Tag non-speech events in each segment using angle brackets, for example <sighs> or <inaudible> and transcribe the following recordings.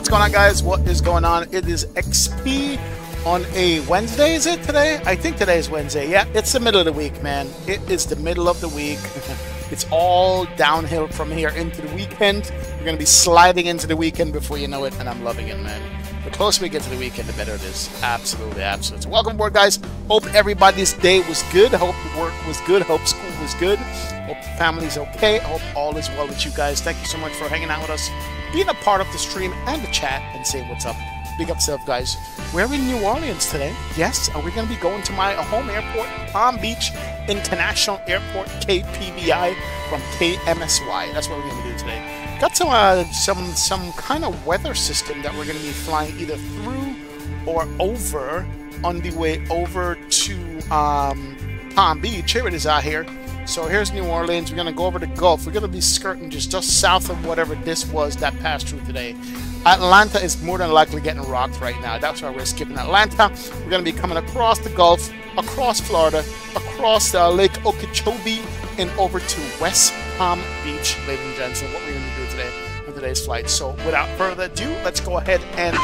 What's going on, guys? What is going on? It is XP on a Wednesday, is it today? I think today is Wednesday. Yeah, it's the middle of the week, man. It is the middle of the week. <laughs> it's all downhill from here into the weekend. We're going to be sliding into the weekend before you know it, and I'm loving it, man. The closer we get to the weekend, the better it is. Absolutely, absolutely. So welcome aboard, guys. Hope everybody's day was good. Hope work was good. Hope school was good. Family's okay. Hope all is well with you guys. Thank you so much for hanging out with us, being a part of the stream and the chat, and saying what's up. Big up self, guys. We're in New Orleans today. Yes, and we're going to be going to my home airport, Palm Beach International Airport, KPBI, from KMSY. That's what we're going to do today got some uh, some some kind of weather system that we're going to be flying either through or over on the way over to um, Palm Beach. Here it is out here. So here's New Orleans. We're going to go over the Gulf. We're going to be skirting just just south of whatever this was that passed through today. Atlanta is more than likely getting rocked right now. That's why we're skipping Atlanta. We're going to be coming across the Gulf, across Florida, across uh, Lake Okeechobee, and over to West Palm Beach, ladies and gents. And what we're going to do today on today's flight. So without further ado, let's go ahead and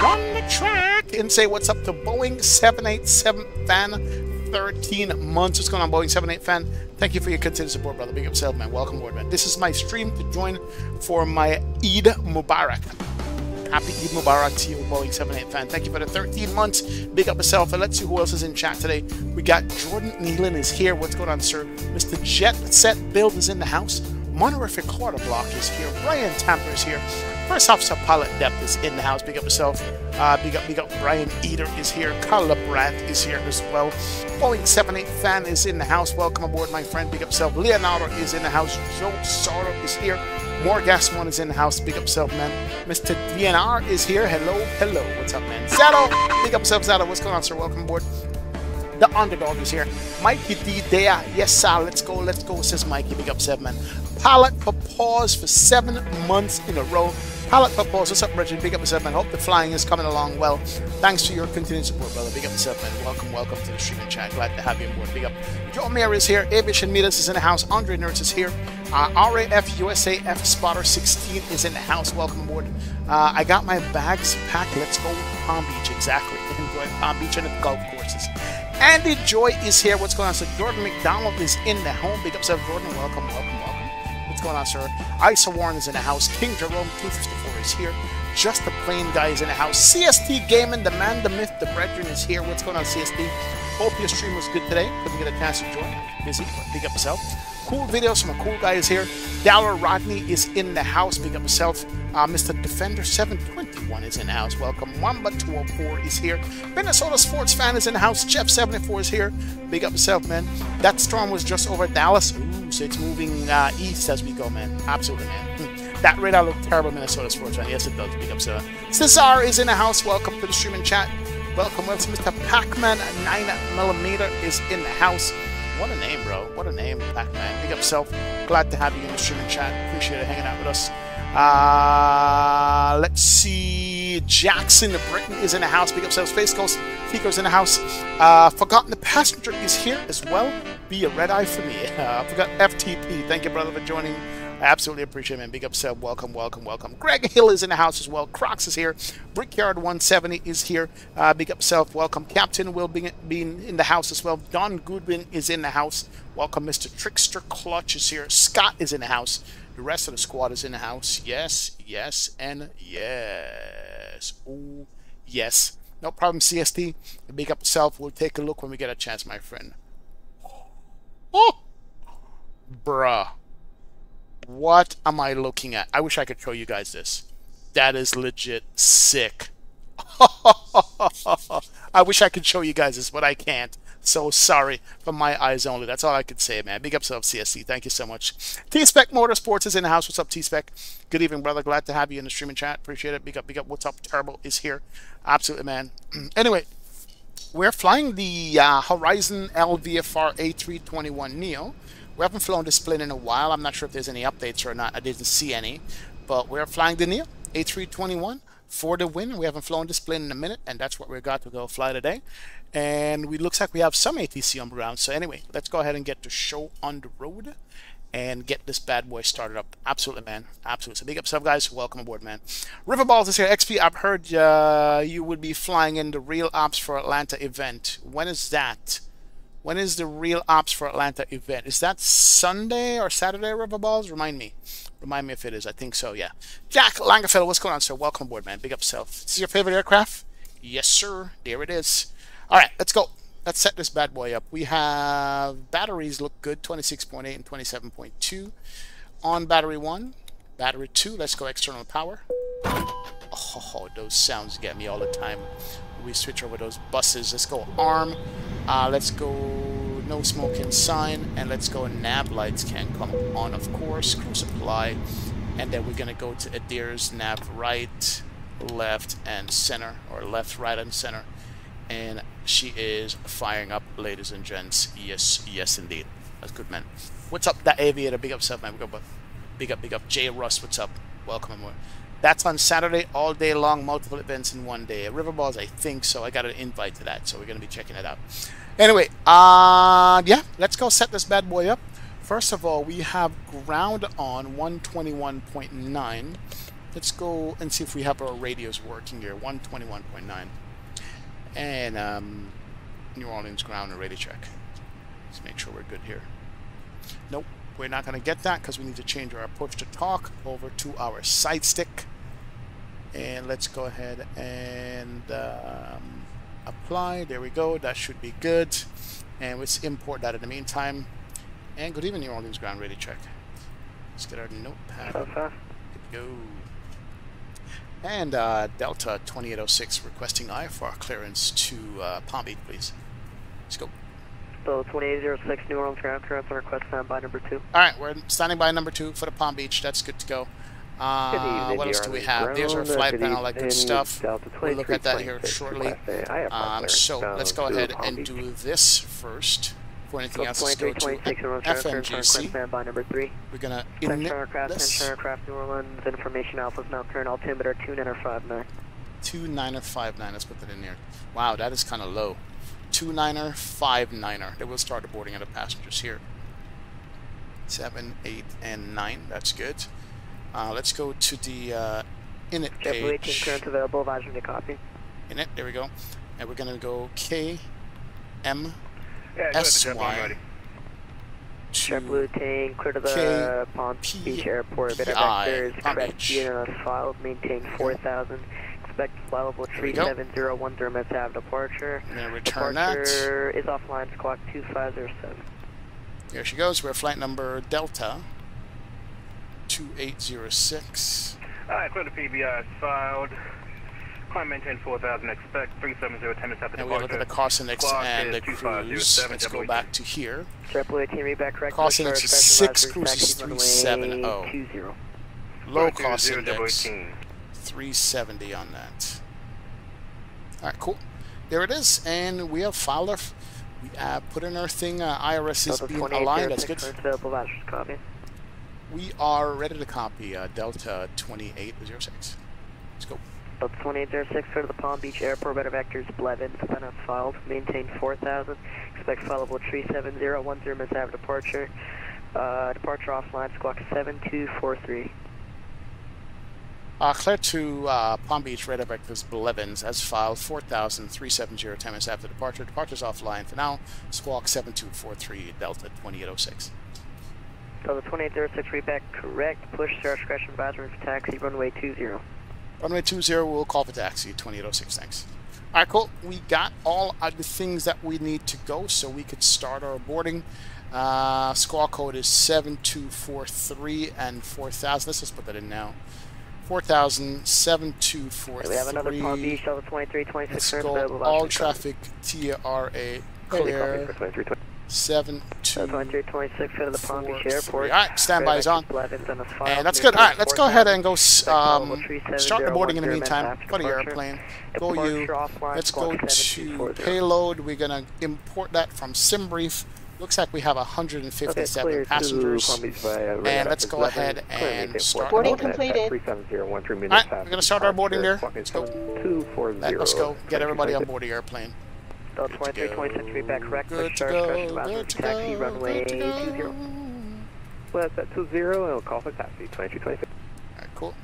run the track and say what's up to Boeing 787 fan 13 months. What's going on, Boeing 78 fan? Thank you for your continued support, brother. Big up self, man. Welcome aboard, man. This is my stream to join for my Eid Mubarak. Happy Eid Mubarak to you, Boeing 78 fan. Thank you for the 13 months. Big up yourself. And let's see who else is in chat today. We got Jordan Nealon is here. What's going on, sir? Mr. Jet Set Build is in the house. Monorific Quarter Block is here. Brian Tamper is here. First Officer Pilot Depth is in the house. Big up yourself. Uh, big up, big up. Brian Eater is here. Carla Brandt is here as well. Boeing 78 fan is in the house. Welcome aboard, my friend. Big up self. Leonardo is in the house. Joe Sorrow is here. More Gas One is in the house. Big up self, man. Mr. DNR is here. Hello, hello. What's up, man? Zato. Big up self, Zato. What's going on, sir? Welcome aboard. The underdog is here. Mikey D. Dea. Yes, sir. Let's go. Let's go, says Mikey. Big up, seven man. Pilot for pause for seven months in a row. For pause. What's up, Reggie? Big up, seven man. Hope the flying is coming along well. Thanks for your continued support, brother. Big up, seven man. Welcome, welcome to the streaming chat. Glad to have you on board. Big up. Joe Mayer is here. Aviation Midas is in the house. Andre Nurse is here. Uh, RAF USAF Spotter 16 is in the house. Welcome aboard. Uh, I got my bags packed. Let's go Palm Beach. Exactly. Enjoy Palm Beach and the golf courses. Andy Joy is here. What's going on? So Jordan McDonald is in the home. Big up, Seth Jordan. Welcome, welcome, welcome. What's going on, sir? Isa Warren is in the house. King Jerome 254 is here. Just the plain guy is in the house. CST Gaming, the man, the myth, the brethren is here. What's going on, CST? Hope your stream was good today. Couldn't get a chance to join. Busy, but big up yourself. Cool videos from a cool guy is here. Dowler Rodney is in the house. Big up yourself. Uh, Mr. Defender 721 is in the house. Welcome. Wamba 204 is here. Minnesota Sports Fan is in the house. Jeff 74 is here. Big up yourself, man. That storm was just over Dallas. Ooh, so it's moving uh, east as we go, man. Absolutely, man. That radar looked terrible, Minnesota Sports Fan. Yes, it does. Big up, sir. Cesar is in the house. Welcome to the streaming chat. Welcome, welcome. Mr. Pac-Man 9mm is in the house. What a name, bro. What a name, Pac-Man. Big up self. Glad to have you in the streaming chat. Appreciate it hanging out with us. Uh, let's see. Jackson Britain is in the house. Big up self. Space Ghost. Fico's in the house. Uh, Forgotten the Passenger is here as well. Be a red eye for me. <laughs> Uh, forgot FTP. Thank you, brother, for joining. Absolutely appreciate it, man. Big up, Seb. Welcome, welcome, welcome. Greg Hill is in the house as well. Crocs is here. Brickyard 170 is here. Uh, big up, self. Welcome. Captain will be, be in the house as well. Don Goodwin is in the house. Welcome, Mr. Trickster Clutch is here. Scott is in the house. The rest of the squad is in the house. Yes, yes, and yes. Ooh, yes. No problem, CST. Big up Self. We'll take a look when we get a chance, my friend. Oh! Bruh. What am I looking at? I wish I could show you guys this. That is legit sick. <laughs> I wish I could show you guys this, but I can't. So sorry from my eyes only. That's all I can say, man. Big ups to CSC. Thank you so much. T-Spec Motorsports is in the house. What's up, T-Spec? Good evening, brother. Glad to have you in the streaming chat. Appreciate it. Big up, big up. What's up? Turbo is here. Absolutely, man. <clears throat> anyway, we're flying the uh, Horizon LVFR A321 Neo. We haven't flown this plane in a while. I'm not sure if there's any updates or not. I didn't see any. But we're flying the Neo A321 for the win. We haven't flown this plane in a minute, and that's what we got to go fly today. And we looks like we have some ATC on the ground. So anyway, let's go ahead and get the show on the road and get this bad boy started up. Absolutely, man. Absolutely. So big up guys. Welcome aboard, man. Riverballs is here. XP, I've heard uh, you would be flying in the Real Ops for Atlanta event. When is that? When is the Real Ops for Atlanta event? Is that Sunday or Saturday, Riverballs? Remind me. Remind me if it is. I think so, yeah. Jack Langerfeld, what's going on, sir? Welcome aboard, man. Big up self. This is your favorite aircraft? Yes, sir. There it is. All right, let's go. Let's set this bad boy up. We have batteries look good, 26.8 and 27.2 on battery 1. Battery 2, let's go external power. Oh, those sounds get me all the time. We switch over those buses. Let's go arm. Uh, let's go no smoking sign. And let's go nav lights can come on, of course. Crew supply. And then we're going to go to ADIRS nav right, left, and center. Or left, right, and center and she is firing up, ladies and gents. Yes, yes, indeed. That's good, man. What's up, that aviator? Big up, stuff, man. Big up, big up, big up. Jay Russ, what's up? Welcome aboard. That's on Saturday, all day long, multiple events in one day. River Balls, I think so. I got an invite to that, so we're going to be checking it out. Anyway, uh, yeah, let's go set this bad boy up. First of all, we have ground on 121.9. Let's go and see if we have our radios working here. 121.9 and um, New Orleans ground and radio check. Let's make sure we're good here. Nope, we're not going to get that because we need to change our push to talk over to our side stick. And let's go ahead and um, apply. There we go. That should be good. And let's import that in the meantime. And good evening, New Orleans ground ready check. Let's get our notepad. Good to go. And uh, Delta 2806 requesting IFR clearance to uh, Palm Beach, please. Let's go. So 2806 New Orleans ground clearance request stand by number two. All right, we're standing by number two for the Palm Beach. That's good to go. Uh, what else do we have? There's our flight plan, all that good stuff. We'll look at that here shortly. Um, so let's go ahead and do this first. For anything else, let's go to FMGC. By number three. We're gonna init aircraft, this. aircraft, New Orleans, information alpha is now current altimeter 2959. 2959, let's put that in there. Wow, that is kind of low. 2959. Then we'll start boarding of the passengers here. 7, 8, and 9, that's good. Uh, let's go to the uh, init page. Current available, advising to copy. Init, there we go. And we're going to go K, M, yeah, S-Y. JetBlue tank, clear to the Palm Beach Airport, beta vectors, correct unit file, maintain 4000, expect flyable 3701 Thermos Ave departure. I'm going to return departure that. is offline, squawk 2507. There she goes, we're flight number Delta 2806. Alright, clear the PBI filed. Climb maintain 4000, expect 370, 10 minutes after And we look at the cost index and the oh cruise. Let's go back to here. JetBlue team read back correct. cost index is 6, cruise is 370. Low cost index, 370 on that. Alright, cool. There it is, and we have filed our, we uh, put in our thing, uh, IRS is being aligned, that's good. We are ready to copy uh, Delta 2806. Let's go. Delta 2806 for the Palm Beach Airport, better vectors Blevins, then filed, maintain 4000, expect flyable 37010 Miss Ave departure, uh, departure offline, squawk 7243. Uh, clear to uh, Palm Beach, Red Vectors Blevins, as filed 4000 370 10 minutes after departure. Departure's offline for now, squawk 7243 Delta 2806. Delta 2806, read back correct, push, start scratch advisory for taxi, runway 20. Runway 20, we'll call for taxi, 2806, thanks. All right, cool. We got all of the things that we need to go, so we could start our boarding. Uh, squawk code is 7243 and 4000. Let's just put that in now. 4000, 7243. We have another Palm Beach, Shuttle 2326 Let's go. All traffic TRA clear. copy for 2326. 7 Shuttle 2326 out the Palm Beach Airport. All right, standby is on. Blevins on the file. And that's good. All right, let's go ahead and go s- Expect followable um, start the boarding in the meantime. Go to your airplane. Go you. Let's go to payload. We're going to import that from SimBrief. Looks like we have 157 clear to passengers. Palm Beach via And let's go ahead and maintain start four boarding. completed. 370 minutes All right, we're gonna start our boarding there. Let's go. Let- Let's go. Get everybody on board the airplane. Delta 2326 feedback correct. Good to Start go. special Good to taxi go. runway Good to 20. go. Well, that's at 20 and we'll call for taxi 2326. All right, cool.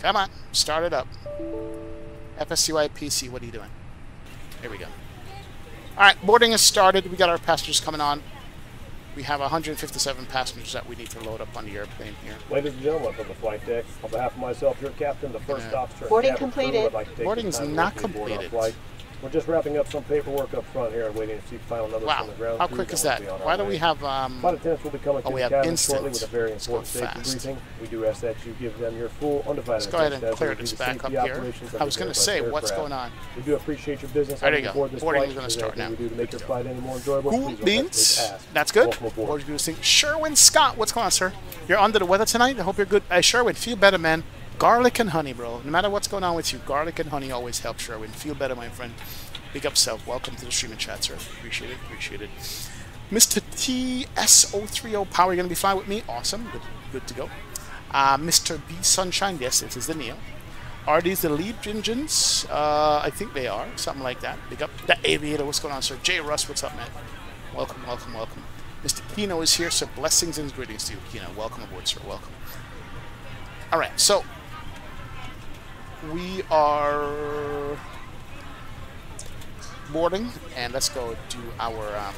Come on, start it up. FSCY PC, what are you doing? Here we go. All right, boarding has started. We got our passengers coming on. We have 157 passengers that we need to load up on the airplane here. Ladies and gentlemen from the flight deck, on behalf of myself, your captain, the first Yeah. officer, Boarding cabin crew, completed. like Boarding is not welcome you completed. We're just wrapping up some paperwork up front here and waiting to see final numbers Wow, from the ground how quick is that? Why do way. we have um? Flight attendants will be coming Oh, to we the have cabin instant. shortly with a very important safety briefing. We do ask that you give them your full undivided Let's go ahead attention and clear this back up here. I was going to say, what's aircraft. going on? We do appreciate your business There you go. board this Boarding flight. is gonna start anything now. We do to make your flight any more enjoyable. Cool beans. to. That's good. What was you going to think? Sherwin Scott, what's going on, sir? You're under the weather tonight. I hope you're good. Hey, Sherwin, feel better, man. Garlic and honey, bro. No matter what's going on with you, garlic and honey always help, Sherwin. Feel better, my friend. Big up self. Welcome to the streaming chat, sir. Appreciate it. Appreciate it. Mr. TS030 Power, you're going to be flying with me? Awesome. Good, good to go. Uh, Mr. B Sunshine, yes, it is the Neo. Are these the LEAP engines? Uh, I think they are. Something like that. Big up. The Aviator, what's going on, sir? Jay Russ, what's up, man? Welcome, welcome, welcome. Mr. Kino is here, so blessings and greetings to you, Kino. Welcome aboard, sir. Welcome. All right, so we are boarding, and let's go do our um,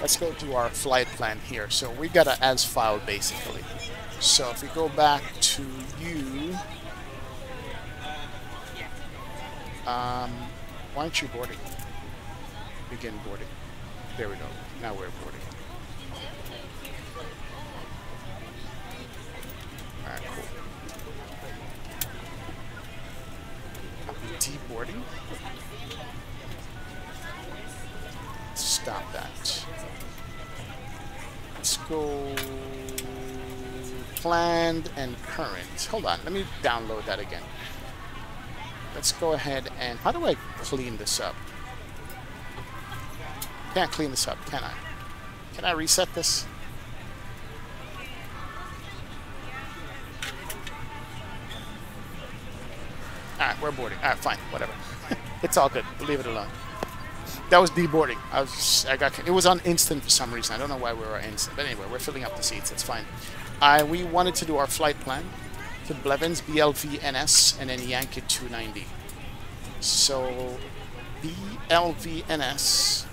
let's go do our flight plan here. So we got an as file basically. So if we go back to you, um, why aren't you boarding? Begin boarding. There we go. Now we're boarding. Alright, cool. Deboarding. Stop that. Let's go planned and current. Hold on, let me download that again. Let's go ahead and how do I clean this up? Can't clean this up, can I? Can I reset this? Alright, we're boarding. Alright, fine, whatever. <laughs> it's all good. Leave it alone. That was deboarding. I was I got it was on instant for some reason. I don't know why we were instant. But anyway, we're filling up the seats. It's fine. Uh, we wanted to do our flight plan to Blevins, BLVNS, and then Yankee 290. So BLVNS.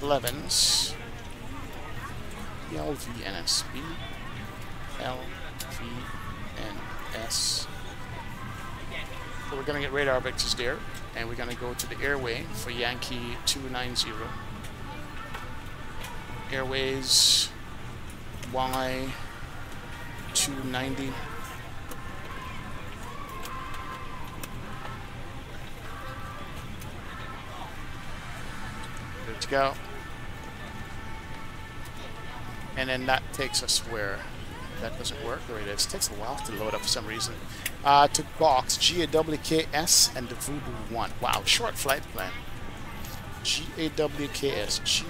Blevins BLV NS BLV NS so we're gonna get radar vectors there, and we're gonna go to the airway for Yankee 290. Airways Y 290. Good to go. And then that takes us where? That doesn't work. There it is. It takes a while to load up for some reason. Uh, to box GAWKS and the Voodoo 1. Wow, short flight plan. GAWKS.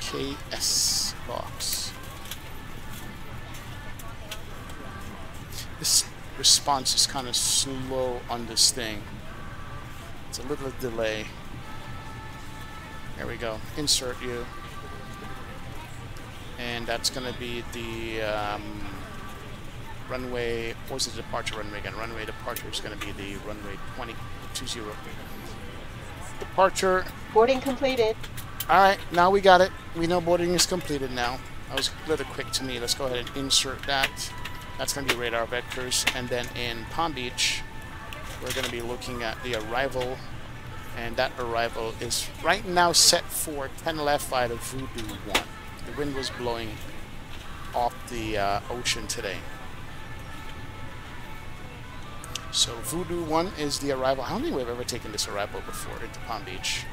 GAWKS box. This response is kind of slow on this thing. It's a little delay. There we go. Insert you. And that's going to be the um, runway. What was the departure runway again? Runway departure is going to be the runway 2020. Departure. Boarding completed. Alright, now we got it. We know boarding is completed now. That was a little quick to me. Let's go ahead and insert that. That's going to be radar vectors. And then in Palm Beach, we're going to be looking at the arrival. And that arrival is right now set for 10 left by the Voodoo 1. The wind was blowing off the uh, ocean today. So Voodoo 1 is the arrival. I don't think we've ever taken this arrival before into Palm Beach.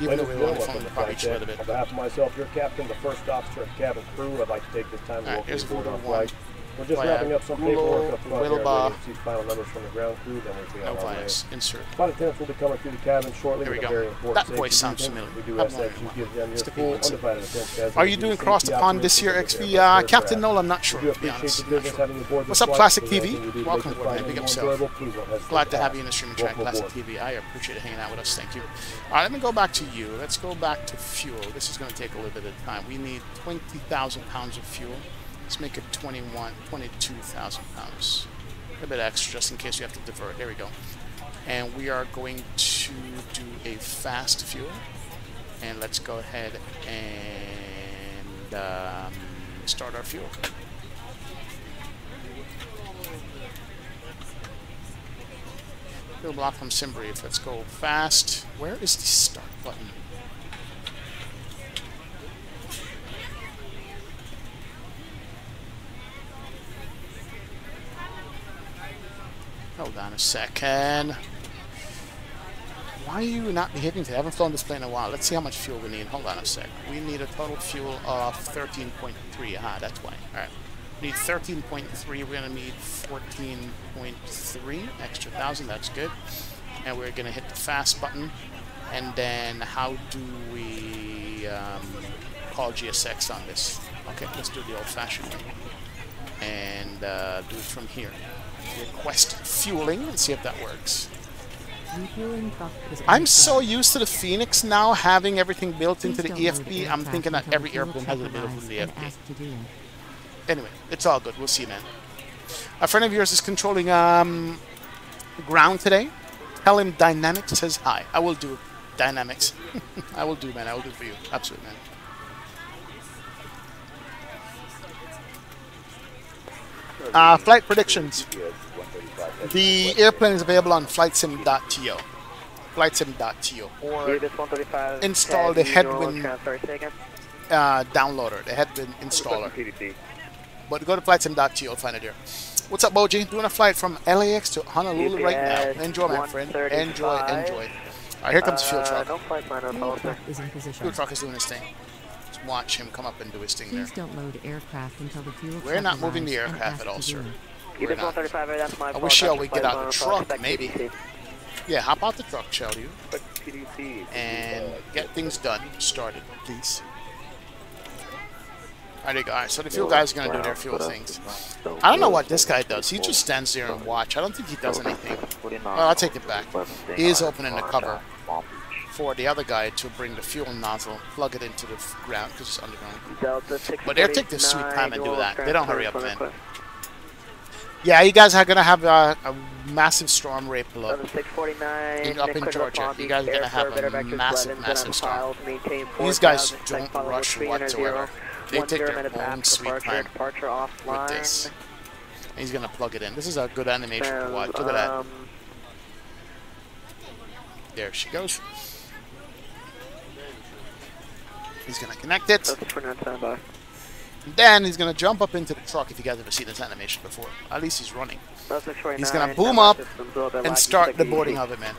Even though we on the phone Palm Beach a little bit. On behalf of myself, your captain, the first officer and cabin crew, I'd like to take this time to Alright, welcome you aboard Voodoo our one. flight. We're just wrapping up some paperwork up front here, Wilba. waiting to see final numbers from the ground crew, then we'll be No on our way. Insert. Flight attendants will be coming through the cabin shortly There we with a go. very important That voice sounds familiar. We do ask that you give them your full undivided attention Are you doing cross the pond this year, XP? Uh. Captain Noel, I'm not sure, to be honest. not sure. having you aboard What's up. Classic TV? Welcome aboard, man. Big up more yourself. enjoyable, please don't hesitate Glad to have you in the streaming chat, Welcome Classic. TV. I appreciate hanging out with us. Thank you. All right, let me go back to you. Let's go back to fuel. This is going to take a little bit of time. We need 20,000 pounds of fuel. Let's make it 21, 22,000 pounds. A bit extra just in case you have to divert. There we go. And we are going to do a fast fuel. And let's go ahead and um, start our fuel. Fuel block from Simbrief. Let's go fast. Where is the start button? Hold on a second. Why are you not behaving today? I haven't flown this plane in a while. Let's see how much fuel we need. Hold on a sec. We need a total fuel of 13.3. Aha, that's why. Alright. We need 13.3. We're going to need 14.3. Extra thousand. That's good. And we're going to hit the fast button. And then how do we um, call GSX on this? Okay, let's do the old-fashioned way. And uh, do it from here. Request fueling and see if that works. Refueling truck is I'm so used to the Fenix now having everything built into the EFB. I'm thinking that every airplane has it built arrives in the EFB. asked to do it. Anyway, it's all good. We'll see, man. A friend of yours is controlling um, ground today. Tell him Dynamics says hi. I will do Dynamics. <laughs> I will do, man. I will do for you. Absolutely, man. Uh, flight predictions. The airplane is available on flightsim.to. Flightsim.to. Or Davis 135. Install the headwind- Transfer second. uh, downloader, the headwind installer. But go to flightsim.to, you'll find it here. What's up, Boji? Doing a flight from LAX to Honolulu right now. Enjoy, my friend. Enjoy, enjoy. All right, here comes the fuel Uh, truck. No flight plan on Fuel follow, truck sir. is in position. Fuel truck is doing his thing. Just watch him come up and do his thing there. Don't load aircraft until the fuel We're not moving the aircraft at all, sir. We're not. 135, that's my I wish y'all That's would get out plan the truck, maybe. Yeah, hop out the truck, shall you? And get things done. Started, please. Alright, you go. So the fuel guys are going to do their fuel things. I don't know what this guy does. He just stands there and watch. I don't think he does anything. Well, I'll take it back. He is opening the cover for the other guy to bring the fuel nozzle, plug it into the ground because it's underground. Delta But they'll take their sweet time and do that. They don't hurry up, man. Yeah, you guys are going to have a, a massive storm ray pull up. Delta 649. In- up in Georgia. You guys are gonna have a massive, massive storm. These guys don't rush 300, whatsoever. They take their own sweet time with this. And he's going to plug it in. This is a good animation to watch. Look at that. um, There she goes. He's going to connect it. Delta 49 standby. Then he's going to jump up into the truck if you guys ever seen this animation before. At least he's running. He's going to boom up systems, low bit and start the boarding of it, man.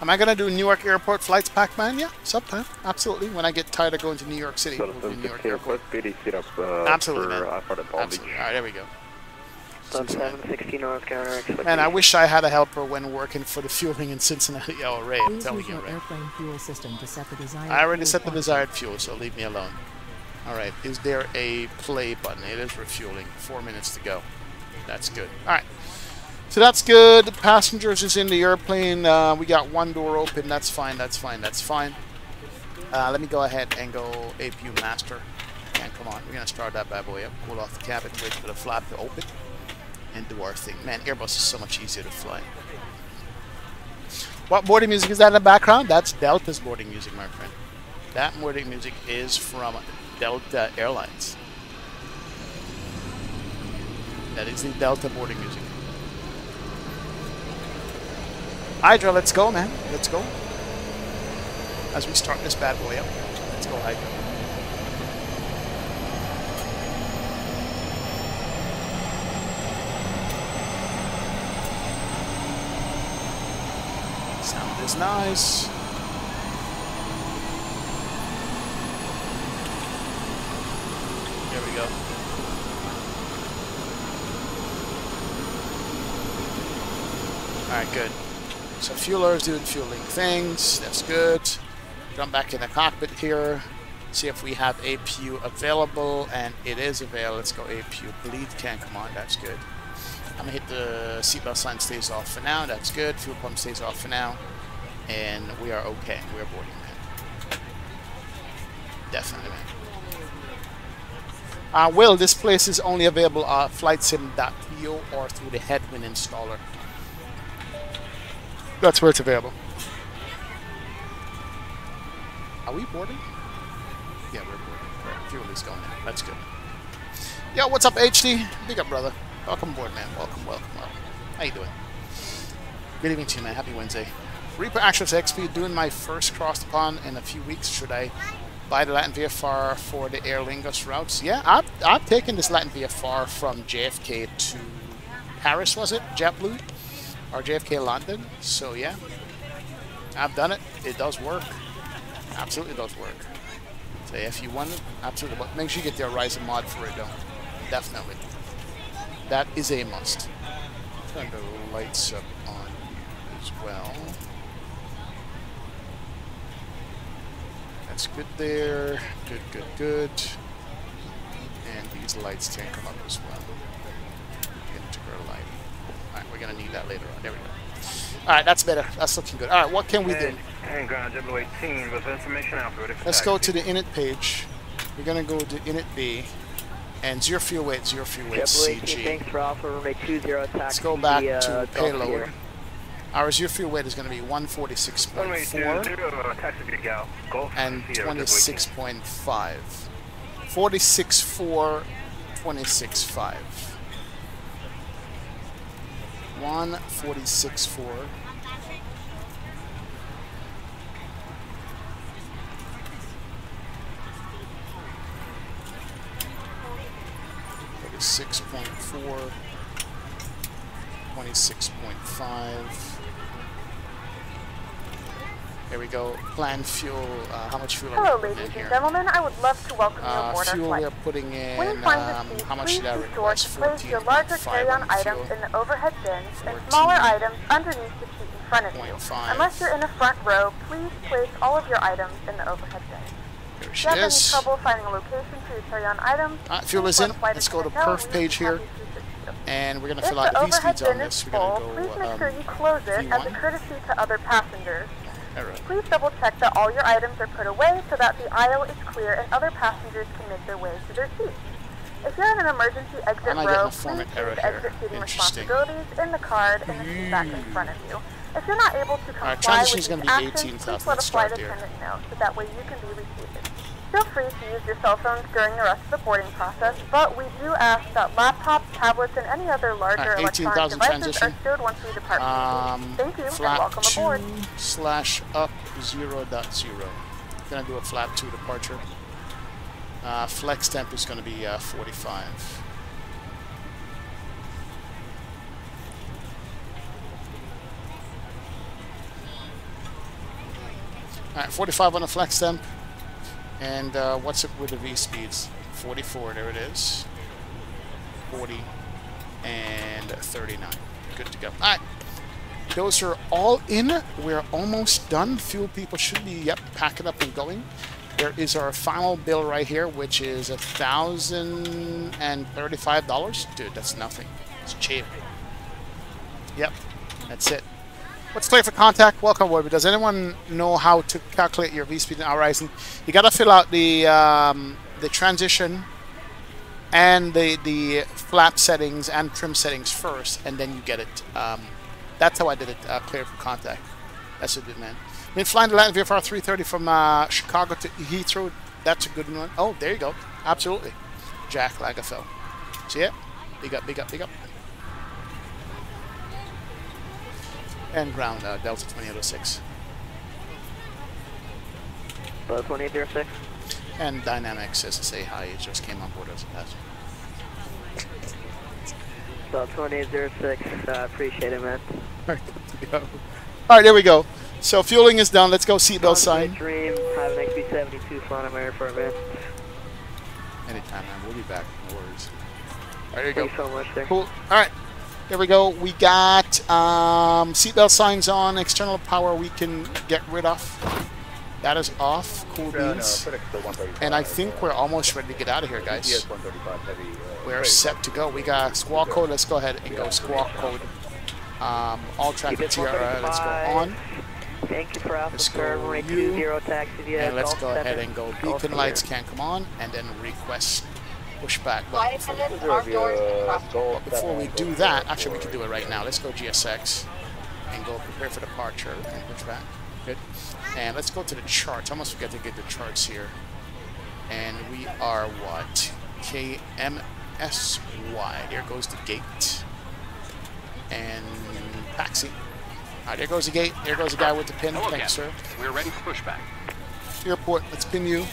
Am I going to do Newark Airport flights, Pac-Man? Yeah, sometime. Absolutely. When I get tired of going to New York City, we'll do New York Airport. Absolutely, man. Absolutely. All right, there we go. Delta 716 North Carolina. expect Man, I wish I had a helper when working for the fueling in Cincinnati <laughs> LRA. I'm Please telling you, right? airplane fuel system to set the desired I already fuel set the desired fuel, so leave me alone. Alright, is there a play button? It is refueling. Four minutes to go. That's good. Alright. So that's good. Passengers is in the airplane. Uh, we got one door open. That's fine. That's fine. That's fine. Uh, let me go ahead and go APU master. And come on, we're gonna start that bad boy up. Pull off the cabin, wait for the flap to open, and do our thing. Man, Airbus is so much easier to fly. What boarding music is that in the background? That's Delta's boarding music, my friend. That boarding music is from Delta Airlines. That is the Delta boarding music. Hydra, let's go, man. Let's go. As we start this bad boy up. Let's go, Hydra. Sound is nice. Here we go. Alright, good. So fueler's doing fueling things. That's good. Jump back in the cockpit here. See if we have APU available. And it is available. Let's go APU. Bleed can come on. That's good. I'm gonna hit the seatbelt sign stays off for now. That's good. Fuel pump stays off for now. And we are okay. We're boarding, man. Definitely, man. Uh, Will, this place is only available at flightsim.to or through the Headwind installer. That's where it's available. Are we boarding? Yeah, we're boarding. Right, fuel is going in. That's good. Yo, what's up, HD? Big up, brother. Welcome aboard, man. Welcome, welcome, welcome. How you doing? Good evening to you, man. Happy Wednesday. Reaper Actions XP doing my first cross pond in a few weeks. Should I buy the Latin VFR for the Aer Lingus routes? Yeah, I've, I've taken this Latin VFR from JFK to Paris, was it? JetBlue? Or JFK London. So, yeah. I've done it. It does work. Absolutely does work. So, if you want it, absolutely. But make sure you get the Horizon mod for it, though. Definitely. That is a must. Turn the lights up on you as well. That's good there. Good, good, good. And these lights can come up as well. Integral light. Alright, we're gonna need that later on. There we go. Alright, that's better. That's looking good. Alright, what can we do? And ground W18 with information out for Let's go to the init page. We're gonna go to init B. And zero fuel weight, zero fuel weight, CG. thanks for Alpha Runway 20. Let's go back uh, to Gulf payload. Zero fuel weight is going to be Runway 146.4 20, uh, taxi to Gal. Golf and 26.5. 46.4, 26.5. 146.4. Forty-six point four. Twenty-six point five. There we go. Planned fuel. Uh, how much fuel are Hello, we putting ladies and gentlemen. I would love to welcome you Uh, aboard our fuel flight. we're putting in, When you find your um, seat, how much please did I request? to place your larger carry-on items fuel. in the overhead bins and smaller items underneath the seat in front of you. 0.5. Unless you're in the front row, please place all of your items in the overhead bin. Here If you have any trouble finding a location for your carry-on items, Alright, fuel please is in. let flight Let's go to perf page here. happy to assist you. And we're going to fill out the the V-speeds on is this. We're going full, to please go make sure um, you close it as a V1. courtesy to other passengers. Alright. Please double check that all your items are put away so that the aisle is clear and other passengers can make their way to their seats. If you're in an emergency exit Am I getting row, please error use the here? exit seating responsibilities in the card and the seat back in front of you. If you're not able to comply transition with these actions, 18,000. please let a flight attendant know so that way you can be reseated. Feel free to use your cell phones during the rest of the boarding process, but we do ask that laptops, tablets, and any other larger Alright, electronic 18,000 devices are transition. stowed once we depart Um. Thank you, and welcome two aboard. slash up zero dot zero. Gonna do a flat two departure. Uh, flex temp is gonna be uh, 45. Alright, 45 on the flex temp. And uh, what's it with the V speeds? 44, there it is. 40 and 39. Good to go. Alright. Those are all in. We're almost done. Fuel people should be, yep, packing up and going. There is our final bill right here, which is a thousand and thirty-five dollars. Dude, that's nothing. It's cheap. Yep, that's it. What's clear for contact? Welcome aboard. Does anyone know how to calculate your V-speed in Horizon? You gotta fill out the um, the transition and the the flap settings and trim settings first, and then you get it. Um, that's how I did it. Uh, clear for contact. That's a good man. I mean, flying the Latin VFR 330 from uh, Chicago to Heathrow, that's a good one. Oh, there you go. Absolutely. Jack Lagerfeld. See it? Big up, big up, big up. And ground, uh, Delta 2806. Buzz 2806. And Dynamics says to say hi, it just came on board as a passenger. Buzz 2806. Uh, appreciate it, man. All right, <laughs> go. All right, there we go. So fueling is done. Let's go seatbelt sign. Dream. Have an XP72 flying on my airport, man. Anytime, man. We'll be back. No worries. Alright, there you go. Thanks so much, sir. Cool. All right. There we go. We got um, seatbelt signs on. External power we can get rid of. That is off. Cool beans. FedEx still 135. And I think we're almost ready to get out of here, guys. UPS 135 heavy. Uh, We're set to go. We got squawk code. Let's go ahead and go squawk code. Um, all traffic TRI. Let's go on. Thank you for Alpha Let's go you. 20 taxi And let's go ahead and go. Beacon lights can come on, and then request pushback. Flight button. attendants, Zero our via, doors uh, crossed. Gold But before we do that, actually we can do it right now. Let's go GSX and go prepare for departure and push back. Good. And let's go to the charts. I almost forget to get the charts here. And we are what? KMSY. There goes the gate. And taxi. All right, there goes the gate. There goes the guy with the pin. Hello, Thanks, sir. We're ready for pushback. Airport, let's pin you.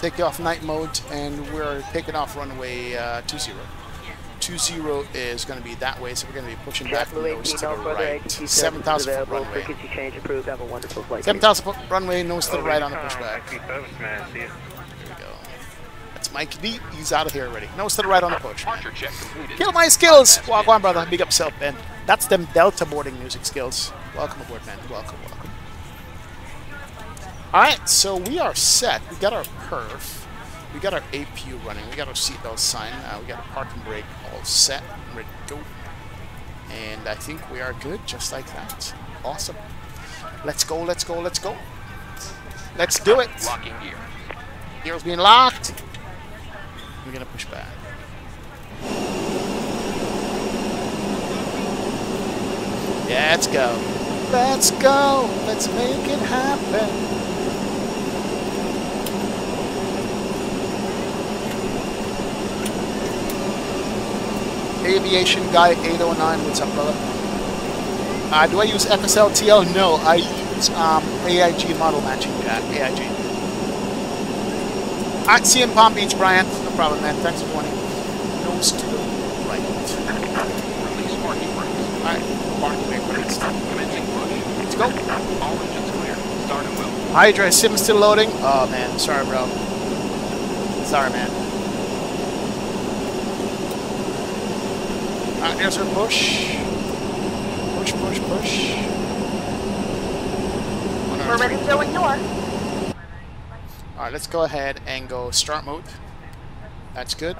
Take off night mode, and we're taking off runway uh, 20. 20 is going to be that way, so we're going to be pushing back Jet nose to the right. 7,000 foot available. runway. Frequency change approved. Have a wonderful flight. 7,000 foot runway, nose to the right on the time, pushback. XB serviceman, see you. There we go. That's Mike D. He's out of here already. Nose to the right on the push. Departure check completed. Kill my skills! Walk on, brother. Big up self, Ben. That's them Delta boarding music skills. Welcome aboard, man. Welcome, welcome. Alright, so we are set. We got our perf. We got our APU running. We got our seatbelt sign. Uh, we got our parking brake all set. and Ready to go. And I think we are good just like that. Awesome. Let's go, let's go, let's go. Let's do it. Locking gear. Gear's being locked. We're gonna push back. Yeah, let's go. Let's go. Let's make it happen. Aviation guy 809. What's up, brother? Uh, do I use FSLTL? No, I use um, AIG model matching jack. AIG. Alright, see you in Palm Beach, Brian. No problem, man. Thanks for joining. Nose to the right. Release parking brakes. Alright, parking brake released. Commencing push. Let's go. All engines clear. Start and will. Hydra, sim still loading? Oh, man. Sorry, bro. Sorry, man. Alright, there's our push. Push, push, push. One We're ready to go when. Alright, let's go ahead and go start mode. That's good.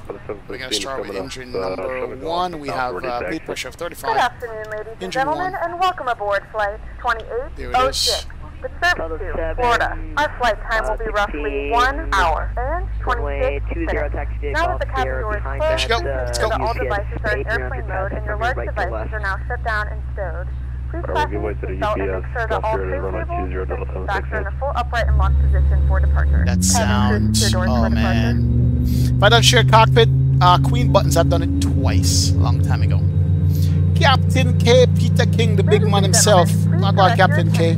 We're going to start with engine number one. We have uh, bleed pressure of 35. Good afternoon, ladies and Engine gentlemen, one. and welcome aboard Flight There it is. 2806. With service to seven, Florida. Our flight time will be uh, roughly one hour and Runway 26 20 minutes. taxi to Now that the cabin door is behind closed, Let's go. Let's uh, go. all devices are in airplane mode and your large right devices are now shut down and stowed. Please fasten we'll give way your the seatbelt and UPS make sure that all Gulf three tables 20 and Delta seat backs are in a full upright and locked position for departure. That Cabin crew, sounds. your doors Oh for departure. man. If I done shared cockpit, uh, Queen buttons, I've done it twice, a long time ago. Captain K, Peter King, the big man himself. gentlemen, My please God, direct your Captain K.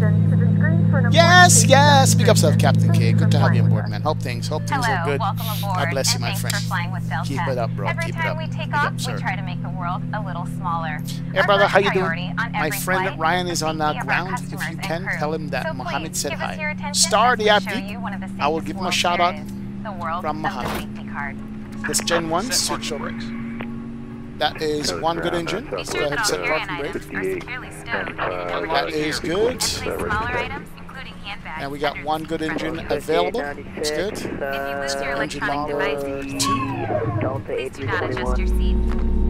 Yes, yes. Big up self. Captain K. Good to have you on board, with man. Hope things, hope things Hello, are good. welcome aboard. God bless you, my friend. for flying with Delta. Keep it up, bro. Every Keep it up. we take Big off, up, sir. we try to make the world a little smaller. Hey, Our brother, how you doing? My friend flight Ryan is on our ground. If you can, tell him that So Mohammed said give us your hi. Star the show Abdi. you one of the I will give him a shout out is, The world from of Mohammed. safety card. This Gen 1 Set switch parking over. That is Code one good engine. Let's go ahead and set carry-on parking brake. items are securely stowed. Uh, That is good. And place smaller items, including handbags, And we got one good engine available. That's good. ninety-six, If you lose uh, your Engine number devices, two. Delta please do not adjust your seat.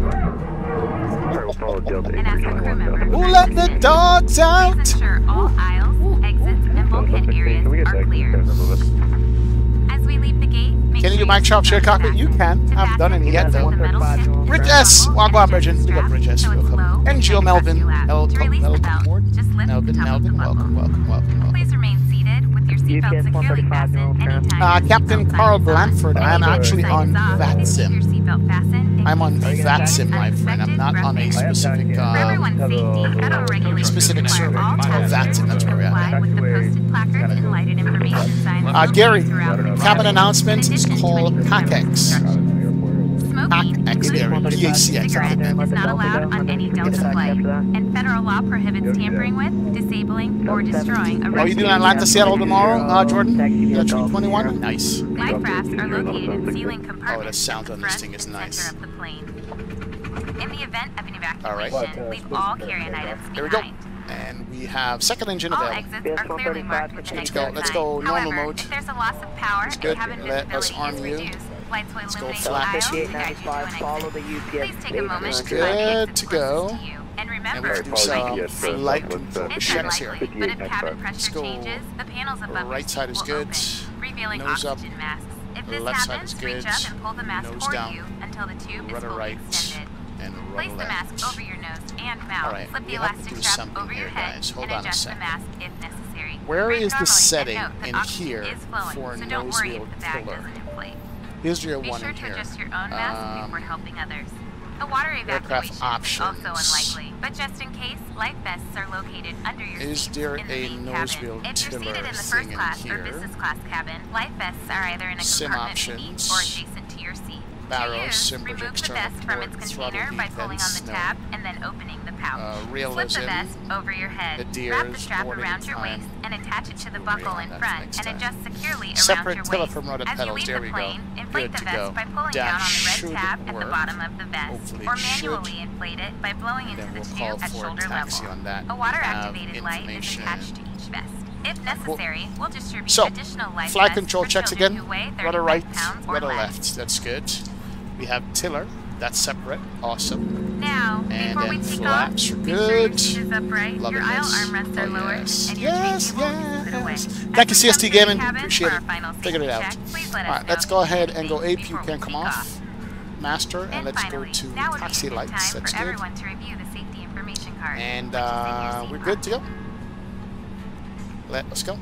Alright, Delta And as a crew 8321 member, Delta. Who let the dogs please out? ensure all aisles, exits, and bulkhead areas Can are clear. Can we move it? As we leave the gate, make Can you sure do mic shop share cockpit? You can. I haven't done fasten, any yet use though. the metal One tip thirty-five, Rich to S. buckle Wagwan and Bridget. adjust Big up strap Rich S. so it's Welcome. low and NGO can press Melvin. You out. To Welcome. the Welcome belt, aboard. just slip Melvin, of the Melvin, welcome, buckle. welcome, welcome, welcome. Please remain seated with your seatbelt UPS securely fastened anytime. Uh, Captain Carl sign is on. Blanford, I am actually on is off, VATSIM. your seatbelt fastened I'm on and continue VATSIM, my friend. I'm not on a specific, For uh, everyone's safety, federal specific require server. all It's called VATSIM, that's to where we're at. with the posted placards and lighted information Uh, Gary, throughout cabin cabin. announcement In is addition to called PACX. Instructions. Smoking, PACX, Gary, PACX. cigarette is not allowed on any Delta Delta flight, and federal law prohibits tampering with, disabling, or destroying a Are you doing Atlanta, Seattle tomorrow, uh, Jordan? You got Taxi 21? Nice. Life rafts are located in ceiling compartments Oh, the sound at on this thing is nice. center of the plane. In the event of an All right. evacuation, leave all carry-on items Here we go. behind. And we have second engine All exits are clearly marked with an Let's go- let's go normal However, mode. if there's a loss of power That's and good. cabin Let us visibility arm is you. reduced, flights will Let's go illuminate the aisle to guide you to an 5895, follow exit. the UPS Please take a moment to Good find the exit to closest go. to you. And And remember, let's do flight some is safe. flight control It's checks here. unlikely, but if cabin pressure changes, the panels above right side is good. revealing Nose up. oxygen masks. If this Left side happens, is reach good. up and pull the mask Nose toward down. you until the tube is fully right extended. and Place rudder the mask over your nose and mouth. All right, Flip the we have to elastic strap over your head and adjust the mask if necessary. Where Breathe is the setting note that in oxygen here is flowing, for so don't nose worry wheel if the bag tiller? doesn't inflate. Here's Be one sure in to here. adjust your own mask Um, before helping others. A water evacuation is also unlikely, but just in case, life vests are located under your Is seats there in the a main nose cabin. If you're seated in the first class or business class cabin, life vests are either in a Sim compartment beneath options. or adjacent to your seat. Barrel, to use, remove the external vest from its port, container by pulling on the tab and then opening the pouch. Uh, Slip the vest over your head. the Wrap the strap around your waist and attach it to the buckle in front and adjust securely around your waist. from As you leave there the plane, inflate Good the to vest go. by pulling Dash down on the red tab at the bottom of the vest, or it should. manually inflate it by blowing into the tube at shoulder level. on that. A water-activated light is attached to each vest. If necessary, we'll distribute So, additional life flight control checks again. Rudder 35 right, rudder left. That's good. We have tiller. That's separate. Awesome. Now, And before we then take flaps off, are be sure your good. seat is upright, Loving your aisle this. armrests are Oh, lowered, yes. and your Yes, tray table is put away. yes. Thank you, CST Gaming. cabin Appreciate it. Figured it out. let us Alright, let's go ahead and go anything AP. You can we come take off. Master, and And let's finally, go to now would be taxi lights. time That's good. to the safety information card. And which is in your uh, we're good to go. Let us go.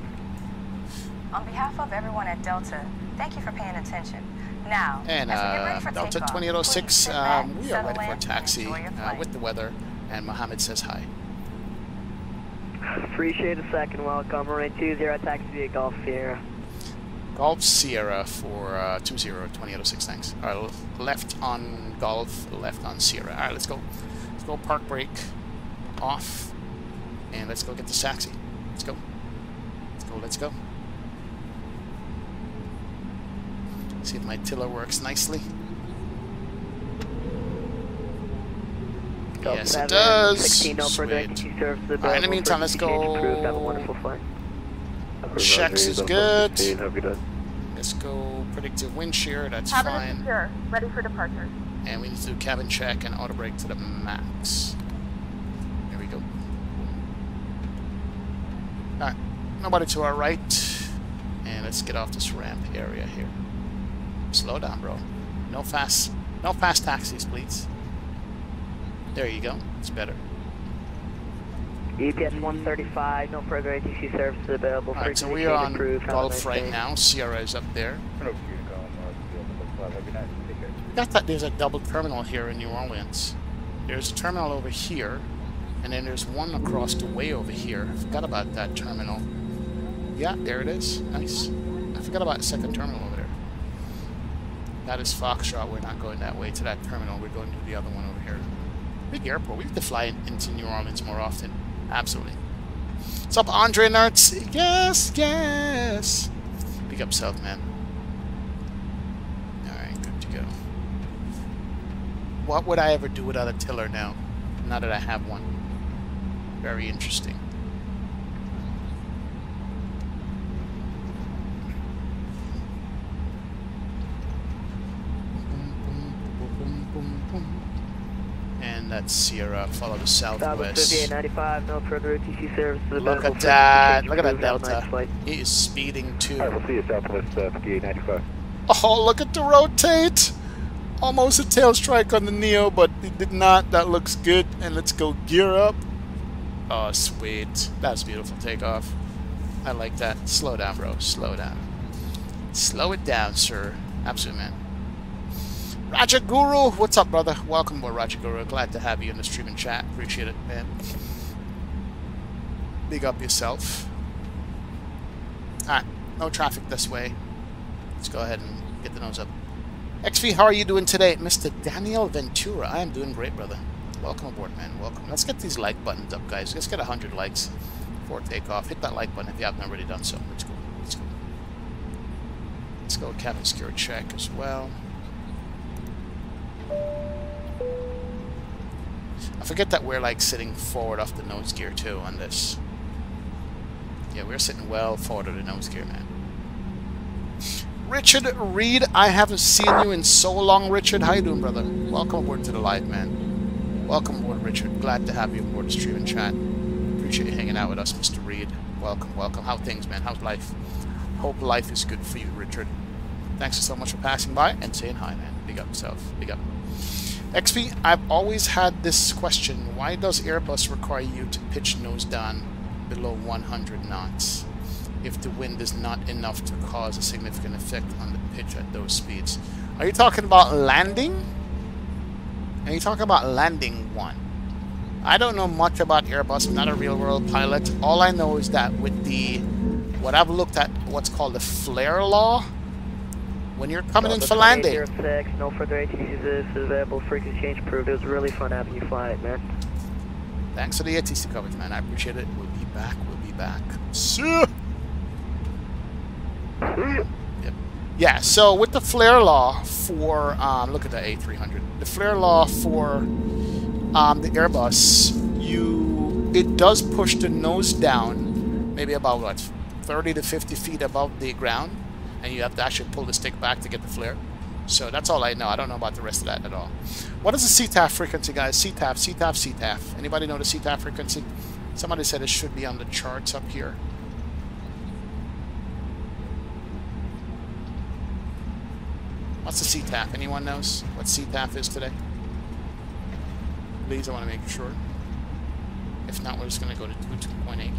On behalf of everyone at Delta, thank you for paying attention. Now, And as we get uh, Delta 2806, please sit back, um, we are settle ready for a taxi uh, with the weather. And Mohammed says hi. Appreciate a second welcome. Runway 20 taxi via Golf Sierra. Golf Sierra for uh, 20 2806, thanks. All right, left on Golf, left on Sierra. All right, let's go. Let's go park brake off, and let's go get the taxi. Let's go. Let's go, let's go. See if my tiller works nicely. Delta Yes, it does. 16 no further Sweet. ATC service to the All right, in the available meantime, let's go- Have a wonderful flight. Checks is good. Have a good day. Let's go predictive wind shear, that's Cabin is fine. secure. Ready for departure. And we need to do cabin check and auto brake to the max. There we go. Alright, nobody to our right. And let's get off this ramp area here. Slow down, bro. No fast, no fast taxis, please. There you go. It's better. EPS 135, no further ATC services available. Alright, so we are change on approved. Have Gulf right day. now. Sierra is up there. Turn over to you to go on, uh, Have a good night. Take care. Got that there's a double terminal here in New Orleans. There's a terminal over here, and then there's one across the way over here. I forgot about that terminal. Yeah, there it is. Nice. I forgot about the second terminal over there. That is Foxtrot. We're not going that way to that terminal. We're going to the other one over here. Big airport. We have to fly into New Orleans more often. Absolutely. What's up, Andre Nertz? Yes, yes. Big up South, man. Alright, good to go. What would I ever do without a tiller now? Now that I have one. Very interesting. And that's Sierra, follow the Southwest southwest. 5895, no further ATC services available. Look at that. Look at that approved. Have a nice Delta. flight. He is speeding too. All right, we'll see you Southwest uh, 5895. Oh, look at the rotate! Almost a tail strike on the Neo, but it did not. That looks good. And let's go gear up. Oh, sweet. That's beautiful takeoff. I like that. Slow down, bro. Slow down. Slow it down, sir. Absolutely, man. Raja Guru, what's up, brother? Welcome aboard, Raja Guru. Glad to have you in the streaming chat. Appreciate it, man. Big up yourself. Alright, no traffic this way. Let's go ahead and get the nose up. XV, how are you doing today? Mr. Daniel Ventura. I am doing great, brother. Welcome aboard, man. Welcome. Let's get these like buttons up, guys. Let's get 100 likes before takeoff. Hit that like button if you haven't already done so. Let's go. Let's go. Let's go cabin secure check as well. I forget that we're like sitting forward off the nose gear too on this. Yeah, we're sitting well forward of the nose gear, man. Richard Reed, I haven't seen you in so long, Richard. How you doing, brother? Welcome aboard to the live, man. Welcome aboard, Richard. Glad to have you aboard the stream and chat. Appreciate you hanging out with us, Mr. Reed. Welcome, welcome. How things, man? How's life? Hope life is good for you, Richard. Thanks so much for passing by and saying hi, man. Big up yourself. Big up. XP, I've always had this question. Why does Airbus require you to pitch nose down below 100 knots if the wind is not enough to cause a significant effect on the pitch at those speeds? Are you talking about landing? Are you talking about landing one? I don't know much about Airbus. I'm not a real-world pilot. All I know is that with the what I've looked at, what's called the flare law, when you're coming in for landing. 06, no further ATCs is available. Frequency change approved. It was really fun having you fly it, man. Thanks for the ATC coverage, man. I appreciate it. We'll be back. We'll be back. See <laughs> Yep. Yeah, so with the flare law for, um, look at the A300. The flare law for um, the Airbus, you it does push the nose down, maybe about, what, 30 to 50 feet above the ground, and you have to actually pull the stick back to get the flare. So that's all I know. I don't know about the rest of that at all. What is the CTAF frequency, guys? CTAF, CTAF, CTAF. Anybody know the CTAF frequency? Somebody said it should be on the charts up here. What's the CTAF? Anyone knows what CTAF is today? Please, I want to make sure. If not, we're just going to go to 2.8.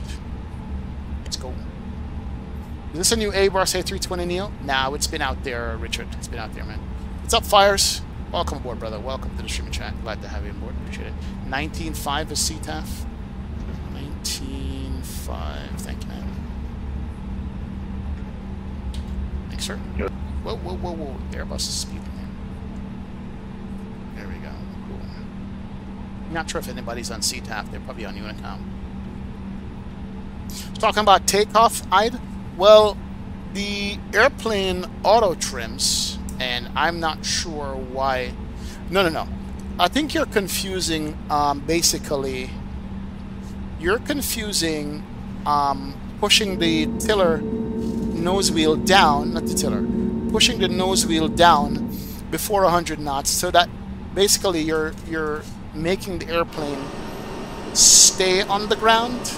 Let's go. Is this a new Airbus A320 Neo? Nah, it's been out there, Richard. It's been out there, man. What's up, Fires? Welcome aboard, brother. Welcome to the streaming chat. Glad to have you aboard. Appreciate it. 19.5 is CTAF. 19.5. Thank you, man. Thanks, sir. Whoa, whoa, whoa, whoa. Airbus is speeding here. There we go. Cool. Not sure if anybody's on CTAF. They're probably on Unicom. Talking about takeoff, I'd well, the airplane auto trims, and I'm not sure why. No, no, no. I think you're confusing, um, basically, you're confusing um, pushing the tiller nose wheel down, not the tiller, pushing the nose wheel down before 100 knots so that basically you're, you're making the airplane stay on the ground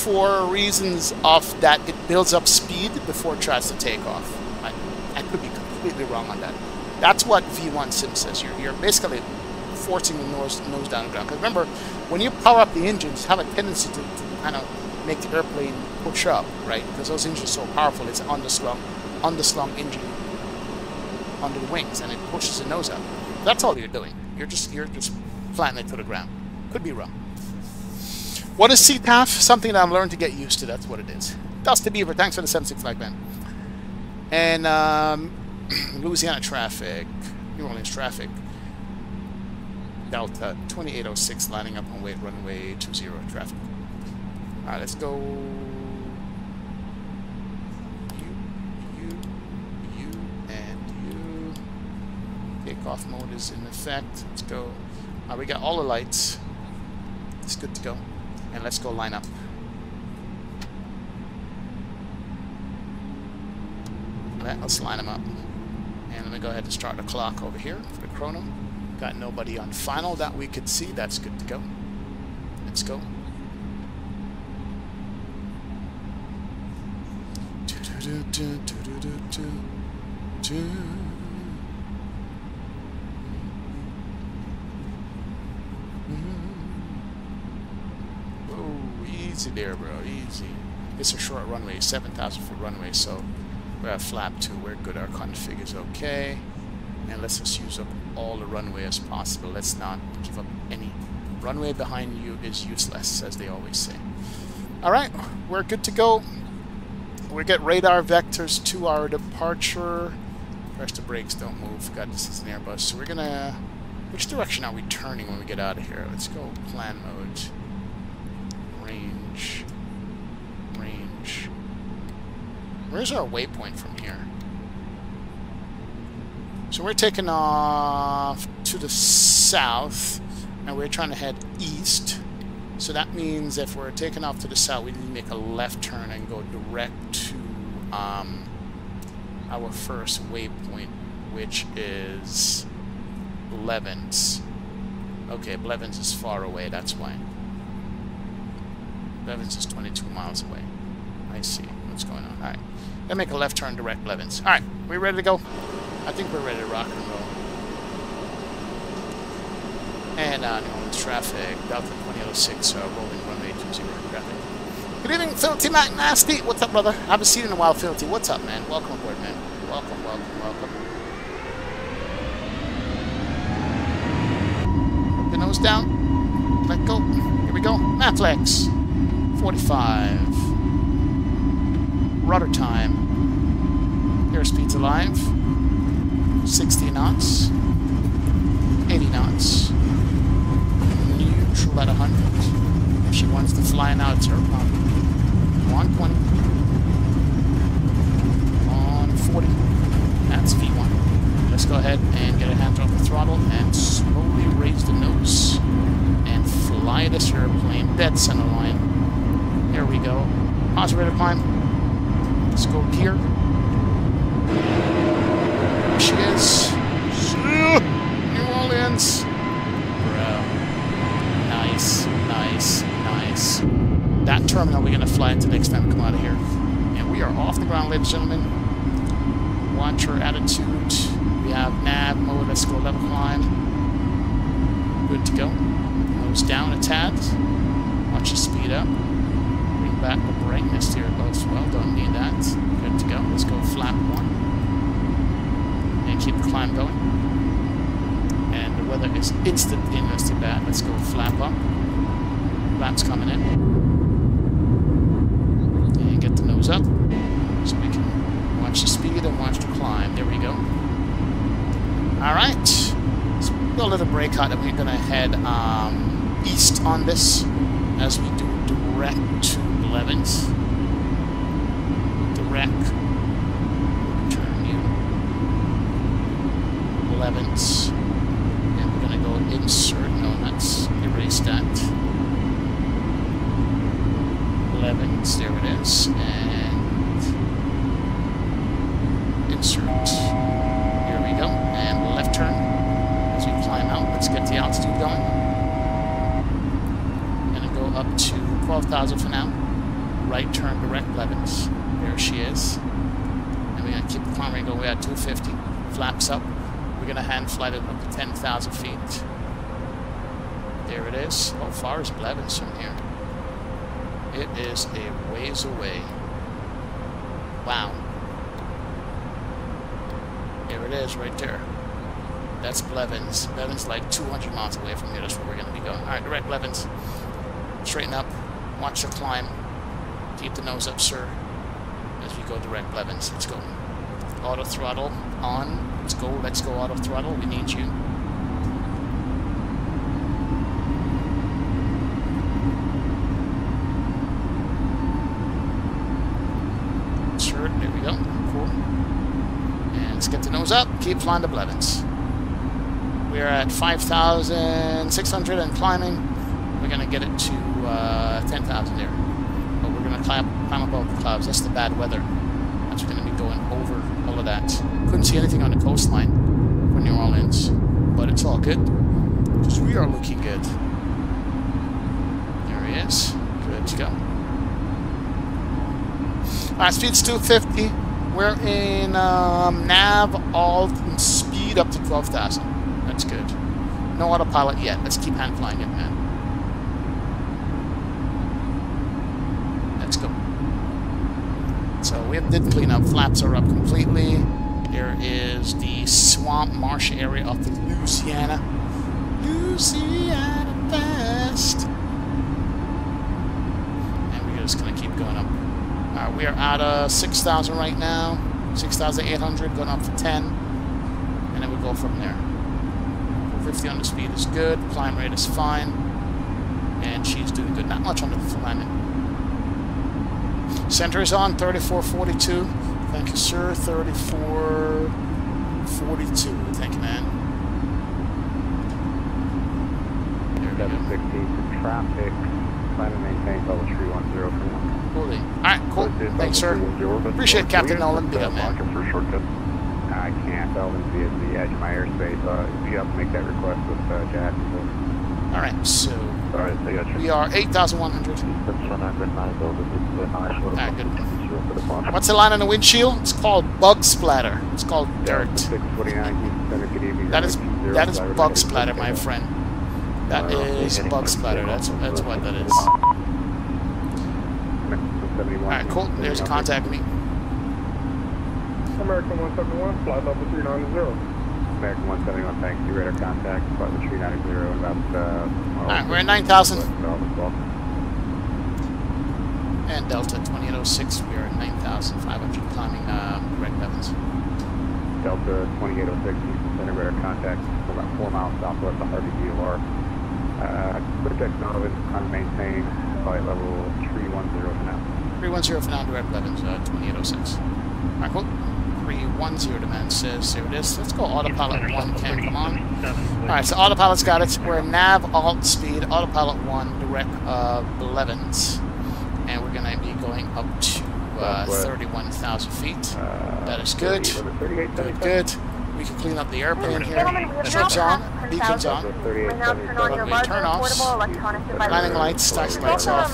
for reasons of that it builds up speed before it tries to take off. I, I could be completely wrong on that. That's what V1 Sim says. You're, you're basically forcing the nose, nose down the ground. Because remember, when you power up the engines, have a tendency to, to kind of make the airplane push up, right? Because those engines are so powerful, it's an underslung, underslung engine under the wings, and it pushes the nose up. That's all you're doing. You're just you're just flattening it to the ground. Could be wrong. What is CTAF? Something that I'm learning to get used to. That's what it is. Dusty Beaver, thanks for the 76 like man. And um, <clears throat> Louisiana traffic, New Orleans traffic. Delta 2806 lining up on wait runway 20 traffic. All right, let's go. You, you, you, and you. Takeoff mode is in effect. Let's go. All right, we got all the lights. It's good to go. And let's go line up. Let's line them up. And let me go ahead and start the clock over here for the chrono. Got nobody on final that we could see. That's good to go. Let's go. Easy there, bro. Easy. It's a short runway, 7,000 foot runway, so we're at flap 2. We're good. Our config is okay. And let's just use up all the runway as possible. Let's not give up any. Runway behind you is useless, as they always say. Alright, we're good to go. We get radar vectors to our departure. Press the brakes, don't move. God, this is an Airbus. So we're gonna... Which direction are we turning when we get out of here? Let's go plan mode. Range. Range. Where's our waypoint from here? So we're taking off to the south, and we're trying to head east. So that means if we're taking off to the south, we need to make a left turn and go direct to um, our first waypoint, which is Blevins. Okay, Blevins is far away, that's why. Blevins is 22 miles away. I see what's going on. Alright. Then make a left turn direct Blevins. Alright, we ready to go? I think we're ready to rock and roll. And uh, New Orleans traffic, Delta 2006, uh, rolling runway 20 traffic. Good evening, Filthy Mac Nasty. What's up, brother? I haven't seen you in a while, Filthy. What's up, man? Welcome aboard, man. Welcome, welcome, welcome. Put the nose down. Let go. Here we go. Maflex. 45. Rudder time. Airspeed's alive. 60 knots. 80 knots. Neutral at 100. If she wants to fly now, it's her problem. 120. On 40. That's V1. Let's go ahead and get a hand off the throttle and slowly raise the nose and fly this airplane dead center line. There we go. Pause climb. Let's go gear. There she is. New Orleans. Bro. Nice, nice, nice. That terminal we're going to fly into next time we come out of here. And we are off the ground, ladies and gentlemen. Watch our attitude. We have nav mode. Let's go level climb. Good to go. Nose down a tad. Watch the speed up. Back the brightness here as well. Don't need that. Good to go. Let's go flap one. And keep the climb going. And the weather is instantaneously bad. Let's go flap up. Flaps coming in. And get the nose up. So we can watch the speed and watch the climb. There we go. Alright. We'll do a little breakout and we're going to head um, east on this as we do direct to Blevins. Direct. Turn you. Blevins. And we're going to go insert. No, that's erase that. Blevins. There it is. And insert. Here we go. And left turn as we climb out. Let's get the altitude going. Gonna go up to 12,000 for now. Right turn direct Blevins. There she is. And we're gonna keep the climb rate going. We're at 250. Flaps up. We're gonna hand flight it up to 10,000 feet. There it is. How far is Blevins from here? It is a ways away. Wow. Here it is, right there. That's Blevins. Blevins like 200 miles away from here. That's where we're going to be going. All right, direct Blevins. Straighten up. Watch the climb. Keep the nose up, sir. As we go direct Blevins. Let's go. Auto throttle on. Let's go. Let's go auto throttle. We need you. Sure. There we go. Cool. And let's get the nose up. Keep flying to Blevins. We're at 5,600 and climbing. We're going to get it to uh, 10,000 there. Climb, climb above the clouds. That's the bad weather. That's going to be going over all of that. Couldn't see anything on the coastline for New Orleans. But it's all good. Because we are looking good. There he is. Good to go. Alright, speed's 250. We're in um, nav, alt, and speed up to 12,000. That's good. No autopilot yet. Let's keep hand flying it, man. So we did clean up. Flaps are up completely. There is the swamp marsh area of the Louisiana. Louisiana Best. And we're just going to keep going up. Uh, we are at uh, 6,000 right now. 6,800, going up for 10. And then we go from there. 50 on the speed is good. Climb rate is fine. And she's doing good. Not much on the landing. Center is on, 3442. Thank you, sir. 3442. Thank you, man. Go. 716 traffic. Plan to maintain level 310 for now. Cool. Alright, cool. Thanks, sir. Appreciate it, Captain Nolan. Big up, man. For shortcut. I can't. Elvin's at the edge of my airspace. Uh, you have to make that request with uh, Jacksonville. Alright, so Alright, I got you. we are 8,100. Alright, good. What's the line on the windshield? It's called bug splatter. It's called dirt. 649 Houston Center, good evening. That is Zero that is bug splatter, my friend. That is bug splatter. That's that's what that is. Alright, cool. There's a contact me. American 171, flight level 390. American 171, thanks. You radar contact, flight level 390 and about, uh... Alright, we're at 9,000. And Delta 2806, we are at 9,500 climbing uh, Red Evans. Delta 2806, Houston Center, radar contact, about four miles southwest of Harvey DOR. Uh, quick acknowledge, kind of maintain flight level 310 for now. 310 for now, direct Evans, uh, 2806. Alright, cool. 310 demand says, there it is. Let's go autopilot 1, Ken, come on. Alright, so autopilot's got it. We're nav alt speed, autopilot 1, direct uh, Blevins. And we're going to be going up to uh, Southwest. 31,000 feet. Uh, That is good. Good, good. We can clean up the airplane here. Gentlemen, we have now Checks on, beacons on. We now turn on your Okay, turn offs. portable electronic devices. Landing lights, taxi lights off.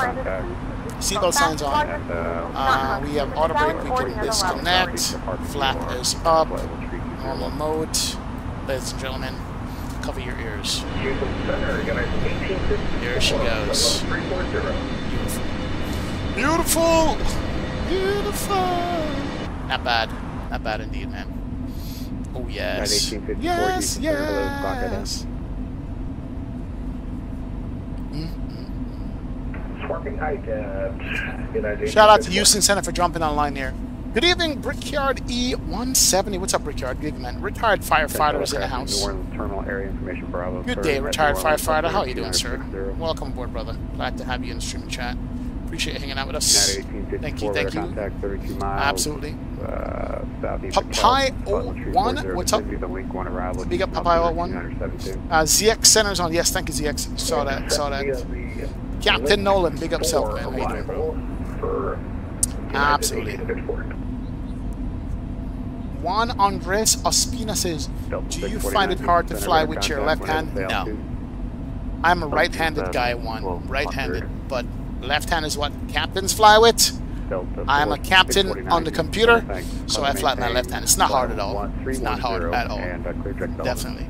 Reminded Seatbelt signs on. And, uh, Uh, we have auto brake, we can disconnect. Flap is up. Normal mode. Ladies and gentlemen, cover your ears. Here she goes. Beautiful! Beautiful! Not bad. Not bad indeed, man. Oh, yes. 1854, Yes, Houston Center, hello, clock ahead. yes. Height at United Shout out to Houston Center for jumping online here. Good evening, Brickyard E170. What's up, Brickyard? Good man. Retired firefighter is in the house. Terminal Area Information Bravo. Good day, retired firefighter. How are you doing, sir? Welcome aboard, brother. Glad to have you in the streaming chat. Appreciate you hanging out with us. Thank you, thank you. Contact 32 miles. Absolutely. Uh, southeast of Popeye Kelp, Butler Street, 01, what's up? The link one. Big up Altimeter 01. Uh, ZX Center's on. Yes, thank you, ZX. Saw that, saw that. Captain Nolan, big up self, man. How you doing? Absolutely. Juan Andres Ospina says, Do you find it hard to fly with your left hand? No. I'm a right-handed guy, one. Right-handed. But left hand is what captains fly with. I'm a captain on the computer, so I fly with my left hand. It's not hard at all. It's not hard at all. Definitely.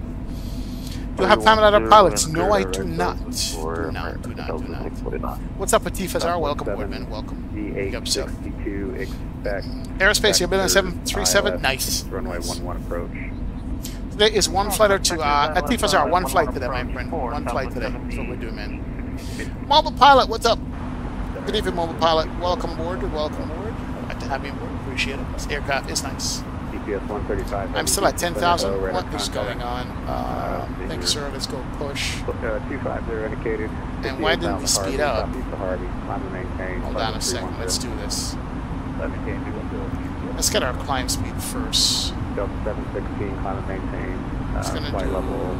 Do you have family other pilots? No, I do not. Do not, do not, do not. What's up, Petit Fazar? Welcome aboard, man. Welcome. Big up yourself. D862, expect. Aerospace, you're building a Vector 737? ILS, Nice. Runway 11 approach. There is one flight or two. Uh, at Fazar, one flight today, my friend. One flight today. That's what we're doing, man. Mobile Pilot, what's up? Good evening, Mobile Pilot. Welcome aboard. Welcome aboard. Glad to have you aboard. Appreciate it. This aircraft is nice. GPS 135. I'm still at 10,000. What is going on? Uh, thank you, sir. Let's go push. Uh, 250 indicated. And why didn't we speed up? Southeast of Harvey. Climb and maintain. Hold on a second. Let's do this. Let's get our climb speed first. Delta 716, climb and maintain. It's Uh, gonna flight do- level.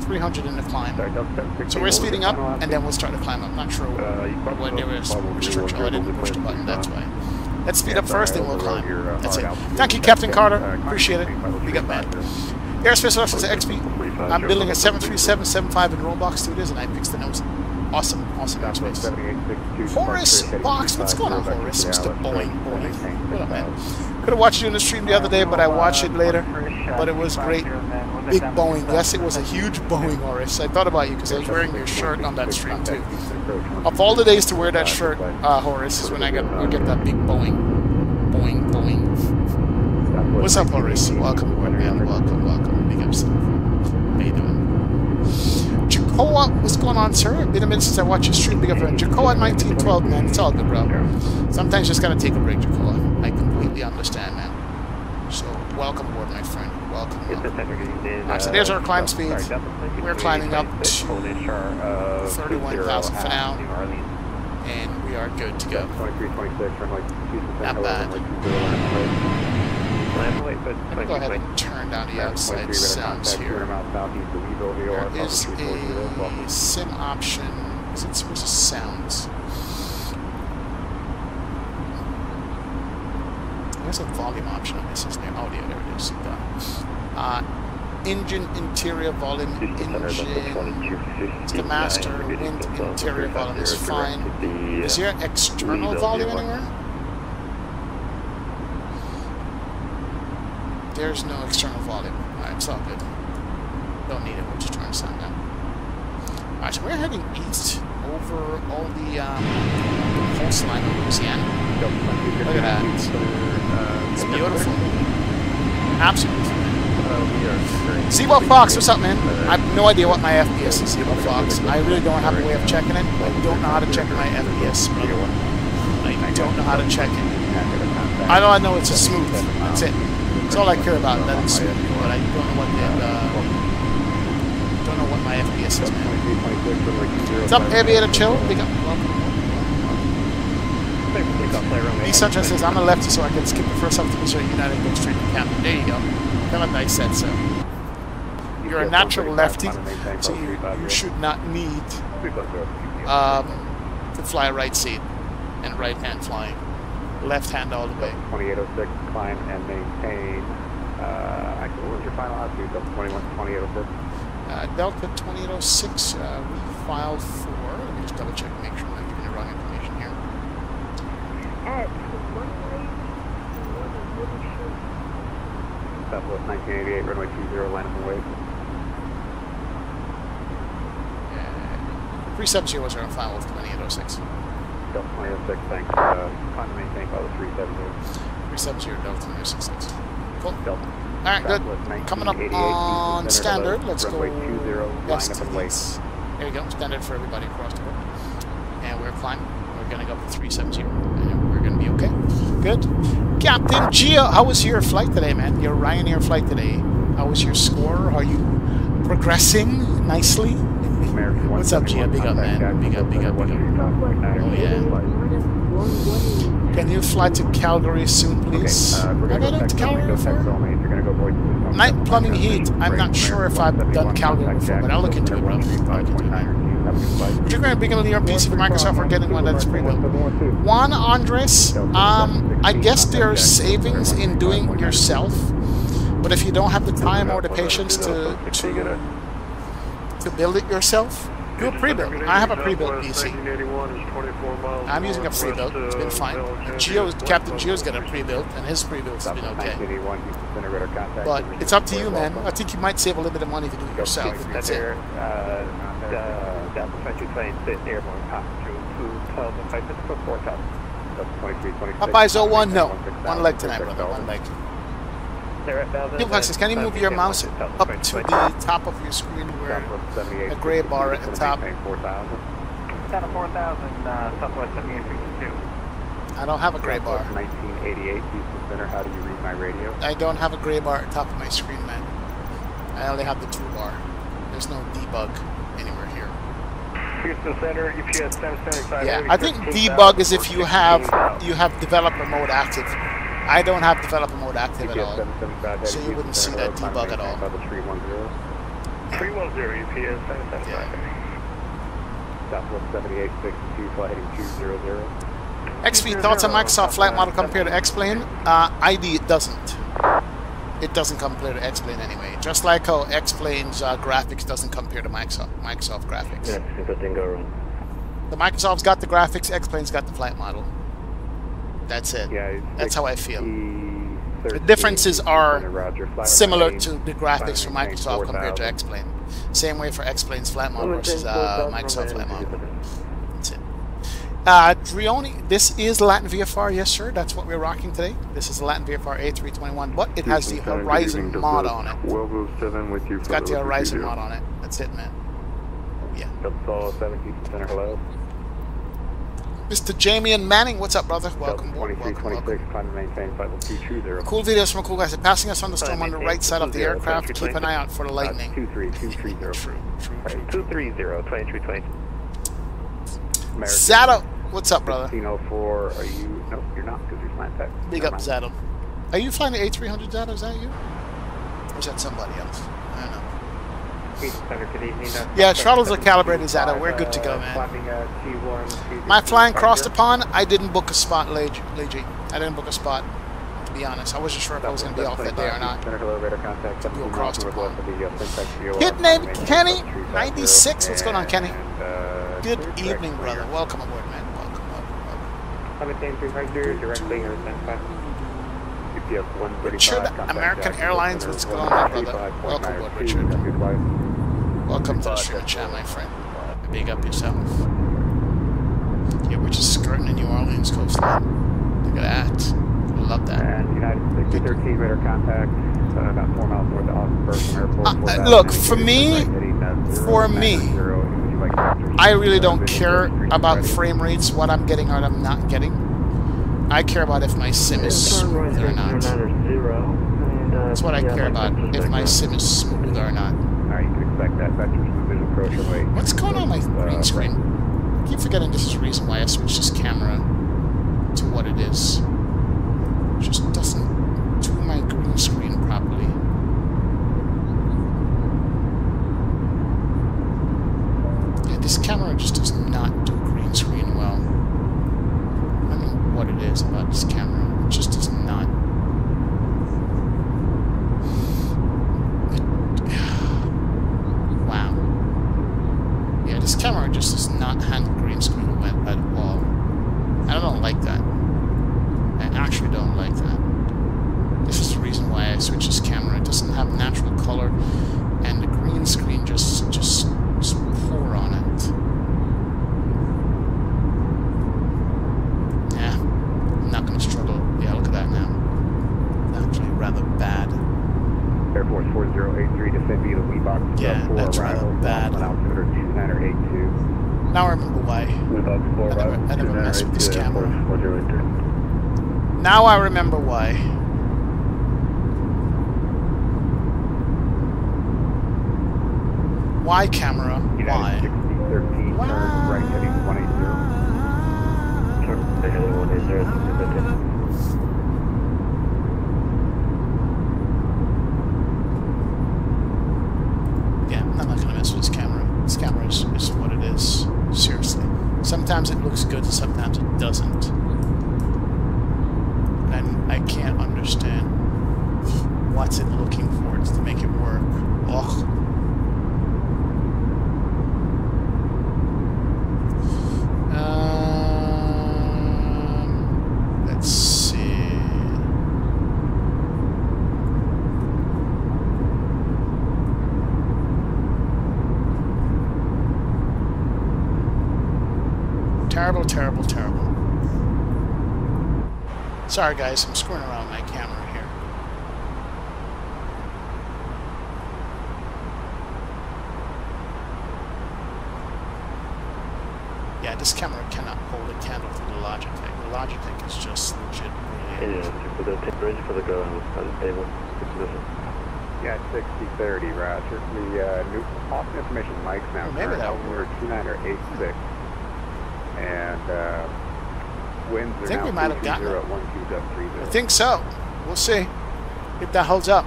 300 in the climb. Sorry, So we're speeding up, and then we'll start to climb up. Not sure Uh, what there is probably restriction. Oh, I didn't push the button. That's why. Let's speed up first, then we'll climb. uh, That's it. Thank you, Captain Uh, Carter. Appreciate it. Big up, man. level Aerospace Officer XP. I'm building a 737 75 in Roblox Studios, and I fixed the nose. Awesome, awesome airspace. Horace Box, what's going on, Horace? Mr. Boing Boing. What up, man? Could have watched you in the stream the other day, but I watched it later. But it was great. Big Boeing. Yes, it was a huge Boeing, Horace. I thought about you because I was wearing your shirt on that stream too. Of all the days to wear that shirt, uh, Horace, is when I get get that big Boeing. Boeing, Boeing. What's up, Horace? Welcome, aboard, man. Welcome, welcome. Big up. How you doing? Jacoa, what's going on, sir? Been a minute since I watched your stream. Big up, friend. Jacoa 1912, man. It's all good, bro. Sometimes you just gotta take a break, Jacoa. I completely understand, man. So, welcome aboard, my friend. Welcome, welcome. Alright, so there's our climb speed. We're climbing up to 31,000 for now. And we are good to go. 2326, runway 27, Not bad. runway 20, Let me go ahead and turn down the outside sounds here. There is a sim option. Is it supposed to sounds? There's a volume option on this, isn't there? Oh, yeah, there it is. Uh, engine interior volume, engine. It's the master. Wind interior volume is fine. Is there external volume anywhere? There's no external volume. Alright, it's all good. Don't need it, we'll just turn the sound down. Alright, so we're heading east over all the, um, the coastline of Louisiana. Look at that. It's beautiful. Absolutely. Zebo Fox, what's up, man? I have no idea what my FPS is, Zebo Fox. I really don't have a way of checking it. I don't know how to check my FPS, brother. I don't know how to check it. I know I know it's a smooth. That's it. That's all I care about. That it's smooth, but I don't know what the uh, don't know what my FPS is, man. What's up, Aviator Chill? Big up. Welcome. B Sunshine says, I'm a lefty, so I can skip the first half of the Missouri United and go straight to Camden. There you go. Kind of nice said so. You're a natural lefty, so you, you should not need um, to fly a right seat and right hand flying. Left hand all the way. 2806, climb and maintain. Uh, actually, what was your final altitude? Delta 21 2806. Uh, Delta 2806, uh, we filed for. Let me just double check, make sure I'm not giving you the wrong information here. Ed, Southwest 1988, runway 20, line up and wait. Uh, 370 was our file with 2806. Delta 2006, thanks. Uh, climb and maintain, follow 370. 370 Delta 2806. Cool. Delta. Alright, good. Coming up on standard, let's go. Runway 20, Yes, line up and. There you go, standard for everybody across the board. And we're climbing. We're gonna go up to 370, we're gonna be okay. Good. Captain Gio, how was your flight today, man? Your Ryanair flight today. How was your score? Are you progressing nicely? What's up, Gio? Big up, man. Big up, big up, big up. Oh, yeah. Can you fly to Calgary soon, please? Uh, we're Have gonna I go done to Calgary before? only. If you're gonna go to some- Night plumbing heat. I'm not sure if I've done Calgary before, but I'll look into it, bro. I'll look into it, man. Would you recommend beginning your PC for Microsoft or getting one that's pre-built? One, Andres, um, I guess there's savings in doing it yourself, but if you don't have the time or the patience to to, to build it yourself, do a pre-built. I have a pre-built PC. I'm using a pre-built. It's been fine. Geo, Captain Geo's got a pre-built, and his pre-built's been okay. 1981, Houston Center, radar contact. But it's up to you, man. I think you might save a little bit of money to do it yourself. That's it. Uh, Delta 2226, airborne passenger to 2005 for 4000. Popeye's 01, no. One leg tonight, brother. One leg. Alexis, Duplexes, can you move your mouse up to the top of your screen where a gray bar at the top? Down to 4000, uh, Southwest 7852. I don't have a gray bar. 1988, Houston Center, how do you read my radio? I don't have a gray bar at the top of my screen, man. I only have the two bar. There's no debug anywhere here. Houston Center, UPS 775. Yeah, I think debug is if you have you have developer mode active. I don't have developer mode active at all, so you wouldn't see that debug at all. 310 UPS 775. Southwest 7862, fly heading 200. XP thoughts on Microsoft flight model compared to X-Plane? Uh, ID it doesn't. It doesn't compare to X-Plane anyway. Just like how X-Plane's uh, graphics doesn't compare to Microsoft Microsoft graphics. Yeah, something go wrong. The Microsoft's got the graphics, X-Plane's got the flight model. That's it. Yeah, That's how I feel. 13, The differences are Roger, similar to the graphics from maintain Microsoft compared to X-Plane. Same way for X-Plane's flight model versus uh, Microsoft flight model. Uh, Drioni, this is Latin VFR, yes sir, that's what we're rocking today. This is the Latin VFR A321, but it has the Houston Center, good Horizon mod on it. 1207 with you It's got the Horizon mod on it. That's it, man. Yeah. Delta 7 Center, hello. Mr. Jamie and Manning, what's up, brother? Welcome, welcome, welcome, 2326, climb and maintain flight level 220. Cool videos from a cool guy. Said, passing us on the storm on the right side of the aircraft. Keep an eye out for the lightning. 23230. <laughs> True, true, true. 230, 2320. Zato, what's up, brother? 1604, are you, no, you're not, because you're flying tech. Big up, Zato. Are you flying the A300, Zato? Is that you? Or is that somebody else? I don't know. Yeah, throttles are calibrated, Zato. We're good to go, man. My flying across the pond, I didn't book a spot, Leiji. I didn't book a spot, to be honest. I wasn't sure if I was going to be off that day or not. Center, hello, radar contact. Go across the pond. Hit name Kenny, 96. What's going on, Kenny? Good evening, brother. Welcome aboard, man. Welcome, welcome, welcome. directly or UPS 135. Richard, American Airlines, what's going on, brother? 135.92, Welcome aboard, Richard. Welcome to the stream chat, my friend. Big up yourself. Yeah, we're just skirting the New Orleans coastline. Look at that. I love that. And United 613 radar contact, uh, about four miles north of Austin Airport. Uh, 4000 look, for me- uh, for me, zero, would you like to- I really don't care about frame rates, what I'm getting or what I'm not getting. I care about if my sim is smooth or not. That's what I care about, if my sim is smooth or not. Alright, you expect that. Vectors from visual approach are late. What's going on my uh, green screen? I keep forgetting this is the reason why I switched this camera to what it is. It just doesn't do my green screen properly. Yeah, this camera just does not do green screen well. I don't know what it is about this camera. It just does not. Wow. Yeah, this camera just does not handle green screen well at all. And I don't like that. I actually don't like that. This is the reason why I switched this camera. It doesn't have natural color, and the green screen just just, just pour on it. Yeah, I'm not gonna struggle. Yeah, look at that now. Actually, rather bad. Air Force 4083 descend via the Wee Box. Yeah, four that's arrival, rather bad. One altimeter 2982. Now I remember why. Wee Box 4 I never, arrival, I never messed with this 2982, Air camera. Force 4083. Now I remember why. Why camera? United Why? 6013, turn right heading 180. Turn heading 180, Yeah, I'm not gonna mess with this camera. This camera is, is what it is. Seriously. Sometimes it looks good, sometimes it doesn't. And I can't understand what's it looking for to make it work. Ugh. Um, let's see. Terrible, terrible, terrible. Sorry guys, I'm screwing around my camera here. Yeah, this camera cannot hold a candle to the Logitech. The Logitech is just legit brilliant. for the ready for the go on A1. Yeah, 6030, Roger. The uh, new Austin information Mike's now Well, maybe current that altimeter 2986. And uh, winds are I think now we might have gotten at 12.30. I think so. We'll see if that holds up.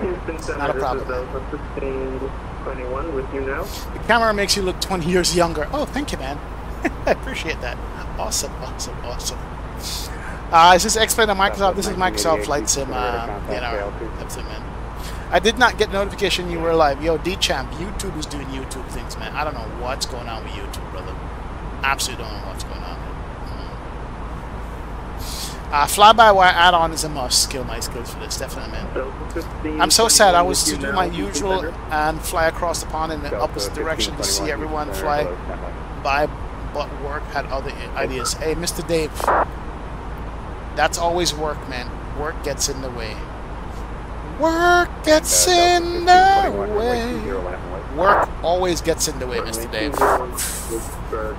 Houston Not a problem. This is Delta 1621 with you now. The camera makes you look 20 years younger. Oh, thank you, man. <laughs> I appreciate that. Awesome, awesome, awesome. Uh, is this X-Plane on Microsoft? This is Microsoft Flight Sim, uh, DNR. That's it, man. I did not get notification you were live. Yo, D-Champ, YouTube is doing YouTube things, man. I don't know what's going on with YouTube, brother. Absolutely don't know what's going on. Uh, fly-by-wire add-on is a must. Skill my skills for this, definitely, man. I'm so sad. I was to do my usual and fly across the pond in the opposite direction to see everyone fly by, but work had other ideas. Hey, Mr. Dave, that's always work, man. Work gets in the way. Work gets in the way. Work always gets in the way, Mr. Dave.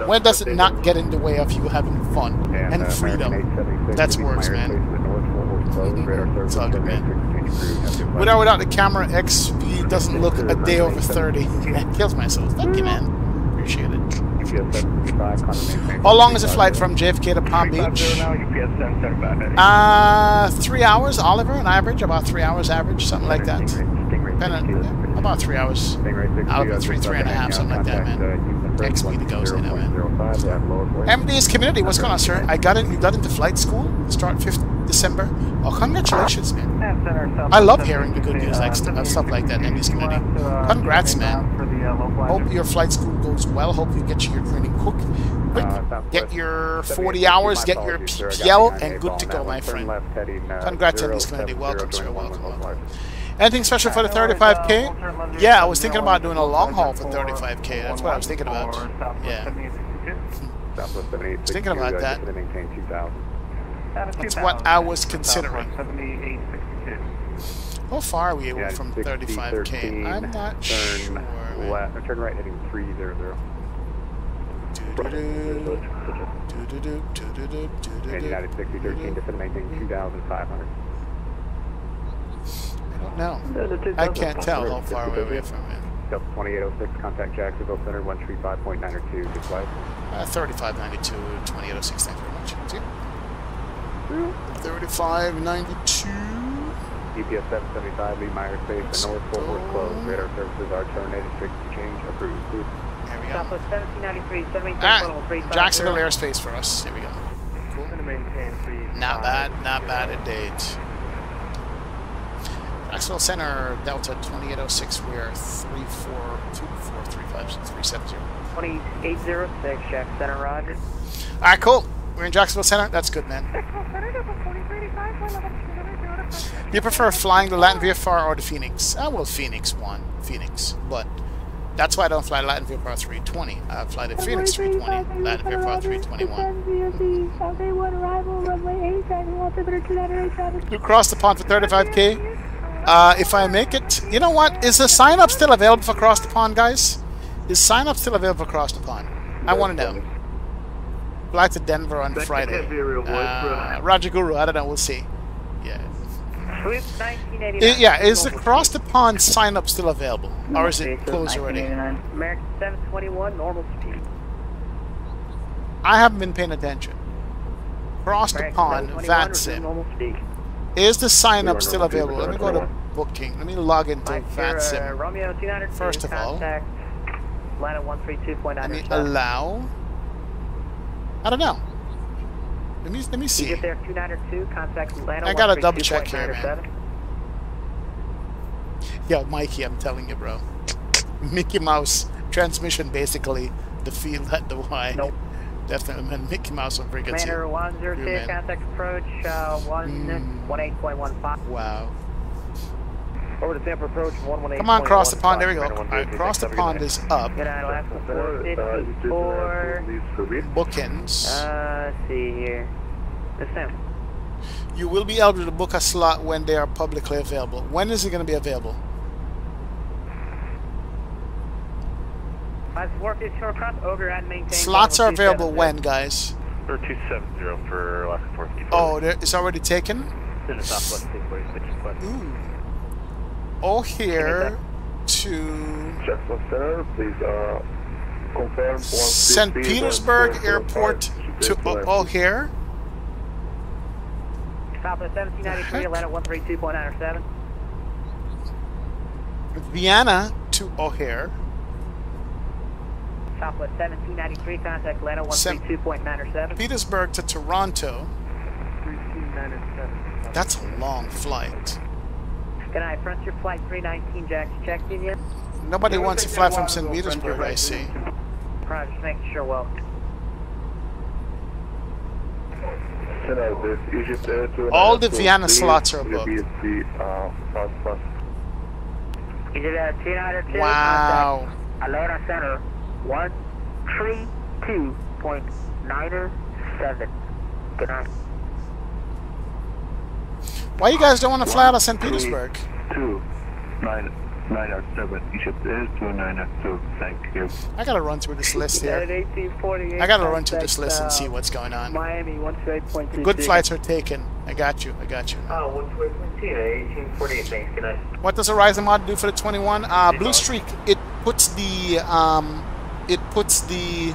When does it not get in the way of you having fun and freedom? That's works, man. It's all good, man. With or without the camera, XP doesn't look a day over 30. <laughs> That kills my soul. Thank you, man. Appreciate it. How long is the flight from JFK to Palm Beach? Uh, three hours, Oliver, on average, about three hours average, something like that. Depending, yeah, about three hours. Oliver, three, three and a half, something like that, man. XP to go, say that, man. MD's community, what's going on, sir? I got in, you got into flight school, start 5th December. Oh, congratulations, man. I love hearing the good news, like st uh, stuff like that, MD's community. Congrats, man. Hope your flight school goes well. Hope you get your training quick. quick. Get your 40 hours, get your PPL, and good to go, my friend. Congrats, MD's community. Welcome, sir. Welcome, welcome. Anything special for the 35k? Yeah, I was thinking about doing a long haul for 35k. That's what I was thinking about. Yeah. I was thinking about that. That's what I was considering. How far are we away from 35k? I'm not sure. Turn left. Turn right, heading 300. And United 6013, descend maintain 2,500. I don't know. I can't tell how far away we're from it. Delta 2806, contact Jacksonville Center 135.902, good flight. Uh, 3592, 2806, thank you very much. See? 3592. GPS 775, Lee my airspace, the north forward closed. Radar services are terminated, frequency change approved. There we go. Southwest 1793, 73 Ah, Jacksonville airspace for us. Here we go. Cool. Not bad, not bad indeed. Jacksonville Center, Delta 2806, we are 3424356 2806, Jack Center, Roger. Alright, cool. We're in Jacksonville Center. That's good, man. You prefer flying the Latin VFR or the Fenix? Ah, well, Fenix 1, Fenix. But that's why I don't fly the Latin VFR 320. I fly the Fenix 320, Latin VFR 321. You cross the pond for 35k? Uh, if I make it... You know what? Is the sign-up still available for Cross the Pond, guys? Is sign-up still available for Cross the Pond? I want to know. Fly to Denver on Friday. Uh, Roger Guru, I don't know. We'll see. Yeah. I- yeah, is the Cross the Pond sign-up still available? Or is it closed already? American 721, normal speed. I haven't been paying attention. Cross the Pond, 721, VATSIM. Resume normal speed. Is the sign-up still available? Let me go to booking. Let me log into Mike VATSIM. Romeo 292, First of all, contact Atlanta let me 132.9. allow. I don't know. Let me let me You see. get there 292, contact Atlanta I gotta double check here, man. Yo, Mikey, I'm telling you, bro. <laughs> Mickey Mouse transmission, basically. The field at the Y. Nope. Definitely, man. Mickey Mouse on frequency. Commander 102, Here, man. contact approach uh, Mm. 118.15. Wow. Over to Tampa approach 118. Come on, cross the pond. There we go. Alright, cross the pond is up. Good night, last 454. Bookings. Uh, let's see here. Yes, Sam. You will be able to book a slot when they are publicly available. When is it going to be available? Five four fifty short cross over and maintain. Slots are available when, guys? Or 270 for Alaska 454. Oh, there, it's already taken? In the southwest 646. Ooh. Oh, here to Jackson Center, please uh, confirm. St. Petersburg Airport to oh, O'Hare. Southwest 1793, Atlanta 132.97. Vienna to O'Hare. Southwest 1793, contact Atlanta Sem- 132.97. Petersburg to Toronto. That's a long flight. Good night, Frontier Flight 319, Jack's checked in yet? Nobody wants to fly from St. Petersburg, I see. Roger, just making sure, well. Center, this Egypt Air 2 All the Vienna slots are booked. BSC, uh, fast pass. Egypt Air 292. Wow. One three two point niner seven. Good night. Why you guys don't want to fly out of St. Petersburg? Two, nine, nine or seven, Egypt Air 292, thank you. I gotta run through this list here. I gotta run through this list and see what's going on. Miami 128.2. Good flights are taken. I got you. I got you. Oh, 128.2, 1848, thanks. Good night. What does Horizon Mod do for the 21? Uh, Blue Streak. It puts the um, it puts the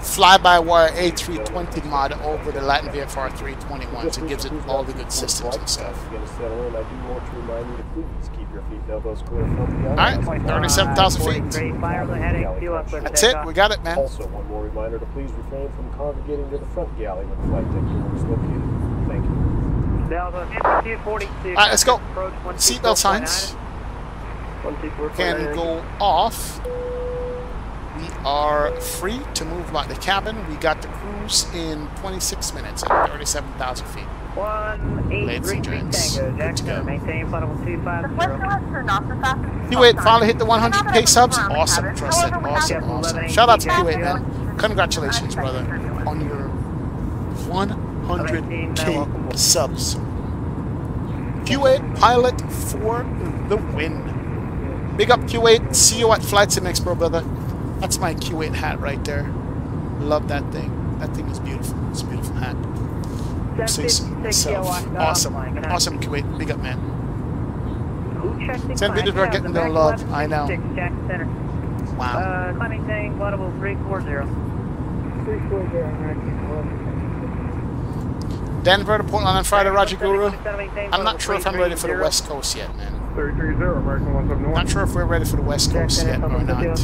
fly-by-wire A320 mod over the Latin VFR 321, so it gives it all the good systems and stuff. You're gonna settle in. I do want to remind you to please keep your feet and elbows clear from All right, 37,000 feet. Fire on the heading, fuel up for That's it. We got it, man. Also, one more reminder to please refrain from congregating to the front galley when the flight deck door is located. Thank you. Delta 5242. All right, let's go. Approach 124.9. Seatbelt signs can go off. We are free to move about the cabin. We got the cruise in 26 minutes at 37,000 feet. Ladies and 1833 gents, Tango, good to go. maintain flight The 250. flight has turned off the fastest. Q8 finally hit the 100 pay subs. Awesome, Trusted. Awesome, awesome. Shout out to Q8, man. Congratulations, brother, on your 100k subs. Q8 pilot for the win. Big up Q8. See you at Flight Sim Expo, brother. That's my Q8 hat right there. Love that thing. That thing is beautiful. It's a beautiful hat. Six myself. Awesome. Awesome Q8. Big up, man. Who checked the St. Petersburg climb? getting Back no love. I know. 66, Jackson Center. Wow. Uh, climbing tank, flight 340. 340, Denver to Portland on Friday, Roger Guru. I'm not sure if I'm ready for the West Coast yet, man. 330, American 171. Not sure if we're ready for the West Coast yet or not.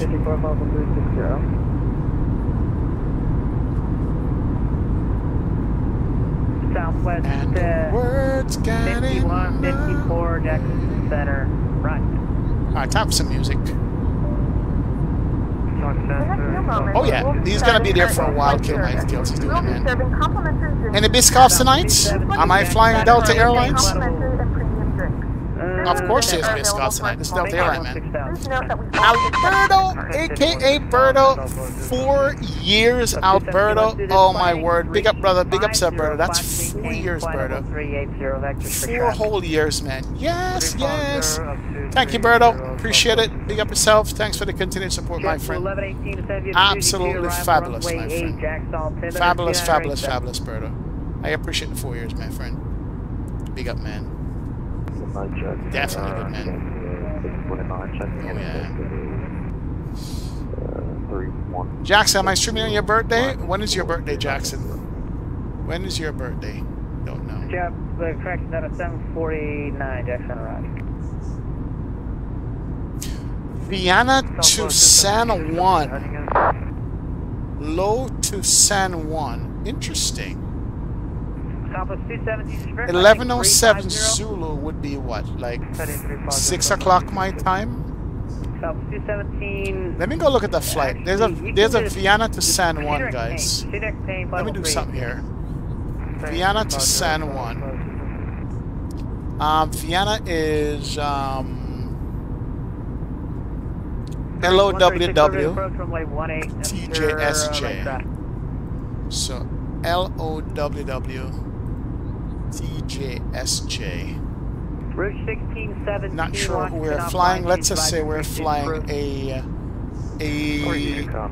Southwest And uh, the words got 51, 54, Jackson Center. Right. Alright, time for some music. In a few moments, Oh yeah, he's gonna be there for a while. Kill my service. kills. He's doing We'll it, be man. serving complimentary drinks. Any Biscoffs tonight? Am I flying Delta Airlines? Of course there's Biscoffs tonight. This is Delta Airline, man. Please note that we Alberto, aka Berto, four years, Alberto. Oh my word! Big up, brother. Big up, Alberto. That's four years, Berto. 380 vectors Four whole years, man. Yes, yes. Thank you, Berto. Appreciate it. Big up yourself. Thanks for the continued support, my friend. Absolutely fabulous, my friend. Fabulous, fabulous, fabulous, Berto. I appreciate the four years, my friend. Big up, man. Definitely good, man. Oh, yeah. Jackson, am I streaming on your birthday? When is your birthday, Jackson? When is your birthday? Don't know. Job, the correction out of 749, Jackson Rock. Vienna to San Juan. Low to San Juan. Interesting. Southwest 217, 1107 Zulu would be what? Like 6 o'clock my time? Southwest 217. Let me go look at the flight. There's a there's a Vienna to San Juan, guys. Let me do something here. Vienna to San Juan. Um, Vienna is um, LOWW TJSJ. So LOWW TJSJ. Route 1617. Not sure who we're flying. Let's just say we're flying a a uh,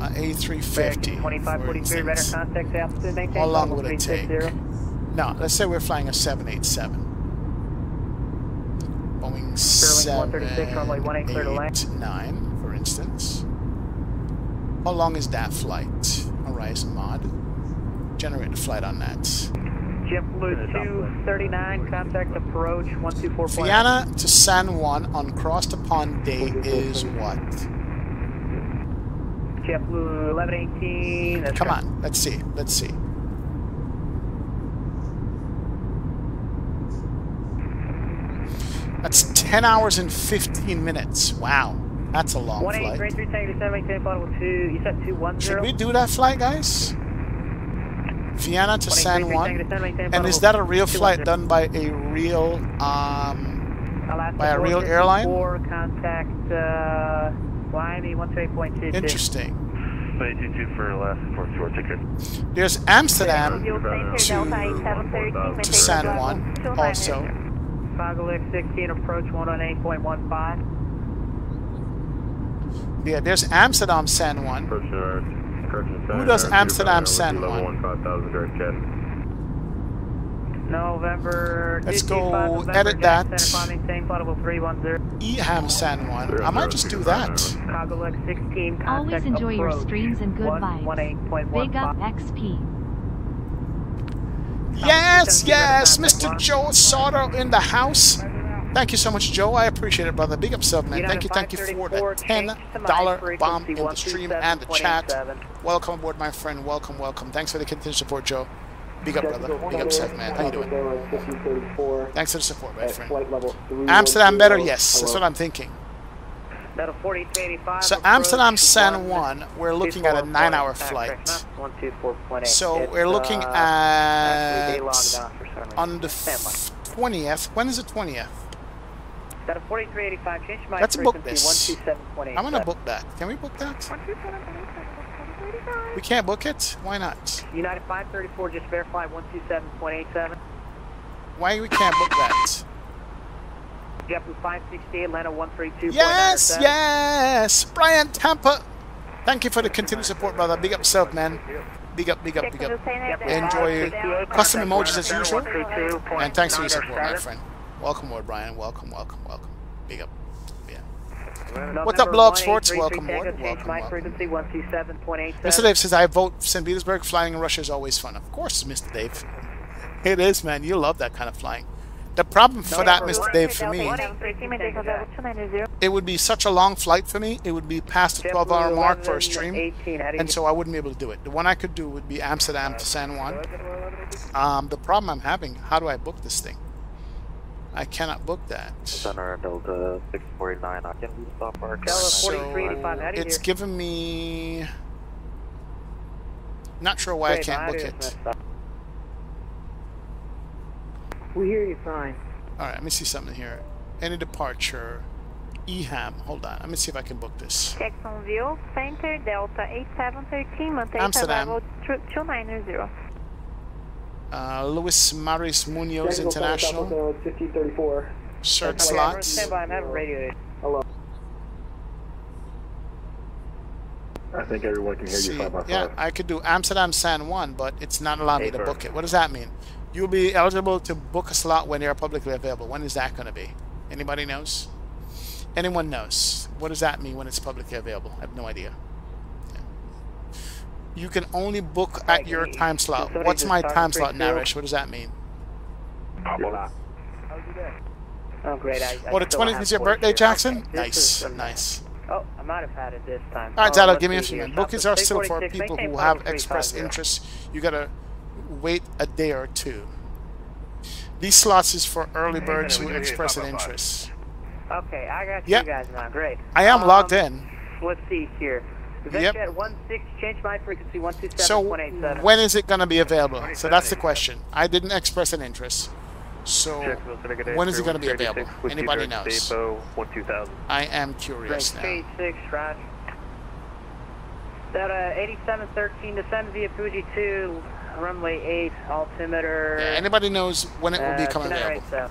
a A350. 2543, altitude maintain. How long would it take? No, let's say we're flying a 787. Boeing Sterling 136, runway 18, clear to land. 789, for instance. How long is that flight? Horizon mod. Generate the flight on that. JetBlue 239, contact approach 124. Vienna to San Juan on cross pond day is what? JetBlue 1118. Come correct. on, let's see. Let's see. That's 10 hours and 15 minutes. Wow. That's a long flight. 1833, Tango 7, maintain flight level 2. You said 210. Should we do that flight, guys? Vienna to San Juan. Tango to San Maintain And is that a real flight done by a real um by a real airline? contact uh, Miami 138.22. Interesting. 22 for last for short ticket. There's Amsterdam to, to San Juan also. Foggle 16 approach 118.15. Yeah, there's Amsterdam San Juan. Correction, correction center. Who does Amsterdam send San Juan? 1 5000 direct jet. November Let's go November, edit that. Center, Climb maintain flight level 310. EHAM San Juan. I might just do that. 16 Always enjoy your streams and good vibes. Big up XP. Yes, yes, Mr. Joe Soto in the house. Thank you so much, Joe. I appreciate it, brother. Big up, sub, man. Thank you, thank you for the ten dollar bomb in the stream and the chat. Welcome aboard, my friend. Welcome, welcome. Thanks for the continued support, Joe. Big up, brother. Big up, Seth, man. How you doing? Thanks for the support, my friend. Amsterdam better? Yes, that's what I'm thinking. So Amsterdam San Juan, we're looking at a nine-hour flight. correct, not 124.8. So we're looking uh, at actually, they logged off for some reason. on the twentieth. When is the twentieth? That'll 4385. Change my Let's book this. I'm gonna book that. Can we book that? We can't book it. Why not? United 534, just verify 127.87. Why we can't book that? JetBlue 568, Atlanta 132.97. Yes, yes, Brian Tampa. Thank you for the continued support, brother. Big up self, man. Big up, big up, big up. Enjoy custom emojis as usual. And thanks for your support, my friend. Welcome aboard, Brian. Welcome, welcome, welcome. Big up. Yeah. What's up, Blog Sports? Welcome aboard. Welcome, my welcome. frequency 127.87. Mr. Dave says, I vote St. Petersburg. Flying in Russia is always fun. Of course, Mr. Dave. It is, man. You love that kind of flying. The problem for that, Mr. Dave, for me, it would be such a long flight for me. It would be past the 12 hour mark for a stream. And so I wouldn't be able to do it. The one I could do would be Amsterdam to San Juan. Um, the problem I'm having, how do I book this thing? I cannot book that. Center Delta 649, I can stop our So it's given me. Not sure why I can't book it. We hear you fine. All right, let me see something here. Any departure, EHAM. Hold on, let me see if I can book this. Jacksonville, Center Delta 8713, maintain Amsterdam. level 290. Uh, Luis Maris Munoz International. 5034. Shirt Stand slots. by, I'm having radio. Hello. I think everyone can hear See, you five by yeah, five. I could do Amsterdam San Juan, but it's not allowing me to book it. What does that mean? You'll be eligible to book a slot when they are publicly available. When is that going to be? Anybody knows? Anyone knows? What does that mean when it's publicly available? I have no idea. Yeah. You can only book at your time slot. What's my talked time slot, you. Narish? What does that mean? Oh, great. I, I Oh, the 20th is your birthday, here. Jackson? Okay, Nice, nice. Oh, I might have had it this time. All right, Oh, give me a see few minutes. Bookings are still for people who have expressed interest. You gotta wait a day or two. These slots is for early birds who express an interest. Okay, I got Yep. you guys now. Great. I am Um, logged in. Let's see here. Yep. Yep. 16, change my frequency So when is it gonna be available? So that's the question. I didn't express an interest. So when is it gonna be available? Anybody knows? Depot 12000. I am curious now. Great, 6, Roger. That uh, 8713 descend via Fuji 2, runway 8, altimeter. Yeah, anybody knows when it will be uh, coming available?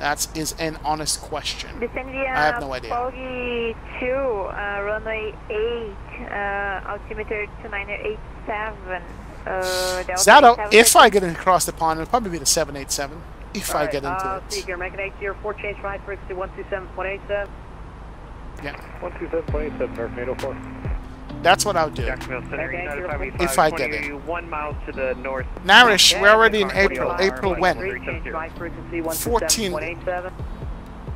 South. That is an honest question. Descend via I have no idea. Foggy 2, uh, runway 8, uh, altimeter 2987. Uh, Delta Zato, if 8713. I get across the pond, it'll probably be the 787. If I Alright, get into uh, it. See here, American 804, change my frequency 127.87. Yeah. 127.87, North NATO 4. That's what I'll do. Jacksonville Center, Okay, United you're 585, If I get it. 21 miles to the north. Narish, we're already in April. April when? Three, change my frequency 14.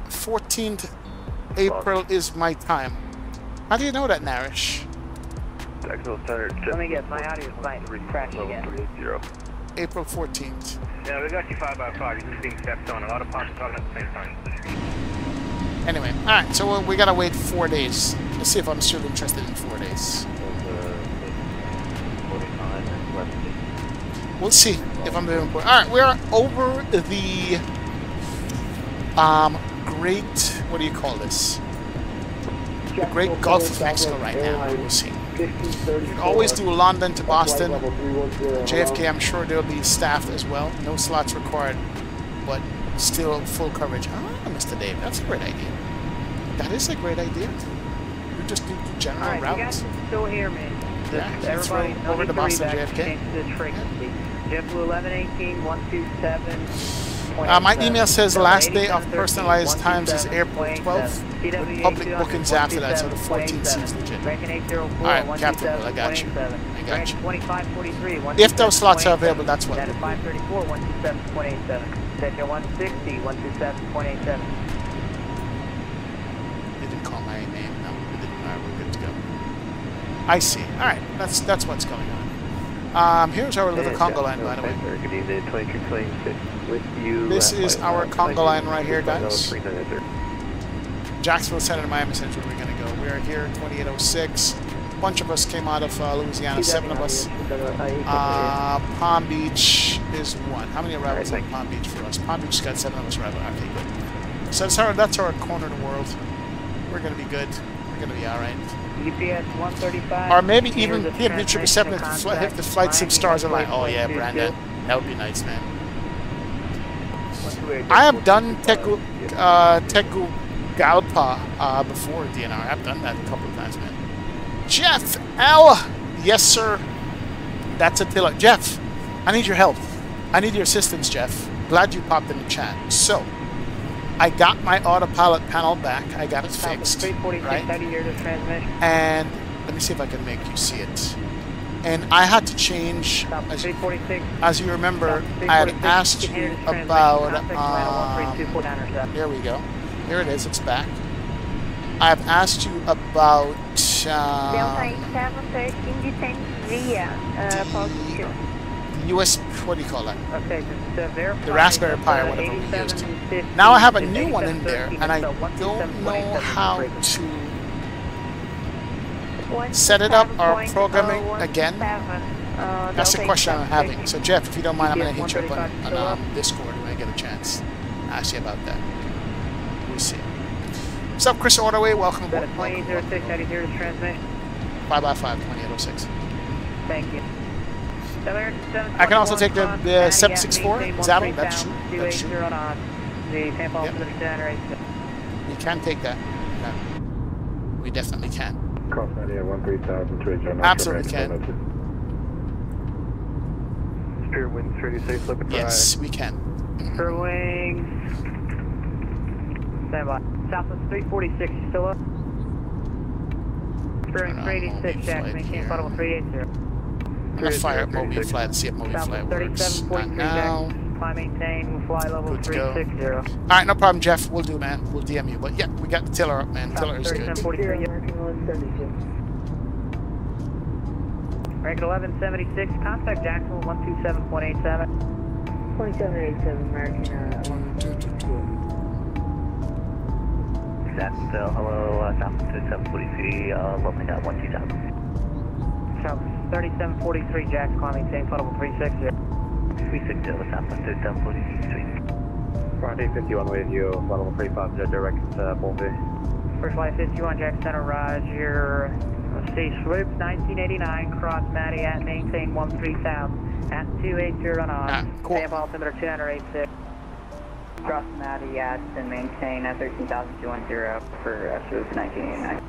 14th April is my time. How do you know that, Narish? Let me guess, my audio might crash again. 380. April 14th. Yeah, we got you 5 by 5 You're just being stepped on. A lot of pods talking at the same time. Anyway, alright, so we- gotta wait four days. Let's see if I'm still interested in four days. we'll see if I'm doing important. All right, we are over the um, great. What do you call this? The Great Gulf of Mexico right now. We'll see. You can always do London to Boston. JFK, I'm sure they'll be staffed as well. No slots required, but still full coverage. Ah, Mr. Dave, that's a great idea. That is a great idea. You just do general Alright, you guys routes. still hear me. Yeah, Just you everybody, throw over need to Boston JFK. this frequency. JetBlue 1118, 127. Uh, my email says last day of personalized times is April 12th, with public bookings after that, so the 14th seems legit. Alright, Captain I got you. I got you. 2543, If those slots are available, that's what. That is 534, 127.87. Section 160, 127.87. They didn't call my name. No, they didn't. Alright, we're good to go. I see. Alright, that's that's what's going on. Um, here's our little Congo line, by the way. With you. This is our line Congo line right here, guys. Jacksonville Center, Miami Central, we're going to go. We are here, 2806. A bunch of us came out of uh, Louisiana, seven of us. Uh, Palm Beach is one. How many arrivals in Palm Beach for us? Palm Beach got seven of us arrivals. Okay, good. So that's our, that's our corner of the world. We're going to be good. We're going to be all right. UPS 135. Or maybe even the Mutual transmission if the, fl- if the flight sim stars are like, oh yeah, Brandon, that would be nice, man. I have done Teku, uh, Tegucigalpa uh, before DNR. I've done that a couple of times, man. Jeff L. Yes, sir. That's Attila. Jeff, I need your help. I need your assistance, Jeff. Glad you popped in the chat. So, I got my autopilot panel back. I got it fixed, 346, right? 90 years of transmission. And let me see if I can make you see it. And I had to change, as, 346. as you remember, I had asked you about, um, there we go. Here it is, it's back. I've asked you about, Delta 8713 descend via uh, position. US, what do you call that? Okay, just uh, The Raspberry Pi uh, or whatever we used. 8750 Now I have a new one in there, and I don't know how to set it up or programming again. Uh, That's the question I'm having. So Jeff, if you don't mind, I'm going to hit you up on, on um, Discord when I get a chance. Ask you about that. We'll see. What's up, Chris Ordaway? Welcome Is that aboard. a 2006 90 years of transmission? 5 by 5 2806. Thank you. I can also take the, the 764 Zaddle. That's true. That's true. The Tampa Yep. Altimeter generator. We can take that. Yeah. We definitely can. Cross 98, 13000, to adjourn. Absolutely can. Spirit Wind 36, looking for Yes, we can. Her wings. Stand by. Southwest 346, you still up? Spirit Hold on, 386, Mobile Jack, maintain here. flight level 380. I'm going to fire up MobiFlight and see if MobiFlight Southwest works. Not now. Jack, climb maintain, fly level Good 360. Alright, no problem, Jeff. We'll do, man. We'll DM you. But yeah, we got the tiller up, man. Tiller is good. 3743, Rank 1176, contact Jacksonville 127.87. 2787 American uh, Jacksonville, hello, uh, South 3743, uh, leveling at 127. South 3743, Jack, climb maintain, flight level 360. 360, South 3743. Friday 51 with you, flight level 35, jet direct, uh, Bombay. First flight 51, Jack Center, Roger. Let's see, swoop 1989, cross Matty at maintain 13000 at 280 knots. Ah, cool. Tampa altimeter 286. Cross Matty at and maintain at 13210 for uh, swoop 1989.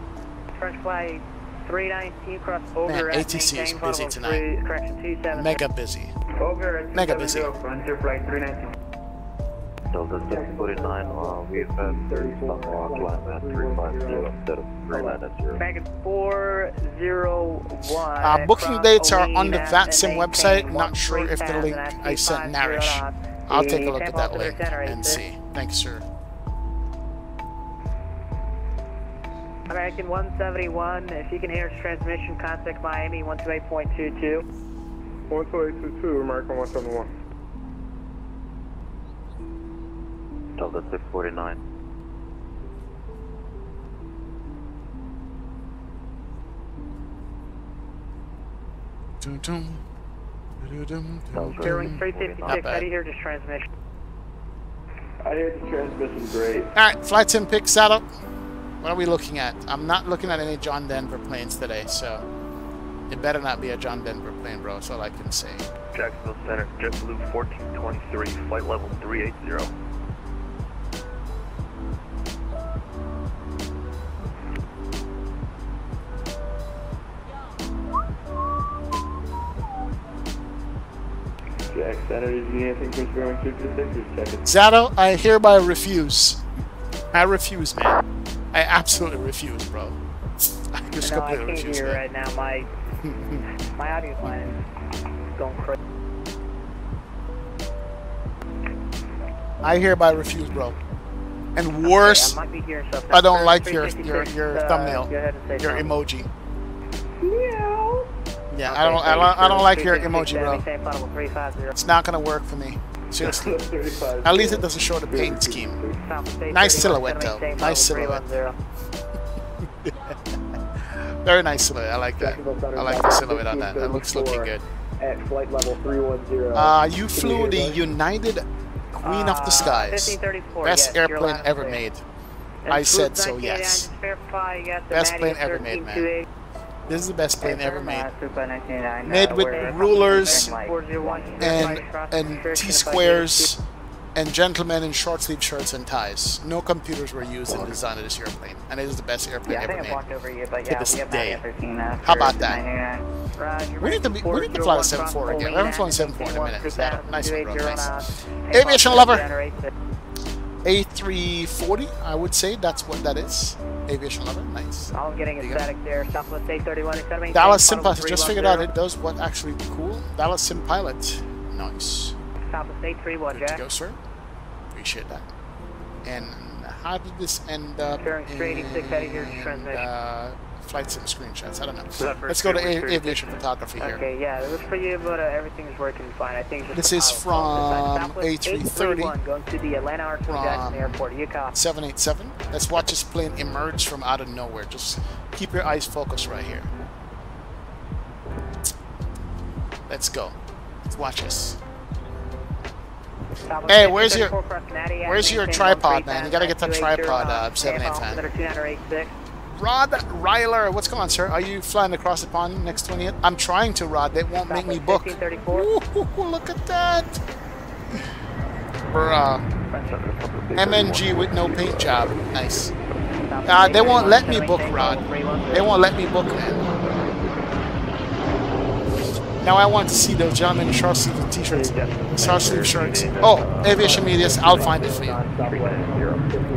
French flight 319, cross over Man, at ATC is busy tonight. three, correction 27. Mega busy. Over at Mega busy. 270, Frontier flight 319. Delta 649, uh, we have had 30 stop walk, land at 350 instead of 390. Back 401. Uh, booking dates are on the VATSIM website. Not sure if the link I sent at Narish. 250 I'll take a look at that altimeter link and see. Thanks, sir. American 171, if you can hear us transmission, contact Miami 128.22. 12822, American 171. Delta 649. Dun, dun. Bearing 356, Not how do bad. you hear this transmission? I hear the transmission great. Alright, flight sim pick saddle. What are we looking at? I'm not looking at any John Denver planes today, so it better not be a John Denver plane, bro. That's all I can say. Jacksonville Center, JetBlue 1423, flight level 380. Jack Center, did you need anything from Bearing 356 or check it? Zato, I hereby refuse. I refuse, man. I absolutely refuse, bro. <laughs> I just no, I can't refuse. hear man. right now. My <laughs> my audio line is going crazy. I hereby refuse, bro. And worse, I hearing stuff. I don't like your your your uh, thumbnail, go ahead and say your something. emoji. Yeah, I don't I don't I don't like your emoji, bro. It's not gonna work for me. Seriously. <laughs> At least it doesn't show the paint scheme. Nice silhouette though. Nice silhouette. <laughs> Very nice silhouette. I like that. I like the silhouette on that. That looks looking good. At flight level 310. Uh, you flew the United Queen of the Skies. Best airplane ever made. I said so, yes. engines verify, you got the Best plane ever made, man. 1328. This is the best plane ever made. Uh, Fluke 1999, Made uh, with rulers and and T squares and gentlemen in short sleeve shirts and ties. No computers were used in the design of this airplane, and it is the best airplane Yeah, I ever made. blocked over you, but to yeah, this day. Matty 13 uh, How about that? 99. Roger, We need to be, we need to fly the 74 again. We haven't flown 74 in a minute. So nice one, bro. Nice. Aviation lover. A340, I would say that's what that is. Aviation lover, nice. I'm getting a There you go. static there. Southwest 831 academy. Dallas Final Sim Pilot. Just figured out it does what actually cool. Dallas Sim Pilot. Nice. Southwest 831, Good to Jack. go, sir. Appreciate that. And how did this end up Bearing straight, 86, heading here to transmission. uh, flight some screenshots. I don't know. Let's go to aviation photography here. Okay, yeah, it looks pretty good. Uh, everything's working fine. I think this is from A330 going to the Atlanta Jackson Airport. You 787. Let's watch this plane emerge from out of nowhere. Just keep your eyes focused right here. Let's go. Let's watch this. Hey, where's your where's your tripod, man? You gotta get that tripod, uh, 785. Rod Ryler, what's going on, sir? Are you flying across the pond next 28? I'm trying to, Rod. They won't make me book. 1534. Ooh, look at that. Bruh. MNG with no paint job. Nice. Uh, they won't let me book, Rod. They won't let me book, man. Now I want to see those gentlemen in short sleeve t-shirts, short sleeve shirts. Oh, aviation medias. I'll find it for you.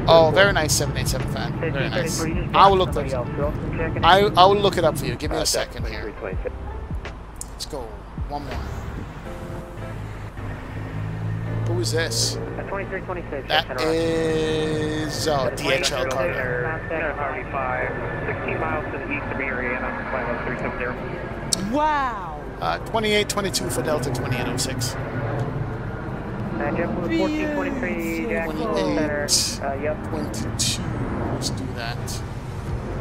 Oh, very nice 787 fan. Very nice. I will look. I I will look it up for you. Give me a second here. Let's go. One more. Who is this? 2326. That is uh, oh DHL Carter. Center Harvey 5, 16 miles to the east of Erie, and I'm flight level 370. Wow. Uh, 2822 for Delta 2806. Uh, JetBlue 1423 Jacksonville Center. Uh, yep. 22. Let's do that.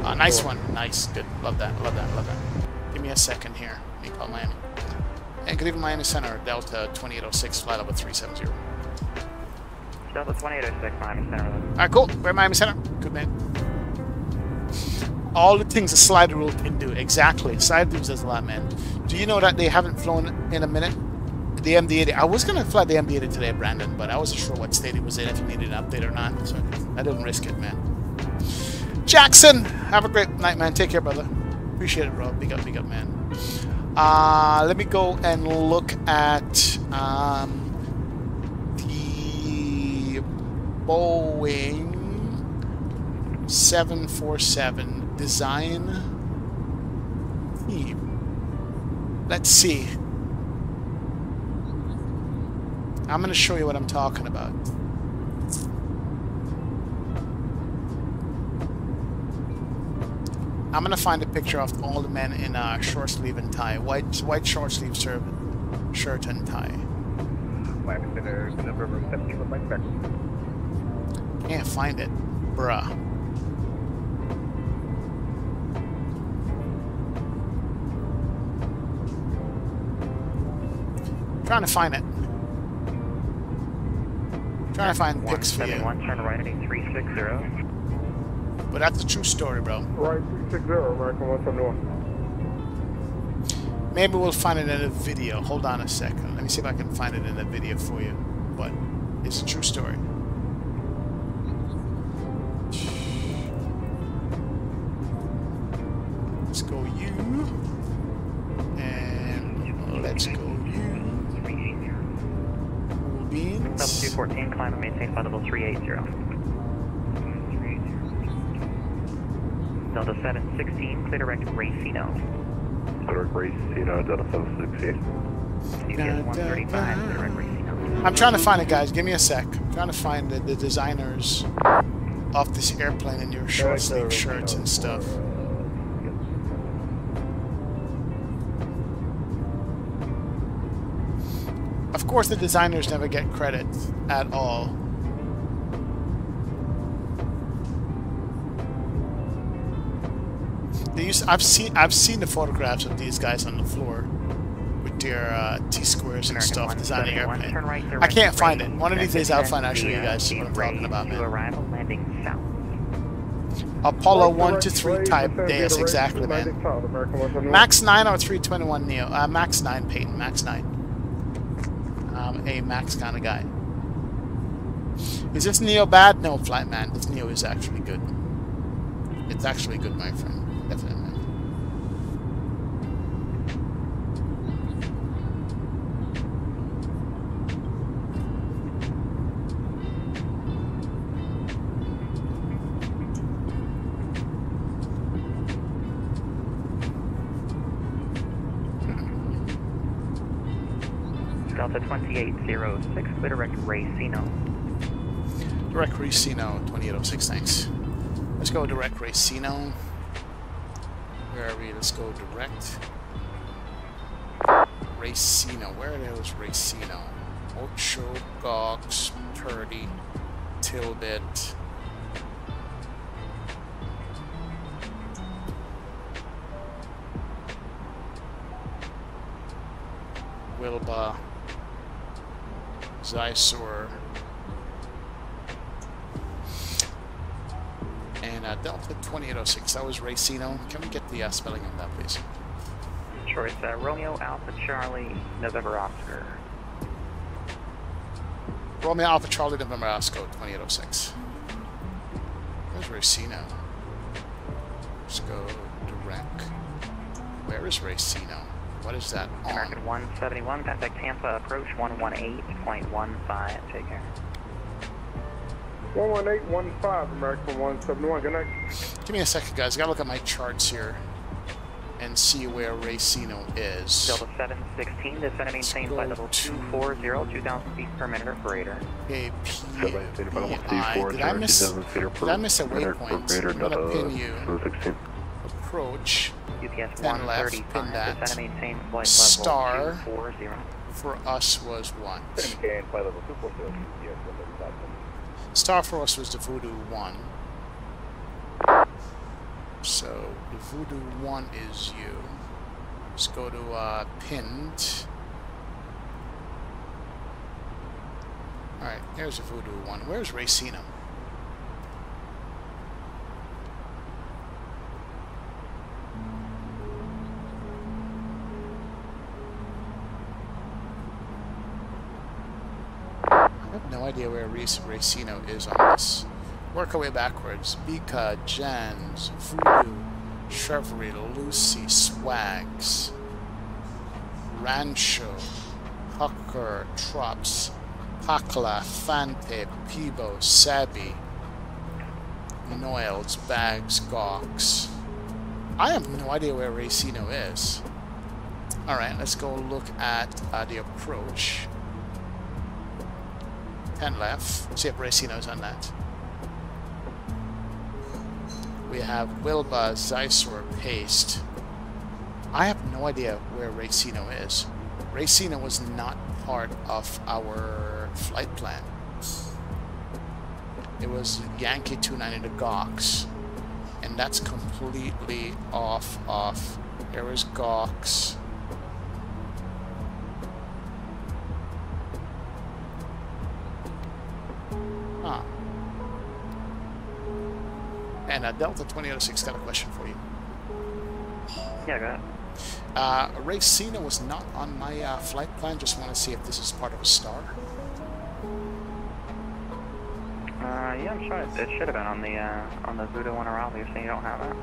Uh, nice one. Nice. Good. Love that. Love that. Love that. Give me a second here. Let me call Miami. And good evening, Miami Center. Delta 2806, flight level 370. Delta 2806, Miami Center. Alright, cool. We're Miami Center. Good man. All the things a slider rule can do. Exactly. Slider rules does a lot, man. Do you know that they haven't flown in a minute? The MD-80. I was gonna fly the MD-80 today, Brandon, but I wasn't sure what state it was in, if it needed an update or not. So I didn't risk it, man. Jackson, have a great night, man. Take care, brother. Appreciate it, bro. Big up, big up, man. Uh, let me go and look at um, the Boeing 747 design theme. Let's see. I'm going to show you what I'm talking about. I'm going to find a picture of all the men in uh, short sleeve and tie. White white short sleeve shirt, shirt and tie. Miami Center, November 17 with Mike Becker. Can't find it. Bruh. Trying to find it. trying to find pics for you. turn right at 360. But that's a true story, bro. Right, 360, American 171. Maybe we'll find it in a video. Hold on a second. Let me see if I can find it in a video for you. But it's a true story. I'm trying to find it, guys. Give me a sec. I'm trying to find the, the designers of this airplane and your short sleeve shirts and stuff. Of course, the designers never get credit at all. They used, I've seen I've seen the photographs of these guys on the floor with their uh, T squares and American stuff designing 171, airplane. turn right, I can't find it. One of these days I'll find. I'll show you via guys what I'm talking about, to man. arrival landing south. Apollo one to three type descend Deus, exactly, range, man. American 171. Max 9 or 321 Neo? Uh, Max 9, Peyton. Max 9. I'm a Max kind of guy. Is this Neo bad? No, Flight Man. This Neo is actually good. It's actually good, my friend. Delta 2806, clear direct Racino. Direct Racino 2806, thanks. Let's go direct Racino. Where are we? Let's go direct. Racino. Where the hell is Racino? Ocho, Gox, Purdy, Tilbit. Wilba. Zysor. And uh, Delta 2806, that was Racino. Can we get the uh, spelling on that, please? Sure, it's uh, Romeo Alpha Charlie November Oscar. Romeo Alpha Charlie November Oscar 2806. Where's Racino? Let's go direct. Where is Racino? What is that on? American 171, contact Tampa approach 118.15, take care. 11815, American 171, good night. Give me a second, guys. I gotta look at my charts here and see where Racino is. Delta 716, descend and maintain flight level 240, 2,000 feet per minute operator. Okay, P Set by state level I- 24, did I miss? 2,000 feet Did I miss a per waypoint? Radar I'm gonna pin you. Approach. UPS 10 left, pin that. maintain flight Star. level For us was what? McCann, flight level 240, yes, 135. Star for us was the Voodoo 1. So, the Voodoo 1 is you. Let's go to uh, pinned. Alright, there's the Voodoo 1. Where's Racino? Idea where Reese Racino is on this. Work our way backwards. Bika, Jans, Voodoo, Chevrolet, Lucy, Swags, Rancho, Hucker, Trops, Pakla, Fante, Peebo, Sabi, Noils, Bags, Gawks. I have no idea where Racino is. Alright, let's go look at uh, the approach. 10 left. See if Racino's on that. We have Wilba, Zysor, Paste. I have no idea where Racino is. Racino was not part of our flight plan. It was Yankee 290 to Gawks. And that's completely off of... There is Gawks. And uh, Delta 2006 got a question for you. Yeah, go ahead. Uh, Racina was not on my uh, flight plan. Just want to see if this is part of a star. Uh, yeah, I'm sure it, it should have been on the uh, on the Voodoo one arrival. You're saying you don't have it?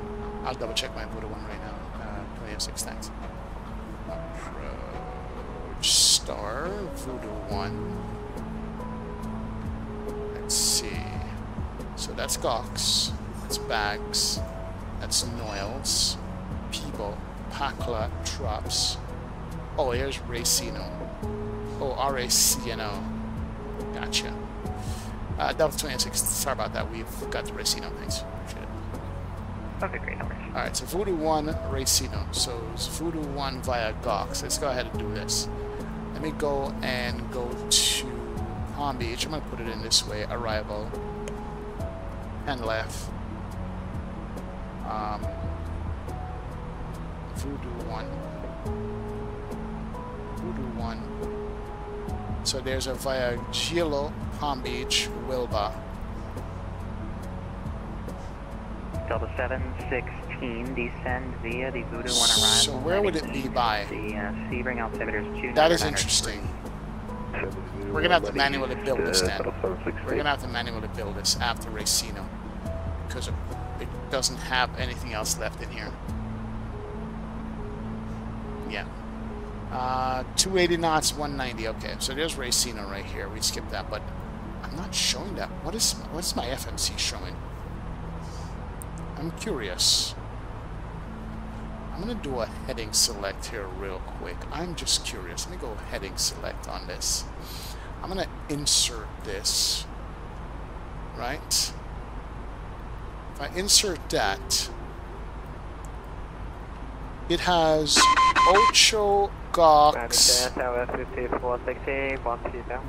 I'll double check my Voodoo one right now. Uh, 2006, thanks. Approach star Voodoo one. Let's see. So that's Gox. That's Bags. That's Noils. Peeble. Pakla. Traps. Oh, here's Racino. Oh, R-A-C-N-O. Gotcha. Uh, Delta 26, sorry about that. We've got the Racino. Thanks. Appreciate it. Okay, great. Worries. Alright, so Voodoo 1, Racino. So it's Voodoo 1 via Gox. Let's go ahead and do this. Let me go and go to Palm Beach. I'm going to put it in this way. Arrival. And left. Um, Voodoo 1. Voodoo 1. So there's a via Gilo, Palm Beach, Wilba. Delta 716, descend via the Voodoo 1 arrival. So where would it be by? The uh, Sebring altimeter is That is interesting. We're gonna have to manually build this then. We're gonna have to manually build this after Racino. Because it it doesn't have anything else left in here. Yeah. Uh, 280 knots, 190. Okay, so there's Racino right here. We skipped that, but I'm not showing that. What is what's my FMC showing? I'm curious. I'm gonna do a heading select here real quick. I'm just curious. Let me go heading select on this. I'm gonna insert this. Right? I insert that, it has Ocho Gox,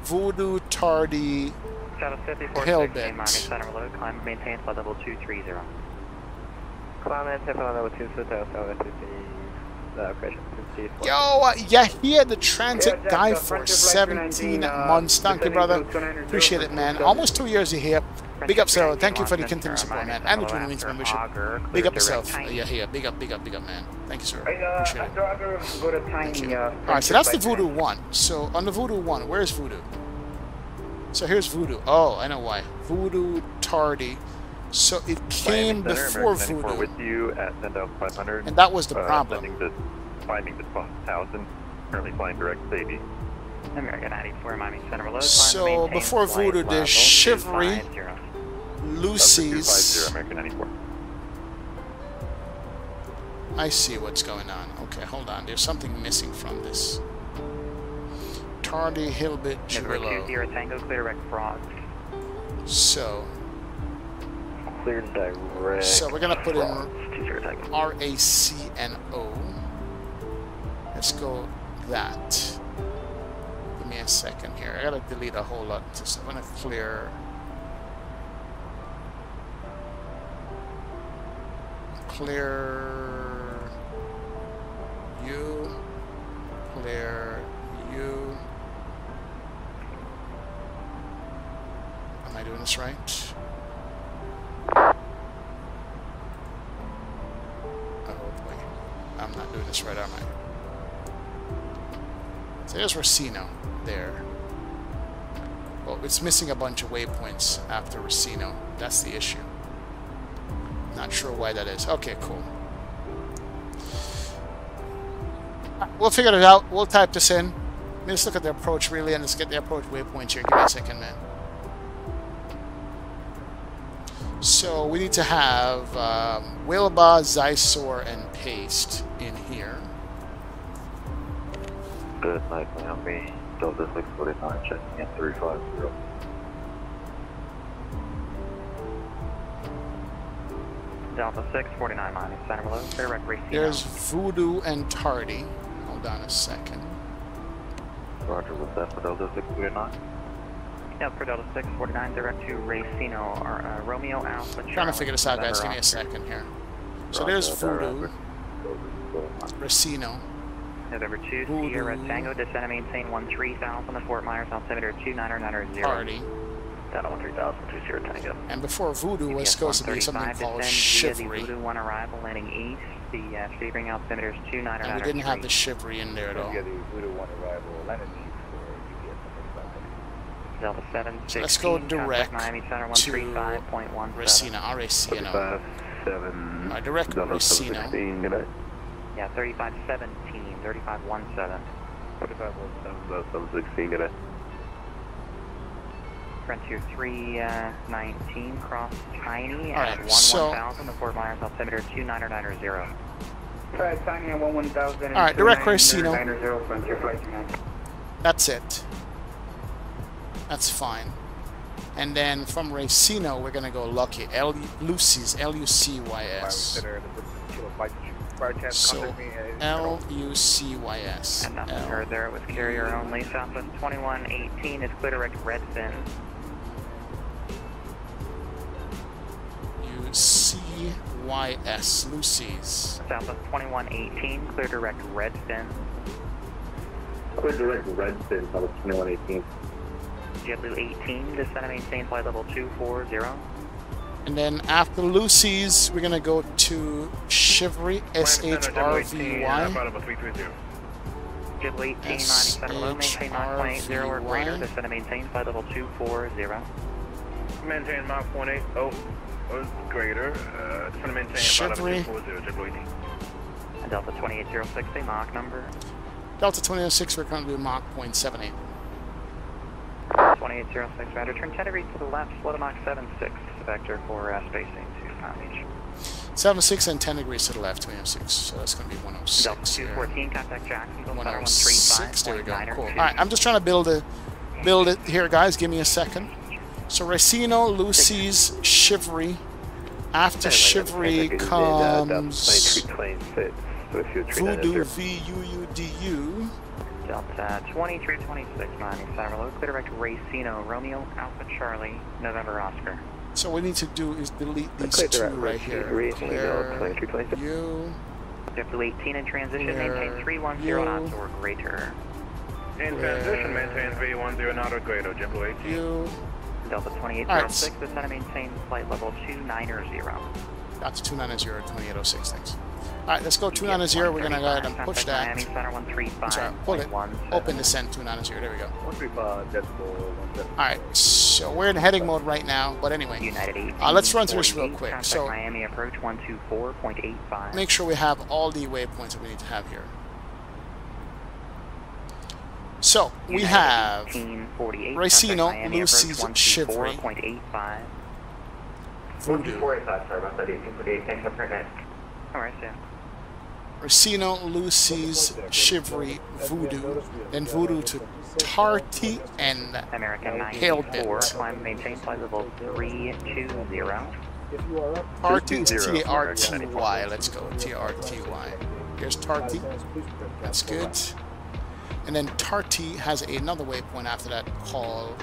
Voodoo Tardy, Hellbent. Climb maintain flight level 230. Climb maintain flight level 230. Yo, uh, yeah, he had the transit guy for 17 months. Thank you, brother. Appreciate it, man. Almost two years here. Big up, sir. Thank you for the continued support, man. And the Twin Wings membership. Big up yourself. Uh, yeah, here. Big up, big up, big up, man. Thank you, sir. Appreciate it. Thank you. Alright, so that's the Voodoo 1. So on the Voodoo 1, where's Voodoo? So here's Voodoo. Oh, I know why. Voodoo Tardy. So it came before Voodoo. with you at Sendell 500. And that was the uh, problem. Sending finding the 1000. Currently flying direct to AB. American 94, Miami Center Below. So before Voodoo, there's Chivalry, Lucy's. American 94. I see what's going on. Okay, hold on. There's something missing from this. Tardy, Hillbit, Number Jubillo. 20 Tango, clear direct frogs. So, Clear direct. so we're gonna put in R A C N O. Let's go that. Give me a second here. I gotta delete a whole lot. Just I'm gonna clear. Clear you. Clear you. Am I doing this right? Oh boy. I'm not doing this right, am I? So there's Racino there. Well, it's missing a bunch of waypoints after Racino. That's the issue. Not sure why that is. Okay, cool. We'll figure it out. We'll type this in. Let's look at the approach really and let's get the approach waypoints here. Give me a second, man. So we need to have um, Wilba, Zysor, and Paste in here. Good night, Miami. Delta 649, checking in 350. Delta 649, Miami Center Below, clear direct Racino. There's Voodoo and Tardy. Hold on a second. Roger, what's that for Delta 649? Yeah, for Delta 649, direct to Racino, or uh, Romeo Alpha. trying to figure this out, guys. Give me a second here. So there's Voodoo, Racino, November 2, Sierra Tango, descend and maintain 13,000 to Fort Myers, altimeter 2990. Tardy, Down 3000, 20 Tango. And before Voodoo was supposed to be something called Chivalry. Voodoo 1 arrival landing east. The uh, Sebring altimeter is 29 And we didn't have the Chivalry in there at all. Yeah, the Voodoo 1 arrival landing east for Delta 7, So let's go direct Miami Center to 135.17. Racina, Aracino. 7. Alright, direct Delta Racino. 16, good night. Yeah, 3517, 3517. 4517, Delta 716, good night. Frontier 319, uh, cross Tiny All at right, 1 so- 1000, the Fort Myers altimeter 29990. Try Tiny at 1 1000. Alright, direct Racino. 90 Frontier Flight Command. That's it. That's fine. And then from Racino, we're gonna go Lucky. L Lucy's L U C Y S. So L U C Y S. And nothing heard there, it was carrier only. Southwest 2118 is clear direct Redfin. U C Y S. Lucy's. Southwest 2118, clear direct Redfin. Clear direct Redfin, Southwest 2118. JetBlue 18, descend and maintain flight level 240. And then after Lucy's, we're gonna go to Chivalry S H R V Y. Level 330. JetBlue 18, 97 low, maintain 9.80 or greater, descend and maintain flight level 240. Maintain Mach 180 or greater. Uh, just gonna maintain Chivalry. flight level 240, JetBlue 18. And Delta 28060, Mach number. Delta 2006, we're do Mach 0.78. 2806, roger. Turn 10 degrees to the left, slow to Mach 76, vector for uh, spacing to Palm Beach. 76 and 10 degrees to the left, 206. So that's gonna be 106. Delta here. 214, contact Jacksonville, Center 106. There we go. Cool. or All 2. right, I'm just trying to build it, build it here, guys. Give me a second. So Racino, Lucy's, Chivalry. After Chivalry uh, comes Voodoo, V U U D U. Delta 2326, Miami Cyber Low, clear direct Racino, Romeo, Alpha Charlie, November Oscar. So what we need to do is delete these Clear two direct right here. Racino, Clear 2326. you. JetBlue 18 in transition, Clear maintain 310 you. knots or greater. In transition, maintain 310 knot or greater, JetBlue 18. You. Delta 2806, descend and maintain flight level 290. That's 290, 2806, thanks. Alright, let's go 290, we're gonna go ahead and push that. Miami Center 135. Sorry, pull it. Open descent 290, there we go. 135 decimal 17. Alright, so we're in heading mode right now, but anyway. United 18, Uh, let's run through this real quick. So Miami approach 124.85. make sure we have all the waypoints that we need to have here. So we have Racino, contact Miami Lucy's Chivalry, Voodoo, 145, sorry about that, 1848, thanks for net. Alright, yeah. Racino, Lucy's, Chivalry, Voodoo, then Voodoo to Tarty and American Halebit. 94, climb maintain level 320. Tarty is T-A-R-T-Y. Let's go, T-A-R-T-Y. Here's Tarty. That's good. And then Tarty has another waypoint after that called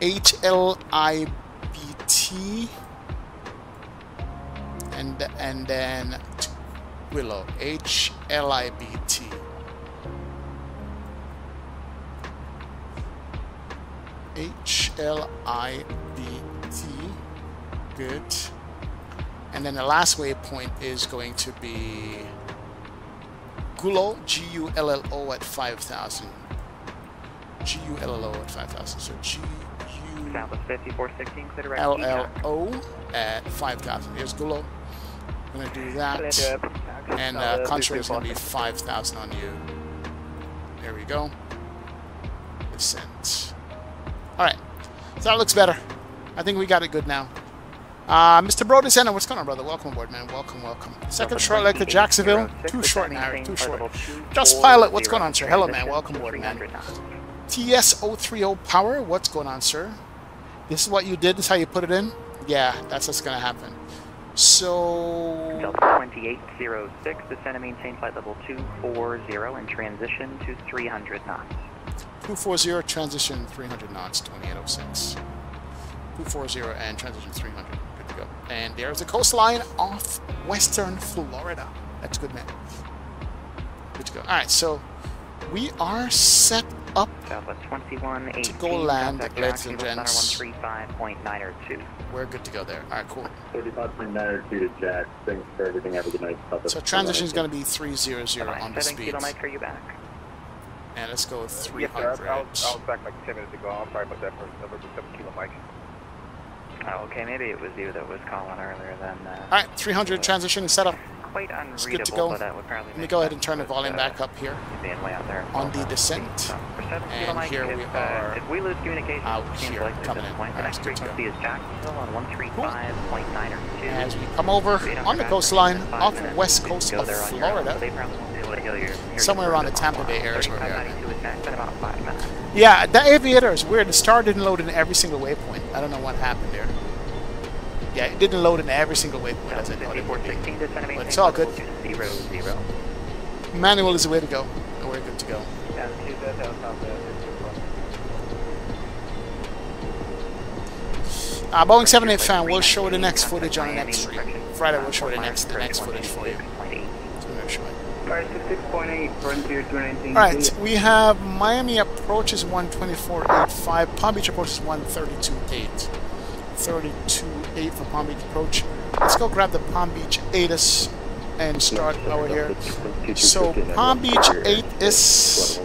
H-L-I-B-T. And, and then Willow, H-L-I-B-T. H-L-I-B-T. Good. And then the last waypoint is going to be Gulo, G-U-L-L-O at 5,000. G-U-L-L-O at 5,000. So G-U... Southwest 5416, clear at 5,000. Here's Gulo. I'm going to do that. And uh, contrary is going to be 5,000 on you. There we go. Descent. Alright. So that looks better. I think we got it good now. Uh, Mr. Brody Center, what's going on, brother? Welcome aboard, man. Welcome, welcome. Second short leg to Jacksonville. Too short, Harry. Too short. Just Pilot, what's going on, sir? Hello, man. Welcome aboard, man. TS030 Power, what's going on, sir? This is what you did? This is how you put it in? Yeah, that's what's going to happen. So... Delta 2806, descend and maintain flight level 240 and transition to 300 knots. 240, transition 300 knots, 2806. 240 and transition 300. Good go. And there's the coastline off western Florida. That's good, man. Good to go. All right, so we are set up Southwest 21, to go land, ladies and gents. Oh We're good to go there. Alright, cool. 35.902 to Jack. Thanks for everything. Have a good night. So transition is going to be 300 on the 7 speed. kilometer, you back. And let's go with Yes, sir. 300. I, I, was, I was back like 10 minutes ago. I'm sorry about that for number 7 kilo Mike. Oh, okay, maybe it was you that was calling earlier then. Uh, Alright, 300 transition is set up. quite It's unreadable, good to go. but that would probably Let me go ahead and turn the volume uh, back up here being way out there. on the descent. For 7 kilo And here we if, are uh, if we lose communication, out here, like coming in. point, Alright, good to go. frequency is on 135.902. As we come over on the coastline off the west coast of there on your Florida. so they probably won't be able to hear your- hear your Somewhere around the Tampa Bay area is where we are. 3592 is next in about 5 minutes. Yeah, the aviator is weird. The star didn't load in every single waypoint. I don't know what happened there. Yeah, it didn't load in every single waypoint as I thought it would be. But it's all good. level 200. Manual is the way to go. and We're good to go. Uh, Boeing 78 fan will show the next footage on the next stream. Friday we'll show the next the next footage for you. So we'll show it. 566.8, frontier 219. Alright, we have Miami approaches 124.85, Palm Beach approaches 132.8. 32.8 for Palm Beach approach. Let's go grab the Palm Beach ATIS and start our here. So Palm Beach 8 is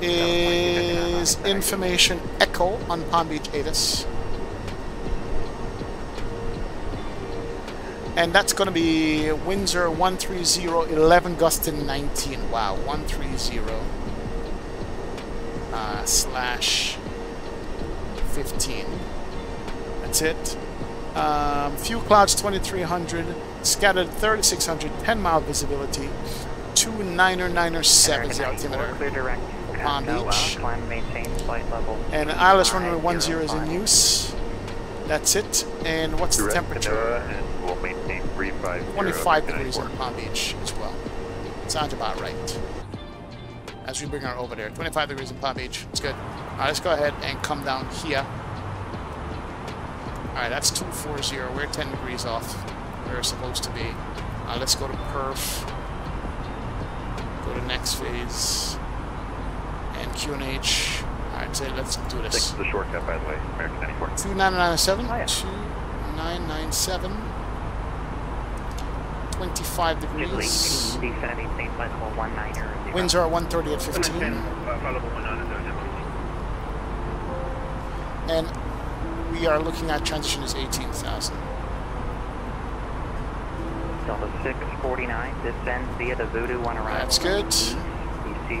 is information echo on Palm Beach ATIS. And that's going to be Windsor 130, 11 Gustin 19. Wow, 130 uh, slash 15. That's it. Um, few clouds 2300, scattered 3600, 10 mile visibility, 2997 is the altimeter. Clear direct. Palm Beach. climb, maintain flight level. And ILS runway 10 is in use. That's it. And what's the temperature? and we'll maintain 350. 25 degrees in Palm Beach as well. Sounds about right. As we bring her over there. 25 degrees in Palm Beach. It's good. Alright, let's go ahead and come down here. Alright, that's 240. We're 10 degrees off where we're supposed to be. Uh, let's go to perf. Go to next phase. And QNH. Alright, so let's do this. this. is the shortcut, by the way, American 94. 2997. 2997. 25 degrees. Descend, maintain flight level 190. Winds are at 130 at 15. And we are looking at transition is 18,000. Delta 649, descend via the Voodoo on arrival. That's good.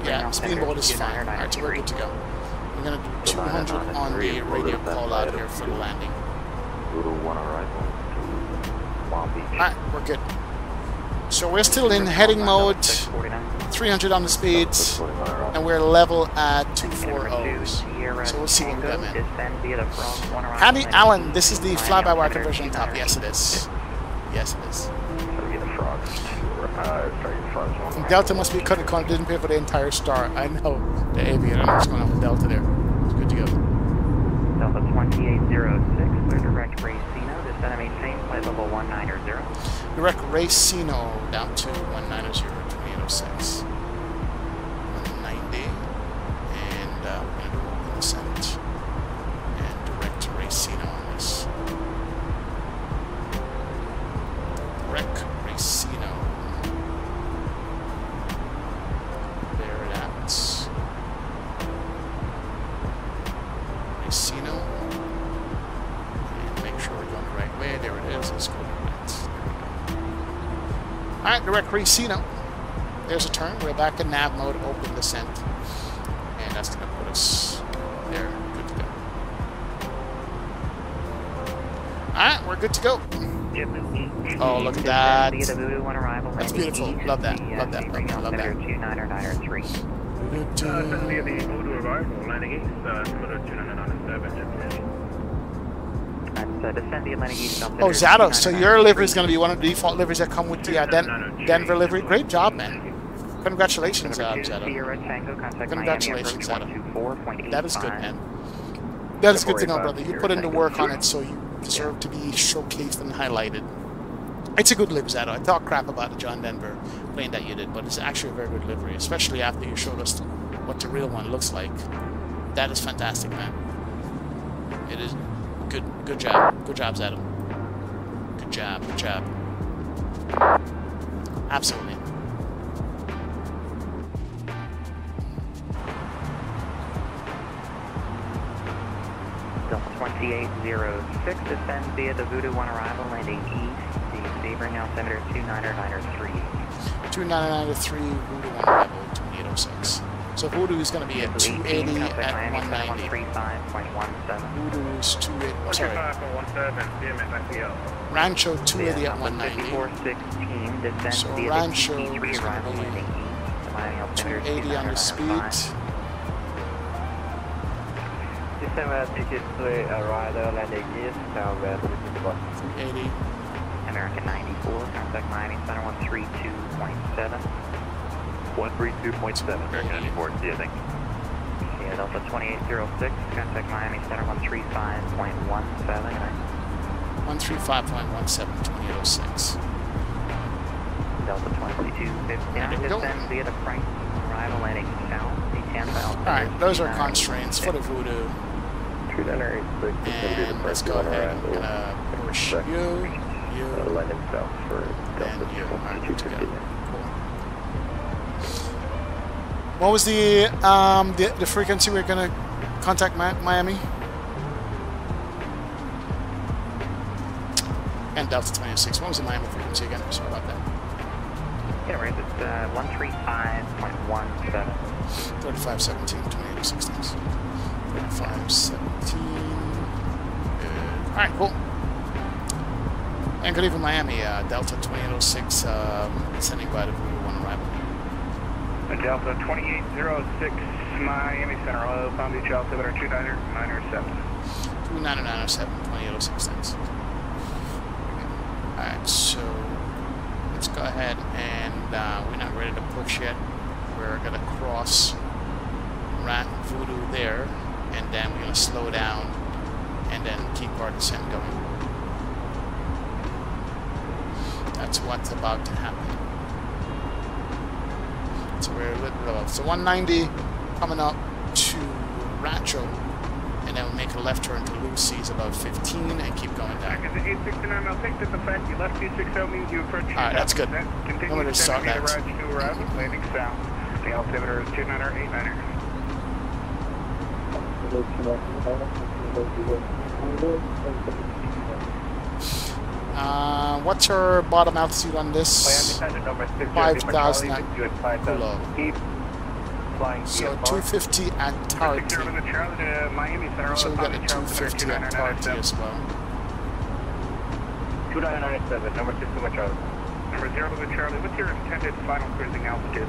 Yeah, speedboat is fine. Alright, so we're good to go. We're going to do 200 on the radio call out here for the landing. Voodoo 1 arrival to Palm Beach. Alright, we're good. So we're still in heading mode, 300 on the speeds, and we're level at 240. So we'll see what we got, man. Descend via the Frost one arrival. Howdy, Alan. This is the fly-by-wire conversion top. Yes, it is. Yes, it is. Uh, Delta must be cut a con didn't pay for the entire star. I know. The aviator. I know what's going on with Delta there. It's good to go. Delta 2806, clear direct Racino, descend and maintain flight level 190. Direct Racino down to 190, 2806. Alright, direct There's a turn. We're back in nav mode, open descent. And that's going to put us there. Good to go. Alright, we're good to go. Oh, look at that. Via the Voodoo one arrival. That's beautiful. Love that. Love that. Love that. Love that. 2993. Uh, Uh, descend the Atlantic East. Oh, Zato, so your livery is going to be one of the default liveries that come with the uh, Den Denver livery. Great job, man. Congratulations, uh, Zato. Sierra Tango, contact Congratulations, Zato. That is good, man. That is good to know, brother. You put in the work on it, so you deserve to be showcased and highlighted. It's a good livery, Zato. I talk crap about the John Denver plane that you did, but it's actually a very good livery, especially after you showed us what the real one looks like. That is fantastic, man. It is good. Good job. Good jobs, Adam. Good job. Good job. Absolutely. Delta 2806, descend via the Voodoo 1 arrival, landing east, the Sebring altimeter 29903. 29903, Voodoo 1 arrival, 2806. So Voodoo is going to be at 280 at 190. Voodoo is 280, oh, sorry. Rancho 280 at 190. So Rancho is going to be 280 on the speed. December ticket to arrival landing east, southwest 80. American 94, contact Miami Center 132.7. 132.7, American engine 4C, I think. Yeah, Delta 2806, contact Miami Center 135.17. 135.17, 2806. Delta 2259, descend via the Franklin arrival landing south, C10 bound. Alright, those are constraints for the Voodoo. And let's go ahead and uh, push you, you, uh, London south for Delta 2259. What was the um the, the frequency we're gonna contact Mi Miami? And Delta 26. What was the Miami frequency again? Sorry about that. Yeah, right. It's uh, 135.17. 3517, 2806 thanks. 3517. Good. Alright, cool. And good evening, Miami. Uh, Delta 2806, um, sending by the Voodoo 1 arrival. Delta 2806, Miami Center, Palm Beach altimeter 29907. 29907, 2806, thanks. Alright, so let's go ahead and uh, we're not ready to push yet. We're going to cross Rat Voodoo there, and then we're going to slow down and then keep our descent going. That's what's about to happen. So we're a little bit above. So 190 coming up to Rancho, and then we'll make a left turn to Lucy's about 15 and keep going down. 869, I'll take that the fact you left 260 means you approach Alright, that's good. Continue I'm going to start that. Garage to arrival, landing south. The altimeter is 2989er. Uh, what's our bottom altitude on this? 5,000 at Pulo. So 250 at Tarty. So we got a 250 at Tarty as well. 2997, number 6 Lima Charlie. Number 0 Lima Charlie, what's your intended final cruising altitude?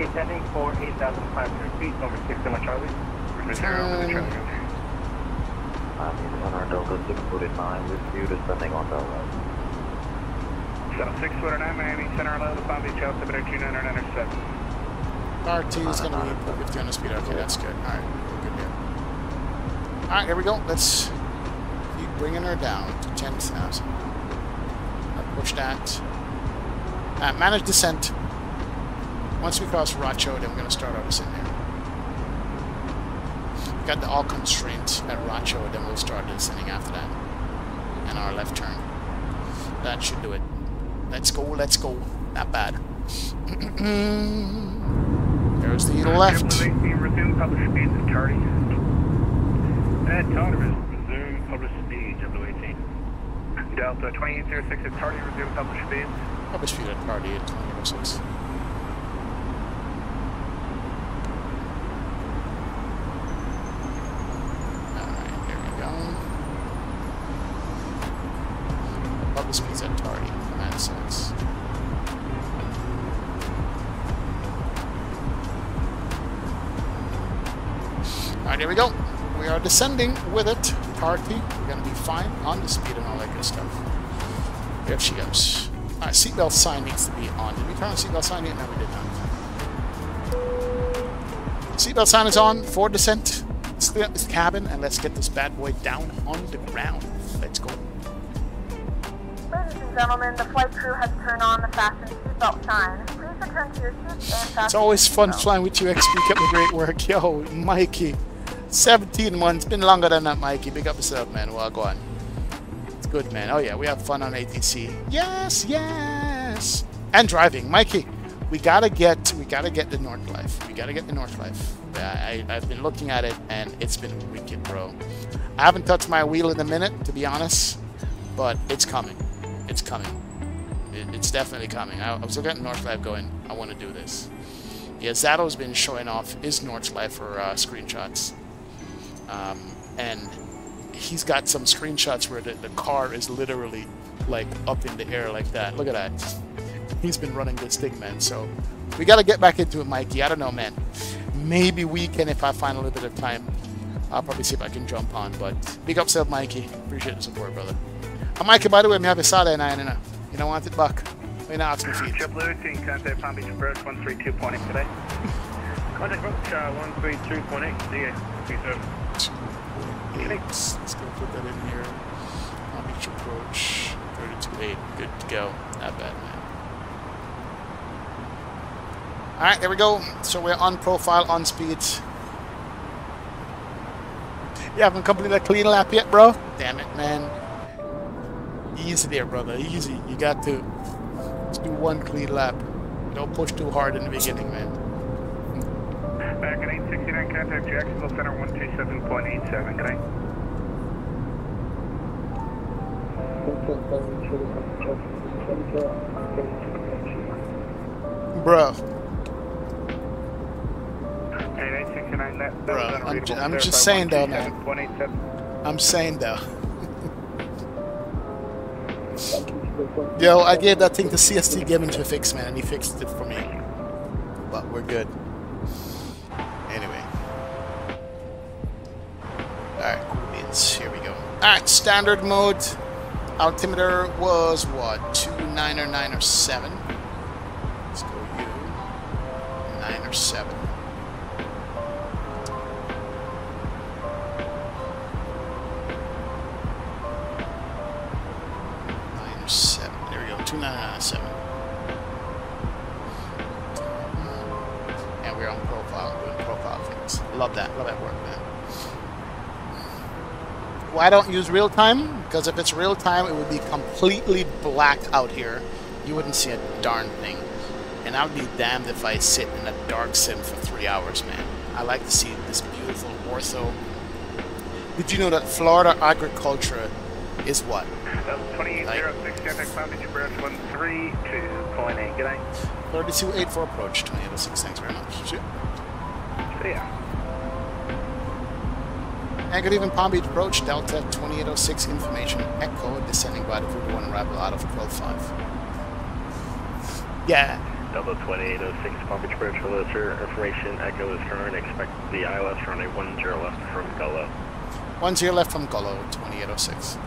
Intending for 8,500 feet, number 6 Lima Charlie. Number 0 Lima Charlie. Miami Center, Delta 649, with you descending on Delta. So 649, Miami Center, hello, the Palm Beach altimeter 2997. RT is going to be 50 on the speed. Okay, that's good. Alright, good here. Alright, here we go. Let's keep bringing her down to 10,000. Push that. Uh, manage descent. Once we cross Racho, then we're going to start our descent here. Got the all constraint at Racho, then we'll start descending after that. And our left turn. That should do it. Let's go, let's go. Not bad. <clears throat> There's the left. Resume public speed at Tardy. At Tardy, resume public speed, W18. Delta 2806 at Tardy, resume public speed. Public speed at Tardy at 2806. With it. Party. We're going to be fine on the speed and all that good stuff. There she goes. Alright, seatbelt sign needs to be on. Did we turn the seatbelt sign yet? No, we did not. Seatbelt sign is on for descent. Let's clear up this cabin and let's get this bad boy down on the ground. Let's go. Ladies and gentlemen, the flight crew has turned on the fasten seatbelt sign. Please return to your seats and fasten It's always fun flying with you, XP. Keep up the great work. Yo, Mikey. 17 months. Been longer than that, Mikey. Big up yourself, man. Well, go on. It's good, man. Oh, yeah. We have fun on ATC. Yes, yes. And driving. Mikey, we gotta get we gotta get the Nordschleife. We gotta get the Nordschleife. I, I, I've been looking at it, and it's been wicked, bro. I haven't touched my wheel in a minute, to be honest, but it's coming. It's coming. It, it's definitely coming. I, I was looking at Nordschleife going, I want to do this. Yeah, Zato's been showing off his Nordschleife for uh, screenshots. Um, and he's got some screenshots where the, the car is literally like up in the air like that. Look at that. He's been running this thing, man. So we got to get back into it, Mikey. I don't know, man. Maybe we can, if I find a little bit of time. I'll probably see if I can jump on. But big up, self, Mikey. Appreciate the support, brother. Uh, Mikey, by the way, me have a Sada and I, you know. You don't want it back. We now ask me feet. JetBlue, team contact Palm Beach Approach 132.8 today. <laughs> Contact approach uh, 132.8. See you. Let's, let's go put that in here. Palm Beach approach 32.8. Good to go. Not bad, man. Alright, there we go. So we're on profile, on speed. You haven't completed a clean lap yet, bro? Damn it, man. Easy there, brother. Easy. You got to just do one clean lap. Don't push too hard in the beginning, man. Back at 869, contact Jacksonville Center 127.87. Good night. Bro. Hey, 869, that, Bro, that was I'm, unreadable. ju- I'm just saying though, man. 127.87. I'm saying though. <laughs> Yo, I gave that thing to CST Gibbon to fix, man, and he fixed it for me. But we're good. Alright, standard mode. Altimeter was what? 2, 9 or 9 or 7. Why don't use real time? Because if it's real time, it would be completely black out here. You wouldn't see a darn thing. And I would be damned if I sit in a dark sim for three hours, man. I like to see this beautiful ortho. Did you know that Florida agriculture is what? That was 2806, contact Palm Beach Approach 132.8. Good night. 3284 approach, 2806. Thanks very much. See ya. And good evening, Palm Beach approach, Delta 2806 information, Echo, descending by the 41 arrival out of 125. Yeah, Delta 2806, Palm Beach Approach, hello sir. Information, Echo is current. Expect the ILS runway 10 left from Gullo. One zero left from Gullo, 2806.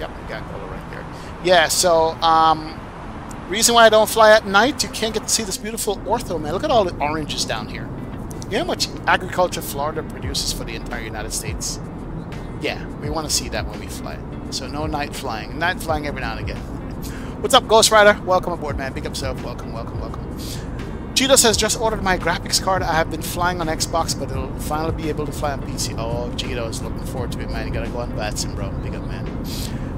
Yep, we got Gullo right there. Yeah, so, um, reason why I don't fly at night, you can't get to see this beautiful ortho, man. Look at all the oranges down here. You know how much agriculture Florida produces for the entire United States? Yeah, we want to see that when we fly. So no night flying. Night flying every now and again. What's up, Ghost Rider? Welcome aboard, man. Big up self. Welcome, welcome, welcome. Cheeto says, just ordered my graphics card. I have been flying on Xbox, but it'll finally be able to fly on PC. Oh, Cheeto is looking forward to it, man. You gotta go on VATSIM, bro. Big up, man.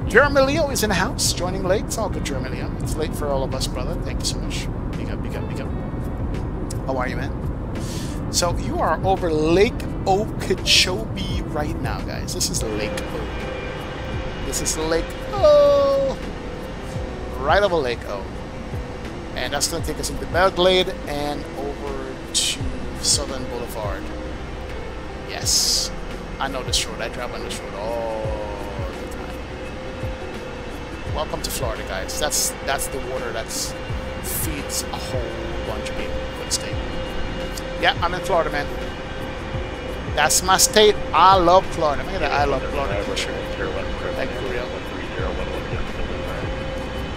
Jeremy Leo is in the house, joining late. It's all good, Jeremy Leo. It's late for all of us, brother. Thank you so much. Big up, big up, big up. How are you, man? So you are over Lake Okeechobee right now, guys. This is Lake O. This is Lake O. Right over Lake O. And that's going to take us into Belle Glade and over to Southern Boulevard. Yes. I know this road. I drive on this road all the time. Welcome to Florida, guys. That's that's the water that feeds a whole bunch of people. Good state. Yeah, I'm in Florida, man. That's my state. I love Florida. Look at that. I love Florida for sure. Like for real.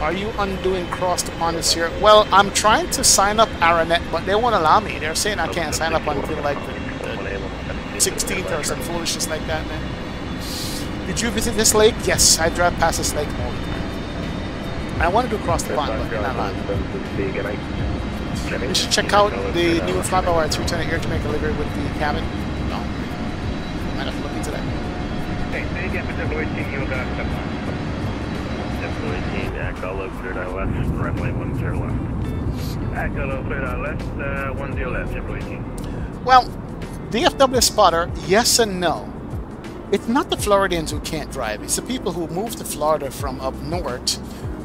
Are you undoing cross the pond this year? Well, I'm trying to sign up Aranet, but they won't allow me. They're saying I can't sign up until like the 16th or some foolishness like that, man. Did you visit this lake? Yes, I drive past this lake all the time. I want to do cross the pond, but not allowed. You should check out the new fly-by-wire 320 Air Jamaica livery with the cabin. No. Might have to look into that. Hey, say again for Double 18, you got step on. Double 18, Echo, low cleared out runway 10 left. Echo, low cleared left, uh, 10 left, Double 18. Well, DFW spotter, yes and no. It's not the Floridians who can't drive. It's the people who moved to Florida from up north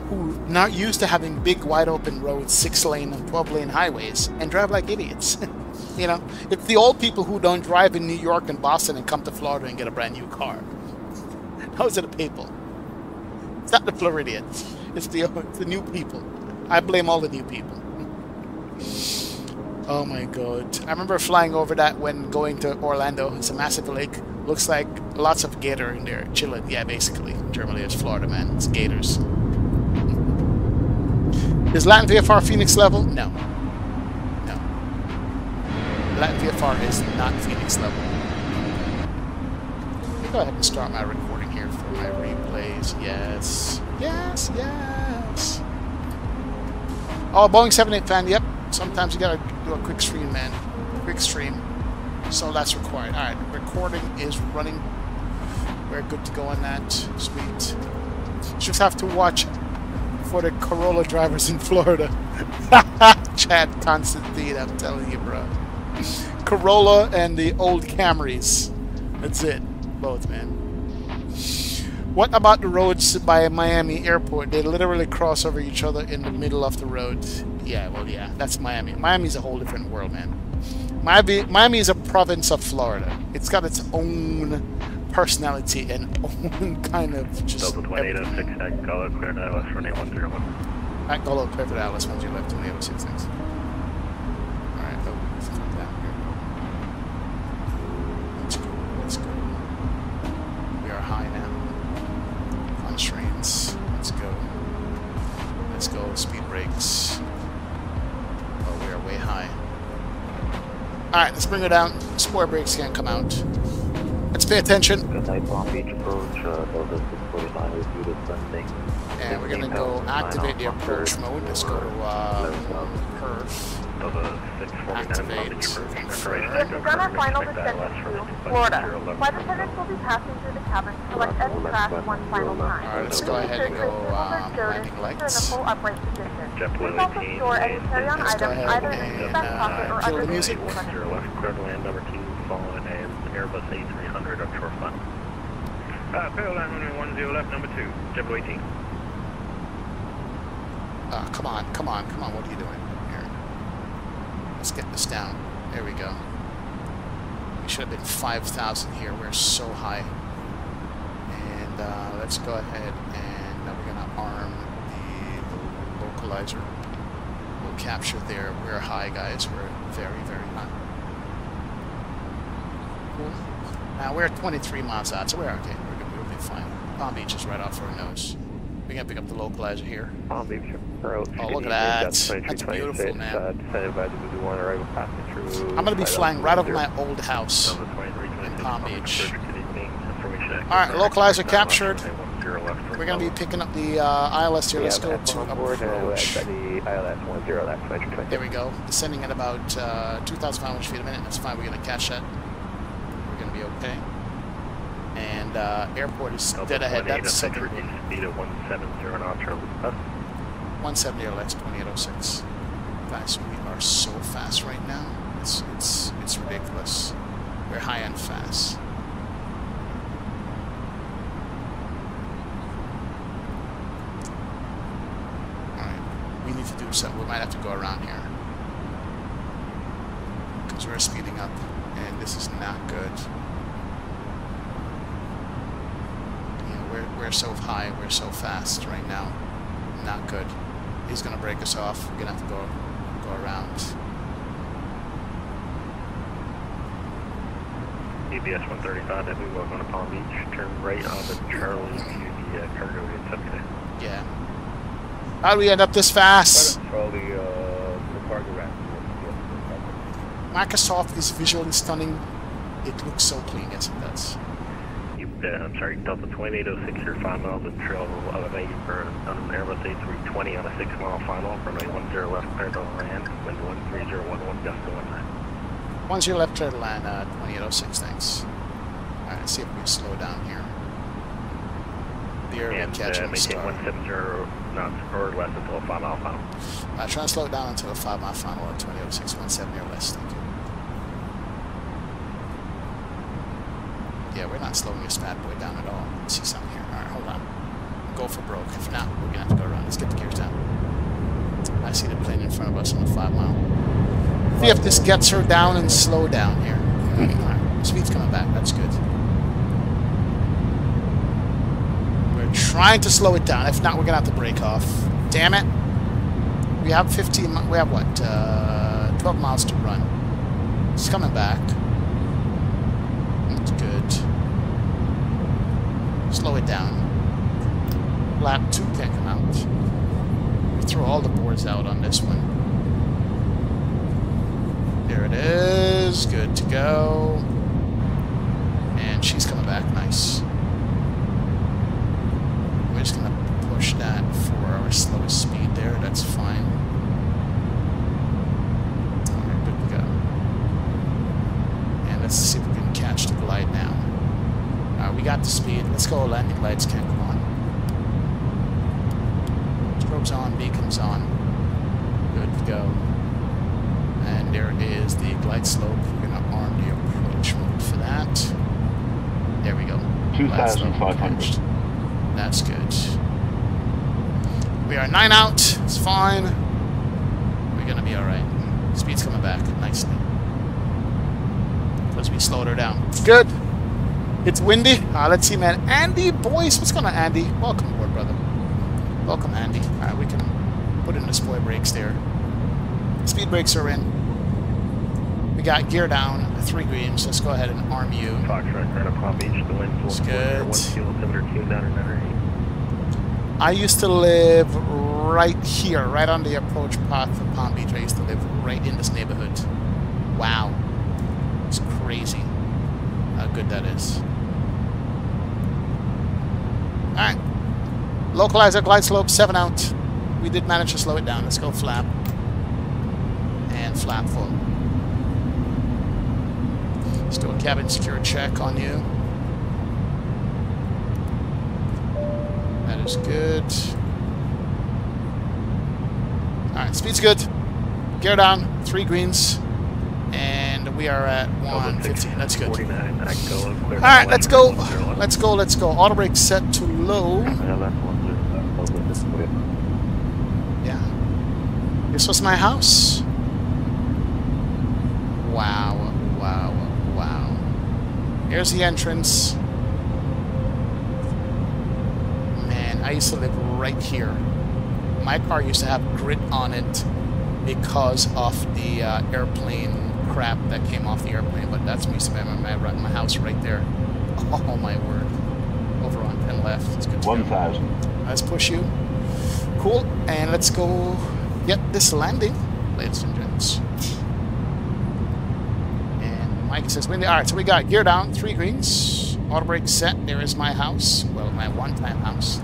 who not used to having big wide open roads, six lane and 12 lane highways and drive like idiots. <laughs> you know, it's the old people who don't drive in New York and Boston and come to Florida and get a brand new car. <laughs> Those are the people. It's not the Floridians. It's the, it's <laughs> the new people. I blame all the new people. <sighs> Oh my god. I remember flying over that when going to Orlando. It's a massive lake. Looks like lots of gator in there, chilling. Yeah, basically. Germany is Florida, man. It's gators. Is Latin VFR Fenix level? No. No. Latin VFR is not Fenix level. Let me go ahead and start my recording here for my replays. Yes. Yes, yes. Oh, Boeing 78 fan, yep. Sometimes you gotta do a quick stream, man. Quick stream. So that's required. Alright, recording is running. We're good to go on that. Sweet. Just have to watch for the Corolla drivers in Florida. <laughs> Chad Constantine, I'm telling you, bro. Corolla and the old Camrys. That's it. Both, man. What about the roads by Miami Airport? They literally cross over each other in the middle of the road. Yeah, well, yeah, that's Miami. Miami's a whole different world, man. Miami, Miami is a province of Florida. It's got its own personality and own <laughs> kind of just. Delta 2806, at Gullo, clear to Dallas, runway 101. At Gullo, clear for Dallas, 105, 2806, thanks. Alright, oh, let's come down here. Let's go, let's go. We are high now. Constraints. Let's go. Let's go, speed brakes. Oh, we are way high. Alright, let's bring her down. Sport brakes can't come out. Let's pay attention. Good night, Palm Beach approach, uh, Delta 649 is due to Sunday. And we're gonna go activate the approach mode. Let's go to uh, perf. Activate. This is on our final descent to Florida. Flight attendants will be passing through the cabin to select any crash one final time. Alright, let's go ahead and go um, landing lights. in a full upright position. Please also store any carry-on Let's go items ahead either in the and back pocket or uh, under the the seat. Zero left, clear to land number two, following an Airbus A300 offshore fun. Uh, line runway 10 left, number 2, JetBlue 18. Uh, come on, come on, come on. What are you doing? Here. Let's get this down. There we go. We should have been 5,000 here. We're so high. And uh, let's go ahead and now we're going to arm the localizer. We'll capture there. We're high, guys. We're very, very high. Cool. Now we're 23 miles out, so we're okay. Fine. Palm Beach is right off our nose. We're gonna pick up the localizer here. Palm Beach approach. Oh, look at that. That's beautiful, man. Uh, descended by the Blue One arrival passing through. I'm gonna be flying right over 10. my old house in Palm Beach. Alright, localizer captured. runway 10 left for We're gonna be picking up the uh, ILS here. Let's go to uh, approach. the ILS 10 left, measure 20. There we go. Descending at about uh, 2,500 feet a minute. That's fine. We're gonna catch that. We're gonna be okay. And uh, airport is Delta dead ahead. That's second reduced 170 knots, or less. 170 or less, 2806. Guys, we are so fast right now. It's it's it's ridiculous. We're high and fast. Alright. We need to do something. We might have to go around here. Because we're speeding up and this is not good. Yeah, we're we're so high, we're so fast right now. Not good. He's gonna break us off. We're gonna have to go go around. EBS 135, that we welcome to Palm Beach. Turn right on the Charlie to the uh, cargo Yeah. How do we end up this fast? Charlie, uh, the cargo ramp. Microsoft is visually stunning. It looks so clean, yes it does. Uh, I'm sorry, Delta 2806, you're 5 miles of trail elevate for on an Airbus A320 on a 6 mile final, runway 10 left, clear to land, wind 13011, gust to 19. Once you left turn to land, uh, 2806, thanks. Alright, let's see if we can slow down here. The air And catching uh, maintain star. 170 knots or less until a 5 mile final. Uh, trying to slow it down until a 5 mile final at 2806, 170 or less. Thank you. Yeah, we're not slowing this bad boy down at all. Let's see something here. Alright, hold on. Go for broke. If not, we're gonna have to go around. Let's get the gears down. I see the plane in front of us on the 5 mile. See if this gets her down and slow down here. Alright, speed's coming back. That's good. We're trying to slow it down. If not, we're gonna have to break off. Damn it. We have 15, mi- we have what, uh, 12 miles to run. It's coming back. Good. Slow it down. Lap 2 can't come out. We throw all the boards out on this one. There it is. Good to go. And she's coming back. Nice. We're just going to push that for our slowest speed there. That's fine. Let's see if we can catch the glide now. Alright, we got the speed. Let's go. Landing lights can't come on. Strobes on, beacons on. Good to go. And there is the glide slope. We're going to arm the approach mode for that. There we go. 2,500. That's good. We are nine out. It's fine. We're gonna be alright. Speed's coming back nicely. Because we slowed her down. Good. It's windy. Uh, let's see, man. Andy Boyce. What's going on, Andy? Welcome aboard, brother. Welcome, Andy. Alright, we can put in the spoil brakes there. Speed brakes are in. We got gear down, three greens. Let's go ahead and arm you. Foxtrot, Granite Palm Beach, the wind full force, good. one fuel altimeter, tuned down and underneath. I used to live right here, right on the approach path of Palm Beach. I used to live right in this neighborhood. Wow. It's crazy how good that is. Alright. Localizer glide slope, 7 out. We did manage to slow it down. Let's go flap. And flap full. Let's do a cabin secure check on you. That is good. Alright, speed's good. Gear down, three greens. And we are at 115. That's good. Alright, let's go. Let's go, let's go. Auto brake set to low. Yeah. This was my house. Wow, wow, wow. Here's the entrance. Man, I used to live right here. My car used to have grit on it because of the uh, airplane crap that came off the airplane, but that's me used to be my, my, my house right there. <laughs> Oh my word. Over on 10 left. It's good to 1,000. Let's push you. Cool. And let's go get this landing, ladies and gents. And Mike says windy. Alright, so we got gear down, three greens. Auto brake set. There is my house. Well, my one-time house.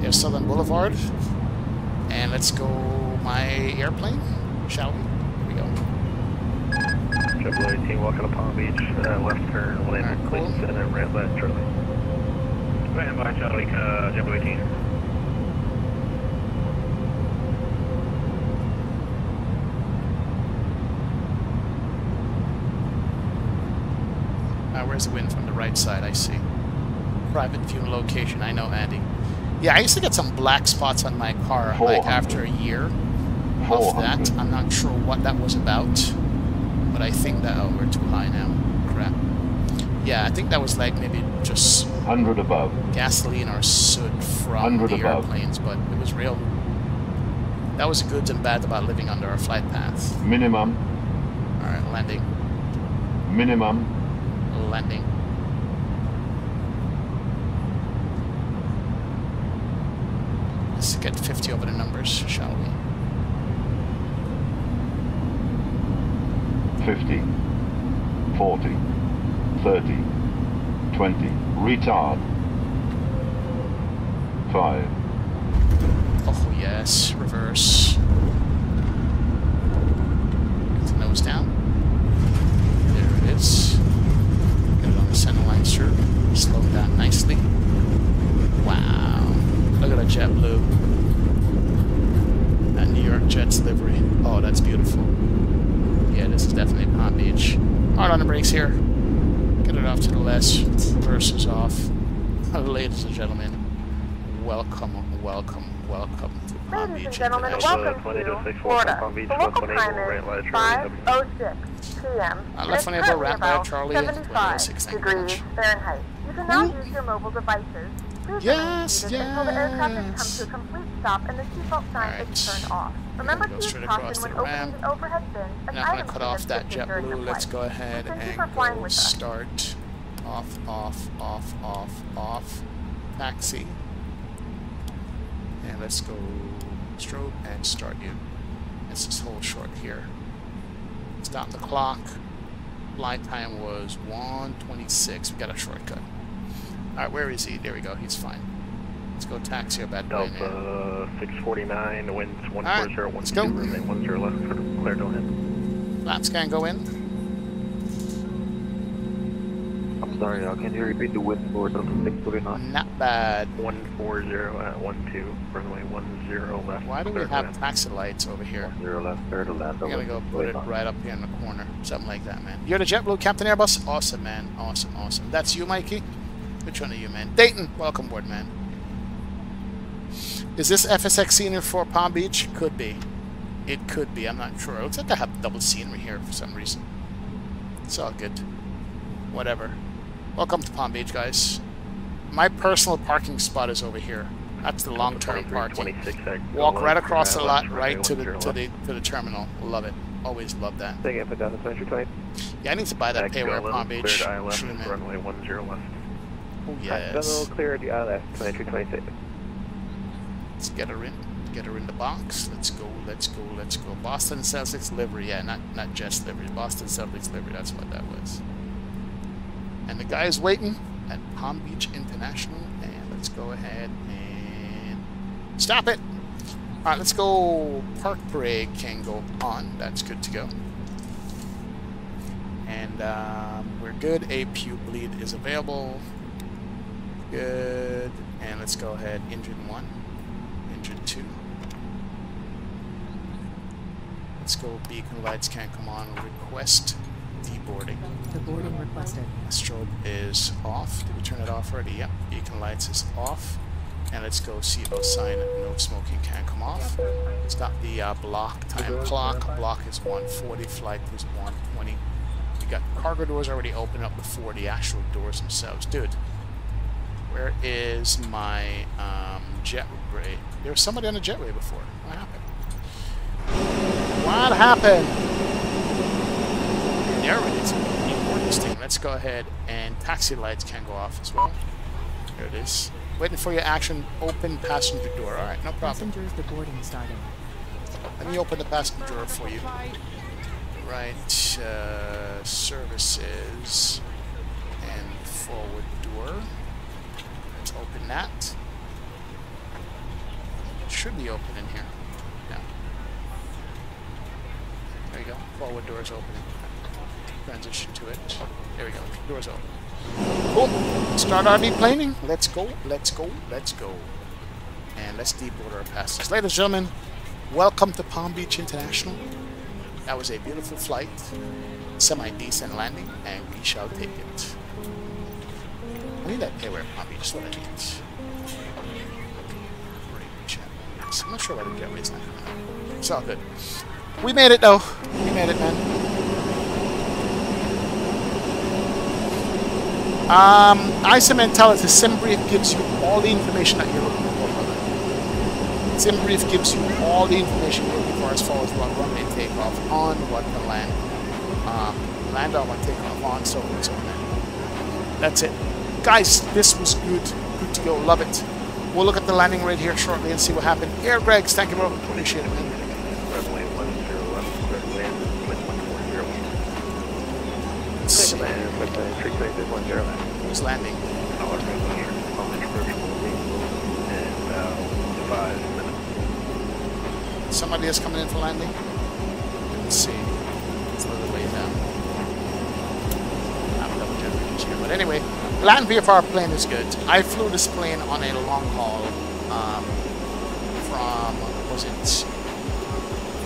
There's Southern Boulevard. And let's go my airplane, shall we? Here we go. Triple 18, walking to Palm Beach, uh, left turn, land, please, and then red left, Charlie. Stand by, Charlie, uh, Triple 18. Uh, where's the wind from the right side? I see. Private view location. I know, Andy. Yeah, I used to get some black spots on my car like after a year of that. I'm not sure what that was about, but I think that oh, we're too high now. Crap. Yeah, I think that was like maybe just 100 above. gasoline or soot from 100 the above. airplanes, but it was real. That was the goods and bad about living under a flight path. Minimum. All right, landing, Minimum. landing. Let's get 50 over the numbers, shall we? 50. 40. 30. 20. Retard. 5. Oh, yes. Reverse. Get the nose down. There it is. Get it on the center line, sir. Slow down nicely. Wow. Look at that JetBlue. That New York Jets livery. Oh, that's beautiful. Yeah, this is definitely Palm Beach. Hard on the brakes here. Get it off to the left. Reverse is off. Ladies and gentlemen, welcome, welcome, welcome to Palm Ladies and Beach gentlemen, International. welcome to Florida. The local time is 5.06 p.m. Uh, and left it's one able, currently ramp by about Charlie, 75 6, thank you very degrees much. Fahrenheit. You can now use your mobile devices. Please Yes, remain until the aircraft has yes. come to a complete stop and the seatbelt sign is turned off. Remember to go use straight caution across when the opening the overhead bins as I'm not going to cut off that the JetBlue. Let's go ahead and go with us. start. Off, off, off, off, off. Taxi. And let's go strobe and start you. Let's just hold short here. Stop the clock. Flight time was 126. We got a shortcut. Alright, where is he? There we go. He's fine. Let's go taxi our bad boy in there. Delta 649, winds Alright, let's go. 14012, remain 10 left for clear to land. Lap scan go in. I'm sorry, uh, can't hear you repeat the wind for Delta 649? Not bad. 140 at 12, runway 10 left. Why do we have land. taxi lights over here? Zero left, clear to land. We're gonna go put it right up here in the corner. Something like that, man. You're the JetBlue Captain Airbus? Awesome, man. Awesome, awesome. That's you, Mikey? Which one are you, man? Dayton, welcome aboard, man. Is this FSX scenery for Palm Beach? Could be. It could be, I'm not sure. It looks like I have double scenery here for some reason. It's all good. Whatever. Welcome to Palm Beach, guys. My personal parking spot is over here. That's the long-term parking. 26 Walk right across the lot, right to the to the to the terminal. Love it. Always love that. Take it for Delta 2320. Yeah, I need to buy that payware Palm Beach. Cleared ILS, True, man. Runway 10 left. Oh yes. cleared the ILS, 2326. Let's get her in. Get her in the box. Let's go. Let's go. Let's go. Boston Celtics livery. Yeah, not not Jets livery. Boston Celtics livery. That's what that was. And the guy is waiting at Palm Beach International. And let's go ahead and stop it. All right, let's go. Park Parade can go on. That's good to go. And um, we're good. APU bleed is available. Good. And let's go ahead. Engine one. Engine two. Let's go. Beacon lights can't come on. Request deboarding. Deboarding requested. Strobe is off. Did we turn it off already? Yep. Beacon lights is off. And let's go seatbelt sign. No smoking can come off. Stop the uh, block time clock. Block is 140. Flight is 120. We got cargo doors already open up before the actual doors themselves. Dude, where is my um, jetway? There was somebody on the jetway before. What happened? What happened? There it is. Import this thing. Let's go ahead and taxi lights can go off as well. There it is. Waiting for your action. Open passenger door. All right, no problem. Passengers deboarding started. Let me open the passenger door for you. Right, uh, services and forward door. Open that. It should be open in here. Yeah. There you go. Forward door is opening. Transition to it. There we go. Door's open. Cool. Start RV planing. Let's go. Let's go. Let's go. And let's deboard our passengers. Ladies and gentlemen, welcome to Palm Beach International. That was a beautiful flight, semi-decent landing, and we shall take it. I need that payware Palm just what I need. I'm not sure why the not coming up. It's all good. We made it though. We made it, man. Um, ISA mentality, SimBrief gives you all the information that you're looking for, brother. SimBrief gives you all the information you're looking for as far as what runway takeoff on, what to land, um, land on, what takeoff on, so on and so on. That's it. Guys, this was good. Good to go. Love it. We'll look at the landing rate here shortly and see what happened. Air Gregs, thank you, bro. Appreciate it, man. Runway 10 left, land, wind 140. Let's see. Take land, with the 326 10 left. Who's landing? Somebody is coming in for landing? Let's see. It's a little way down. I have double generators here. But anyway, Latin VFR plane is good. I flew this plane on a long haul um, from, was it,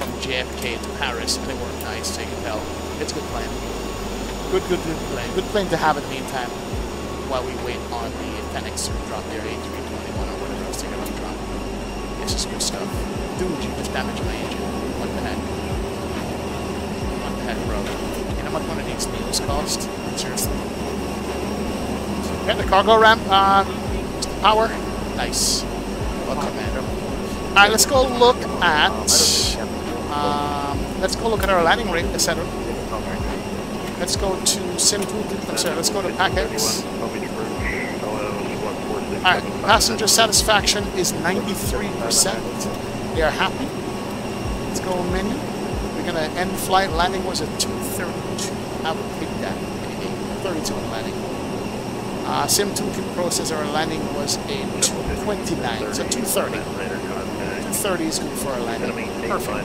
from JFK to Paris, and it worked nice, so you can tell. It's a good plane. Good, good, good plane. Good plane to have in the meantime while we wait on the Fenix to drop their A321 or whatever else they're going to drop. This is good stuff. Dude, you just damaged my engine. What the heck? What the heck, bro? You know what one of these meals cost? Seriously. Get the cargo ramp, uh, power. Nice. Well, Commander. Alright, let's go look at... Um, let's go look at our landing rate, etc. Let's go to Sim 2, I'm sorry, let's go to PACX. Alright, passenger satisfaction is 93%. They are happy. Let's go menu. We're gonna end flight. Landing was at 232. I would take that any day. 32 on landing. Uh, Sim 2 can process our landing was a 229, so 230. 230 is good for our landing. Perfect.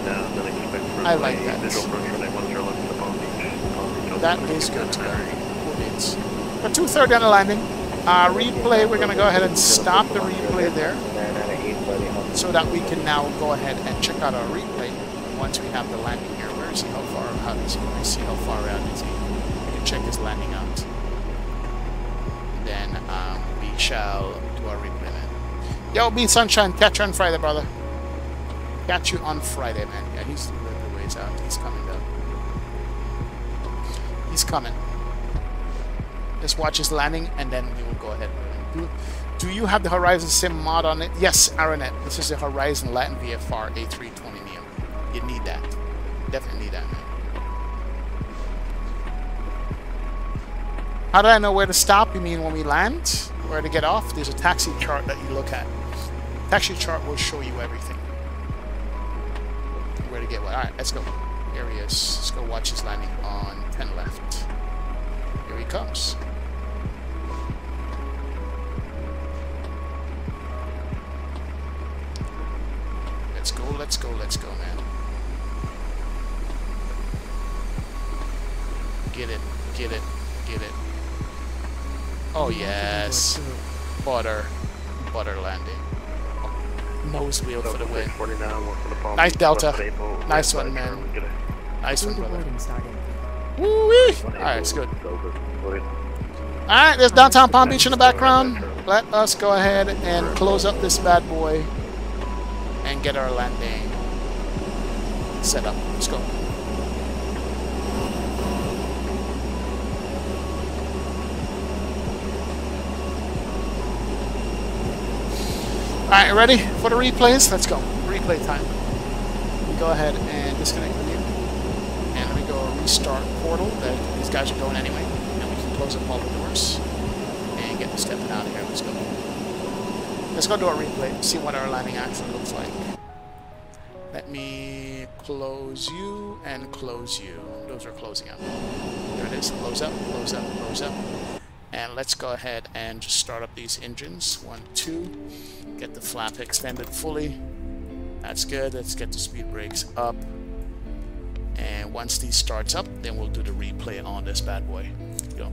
I like that. That is good to go. But 230 on the landing. Uh, replay, we're going to go ahead and stop the replay there so that we can now go ahead and check out our replay once we have the landing here. Where is he? How far out is he? Let me see how far out is he. We can check his landing out. Shall do our replay. Yo, Bean Sunshine, catch you on Friday, brother. Catch you on Friday, man. Yeah, he's a little ways out. He's coming though. He's coming. Just watch his landing, and then we will go ahead. Do, do you have the Horizon Sim mod on it? Yes, Aronet. This is the Horizon Latin VFR A320 Neo. You need that. Definitely need that, man. How do I know where to stop? You mean when we land? Where to get off? There's a taxi chart that you look at. Taxi chart will show you everything. Where to get what. Alright, let's go. Here he is. Let's go watch his landing on 10 left. Here he comes. Let's go, let's go, let's go, man. Get it, get it, get it. Oh, yes. Butter. Butter landing. Nose wheel for the win. Nice Delta. Nice one, man. Nice one, brother. Woo-wee! Alright, it's good. Alright, there's downtown Palm Beach in the background. Let us go ahead and close up this bad boy and get our landing set up. Let's go. Alright, ready for the replays? Let's go. Replay time. We go ahead and disconnect the mute. And we go restart portal. That these guys are going anyway. And we can close up all the doors. And get the stepping out of here. Let's go. Let's go do a replay. See what our landing actually looks like. Let me close you and close you. Those are closing up. There it is. Close up, close up, close up. And let's go ahead and just start up these engines. One, two. Get the flap extended fully. That's good. Let's get the speed brakes up. And once these starts up, then we'll do the replay on this bad boy. Go.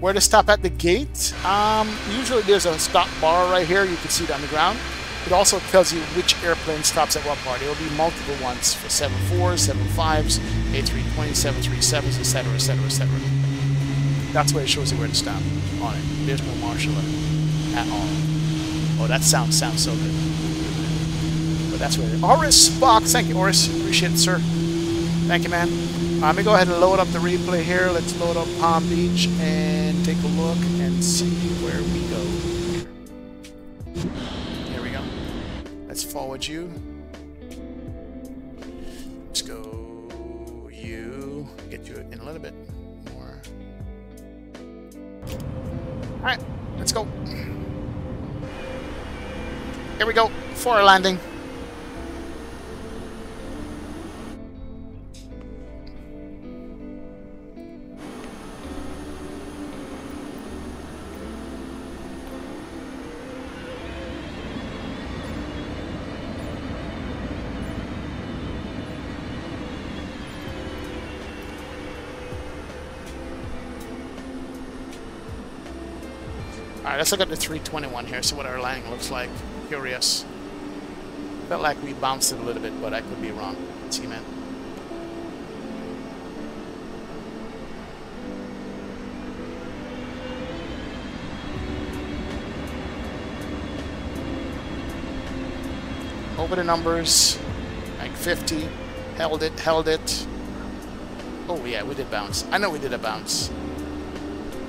Where to stop at the gate? Um, usually there's a stop bar right here. You can see it on the ground. It also tells you which airplane stops at what part. It will be multiple ones for 74s, 75s, A320, 737s, etc., etc., etc. That's where it shows you where to stop on it. There's no marshal at all. Oh, that sound sounds so good. But that's where it is. Oris Spock, thank you, Oris. Appreciate it, sir. Thank you, man. Uh, let me go ahead and load up the replay here. Let's load up Palm Beach and take a look and see where we go. Here we go. Let's forward you. Let's go you. Get you in a little bit more. Alright, let's go. Here we go, for a landing. Alright, let's look at the 321 here, see what our landing looks like. Curious. Felt like we bounced it a little bit, but I could be wrong. See, man. Over the numbers, like 50. Held it, held it. Oh yeah, we did bounce. I know we did a bounce.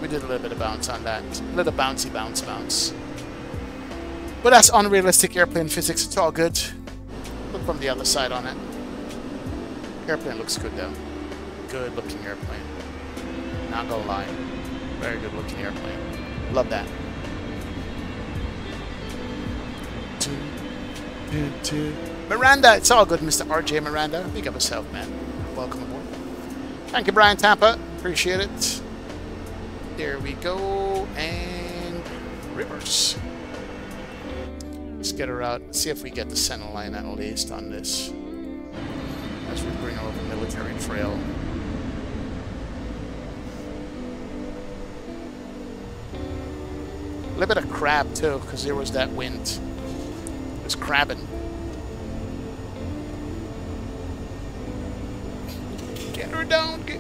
We did a little bit of bounce on that. A little bouncy bounce bounce. But that's unrealistic airplane physics. It's all good. Look from the other side on it. Airplane looks good though. Good looking airplane. Not gonna lie. Very good looking airplane. Love that. Miranda, it's all good, Mr. RJ Miranda. Big up yourself, man. Welcome aboard. Thank you, Brian Tampa. Appreciate it. There we go. And reverse. Get her out. See if we get the center line at least on this. As we bring over military trail. A little bit of crab too, because there was that wind. It was crabbing. Get her down. Get...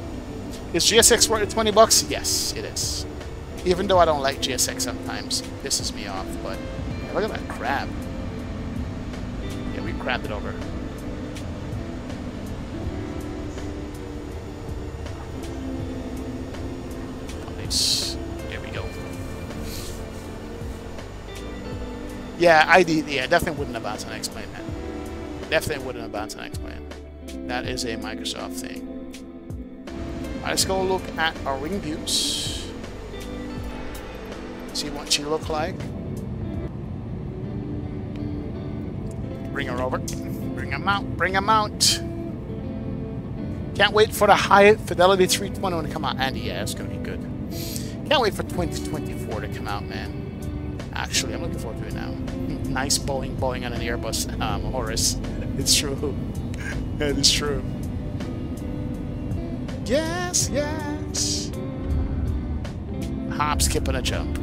Is GSX worth 20 bucks? Yes, it is. Even though I don't like GSX sometimes, it pisses me off, but look at that crab. Crabbed it over. Oh, nice. There we go. Yeah, I did. Yeah, definitely wouldn't have bounced an X-Plane, man. Definitely wouldn't have bounced an X-Plane. That is a Microsoft thing. Right, let's go look at our wing views. See what she look like. Bring her over. Bring them out. Bring them out. Can't wait for the high fidelity 320 to come out. Andy, yeah, it's going to be good. Can't wait for 2024 to come out, man. Actually, I'm looking forward to it now. <laughs> Nice Boeing, Boeing on an Airbus, um, Horace. <laughs> It's true. <laughs> it is true. Yes, yes. Hop, skip, and a jump.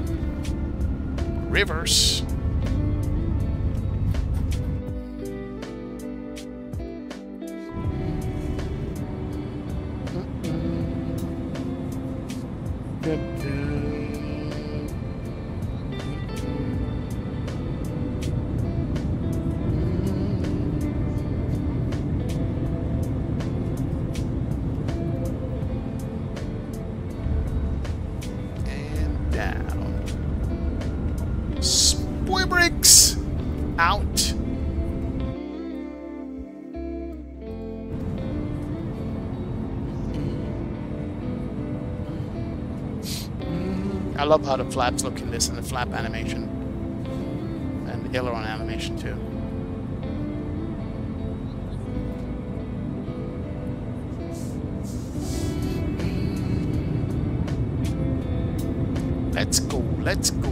Reverse. Love how the flaps look in this and the flap animation. And the aileron animation too. Let's go, let's go.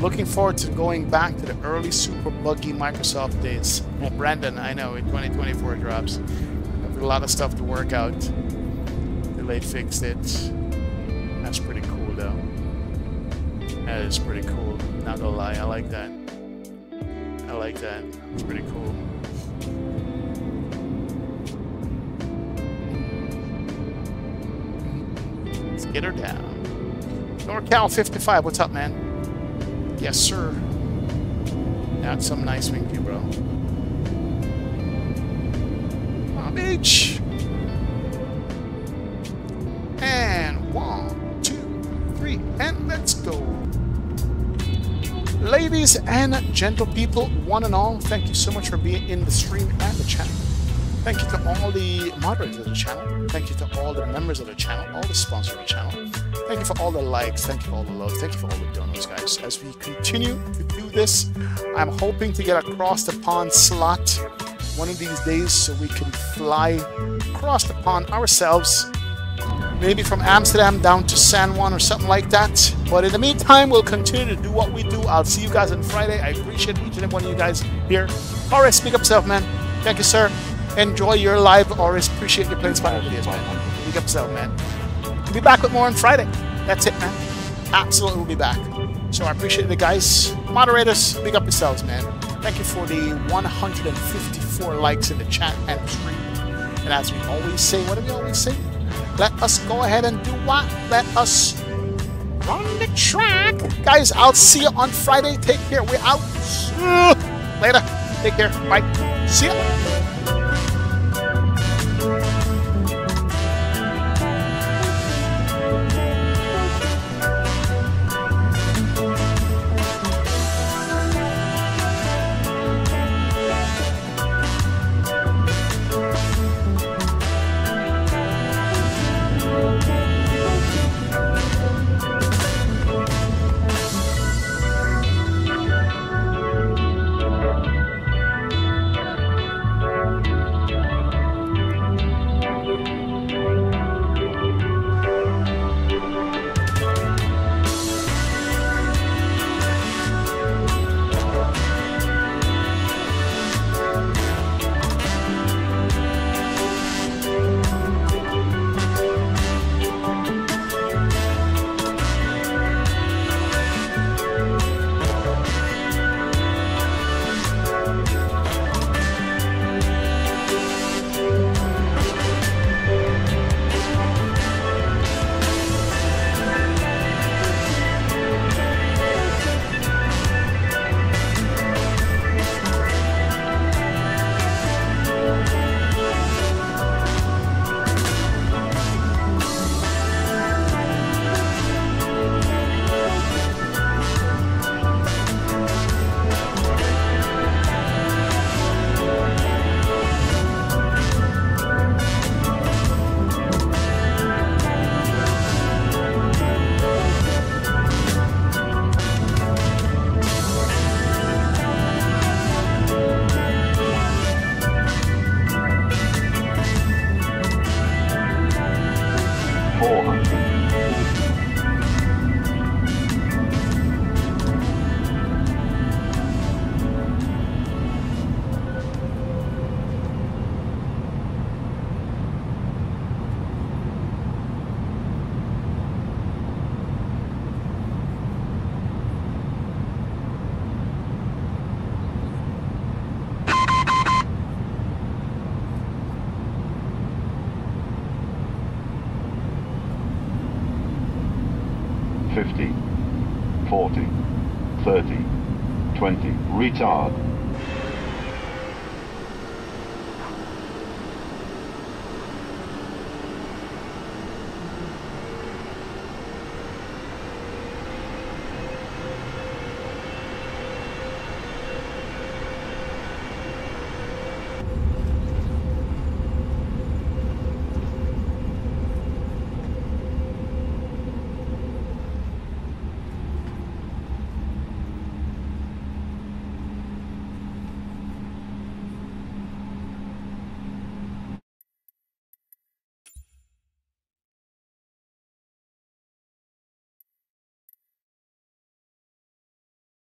Looking forward to going back to the early super buggy Microsoft days. Yeah, Brandon, I know, in 2024 drops. Have a lot of stuff to work out. They fixed it. Like that. I like that. It's pretty cool. Let's get her down. NorCal 55, what's up, man? Yes, sir. That's some nice wing view, bro. Palm Beach. Ladies and gentle people, one and all, thank you so much for being in the stream and the channel. Thank you to all the moderators of the channel. Thank you to all the members of the channel, all the sponsors of the channel. Thank you for all the likes. Thank you for all the love. Thank you for all the donos, guys. As we continue to do this, I'm hoping to get across the pond slot one of these days so we can fly across the pond ourselves. Maybe from Amsterdam down to San Juan or something like that. But in the meantime, we'll continue to do what we do. I'll see you guys on Friday. I appreciate each and every one of you guys here. Horace, speak up yourself, man. Thank you, sir. Enjoy your live, Horace. Appreciate your playing Spider videos, man. Speak up yourself, man. We'll be back with more on Friday. That's it, man. absolutely we'll be back. So I appreciate it, guys. Moderators, big up yourselves, man. Thank you for the 154 likes in the chat and stream. And as we always say, what do we always say? Let us go ahead and do what? Let us run the track. Guys, I'll see you on Friday. Take care. We're out. Later. Take care. Bye. See ya. Retard.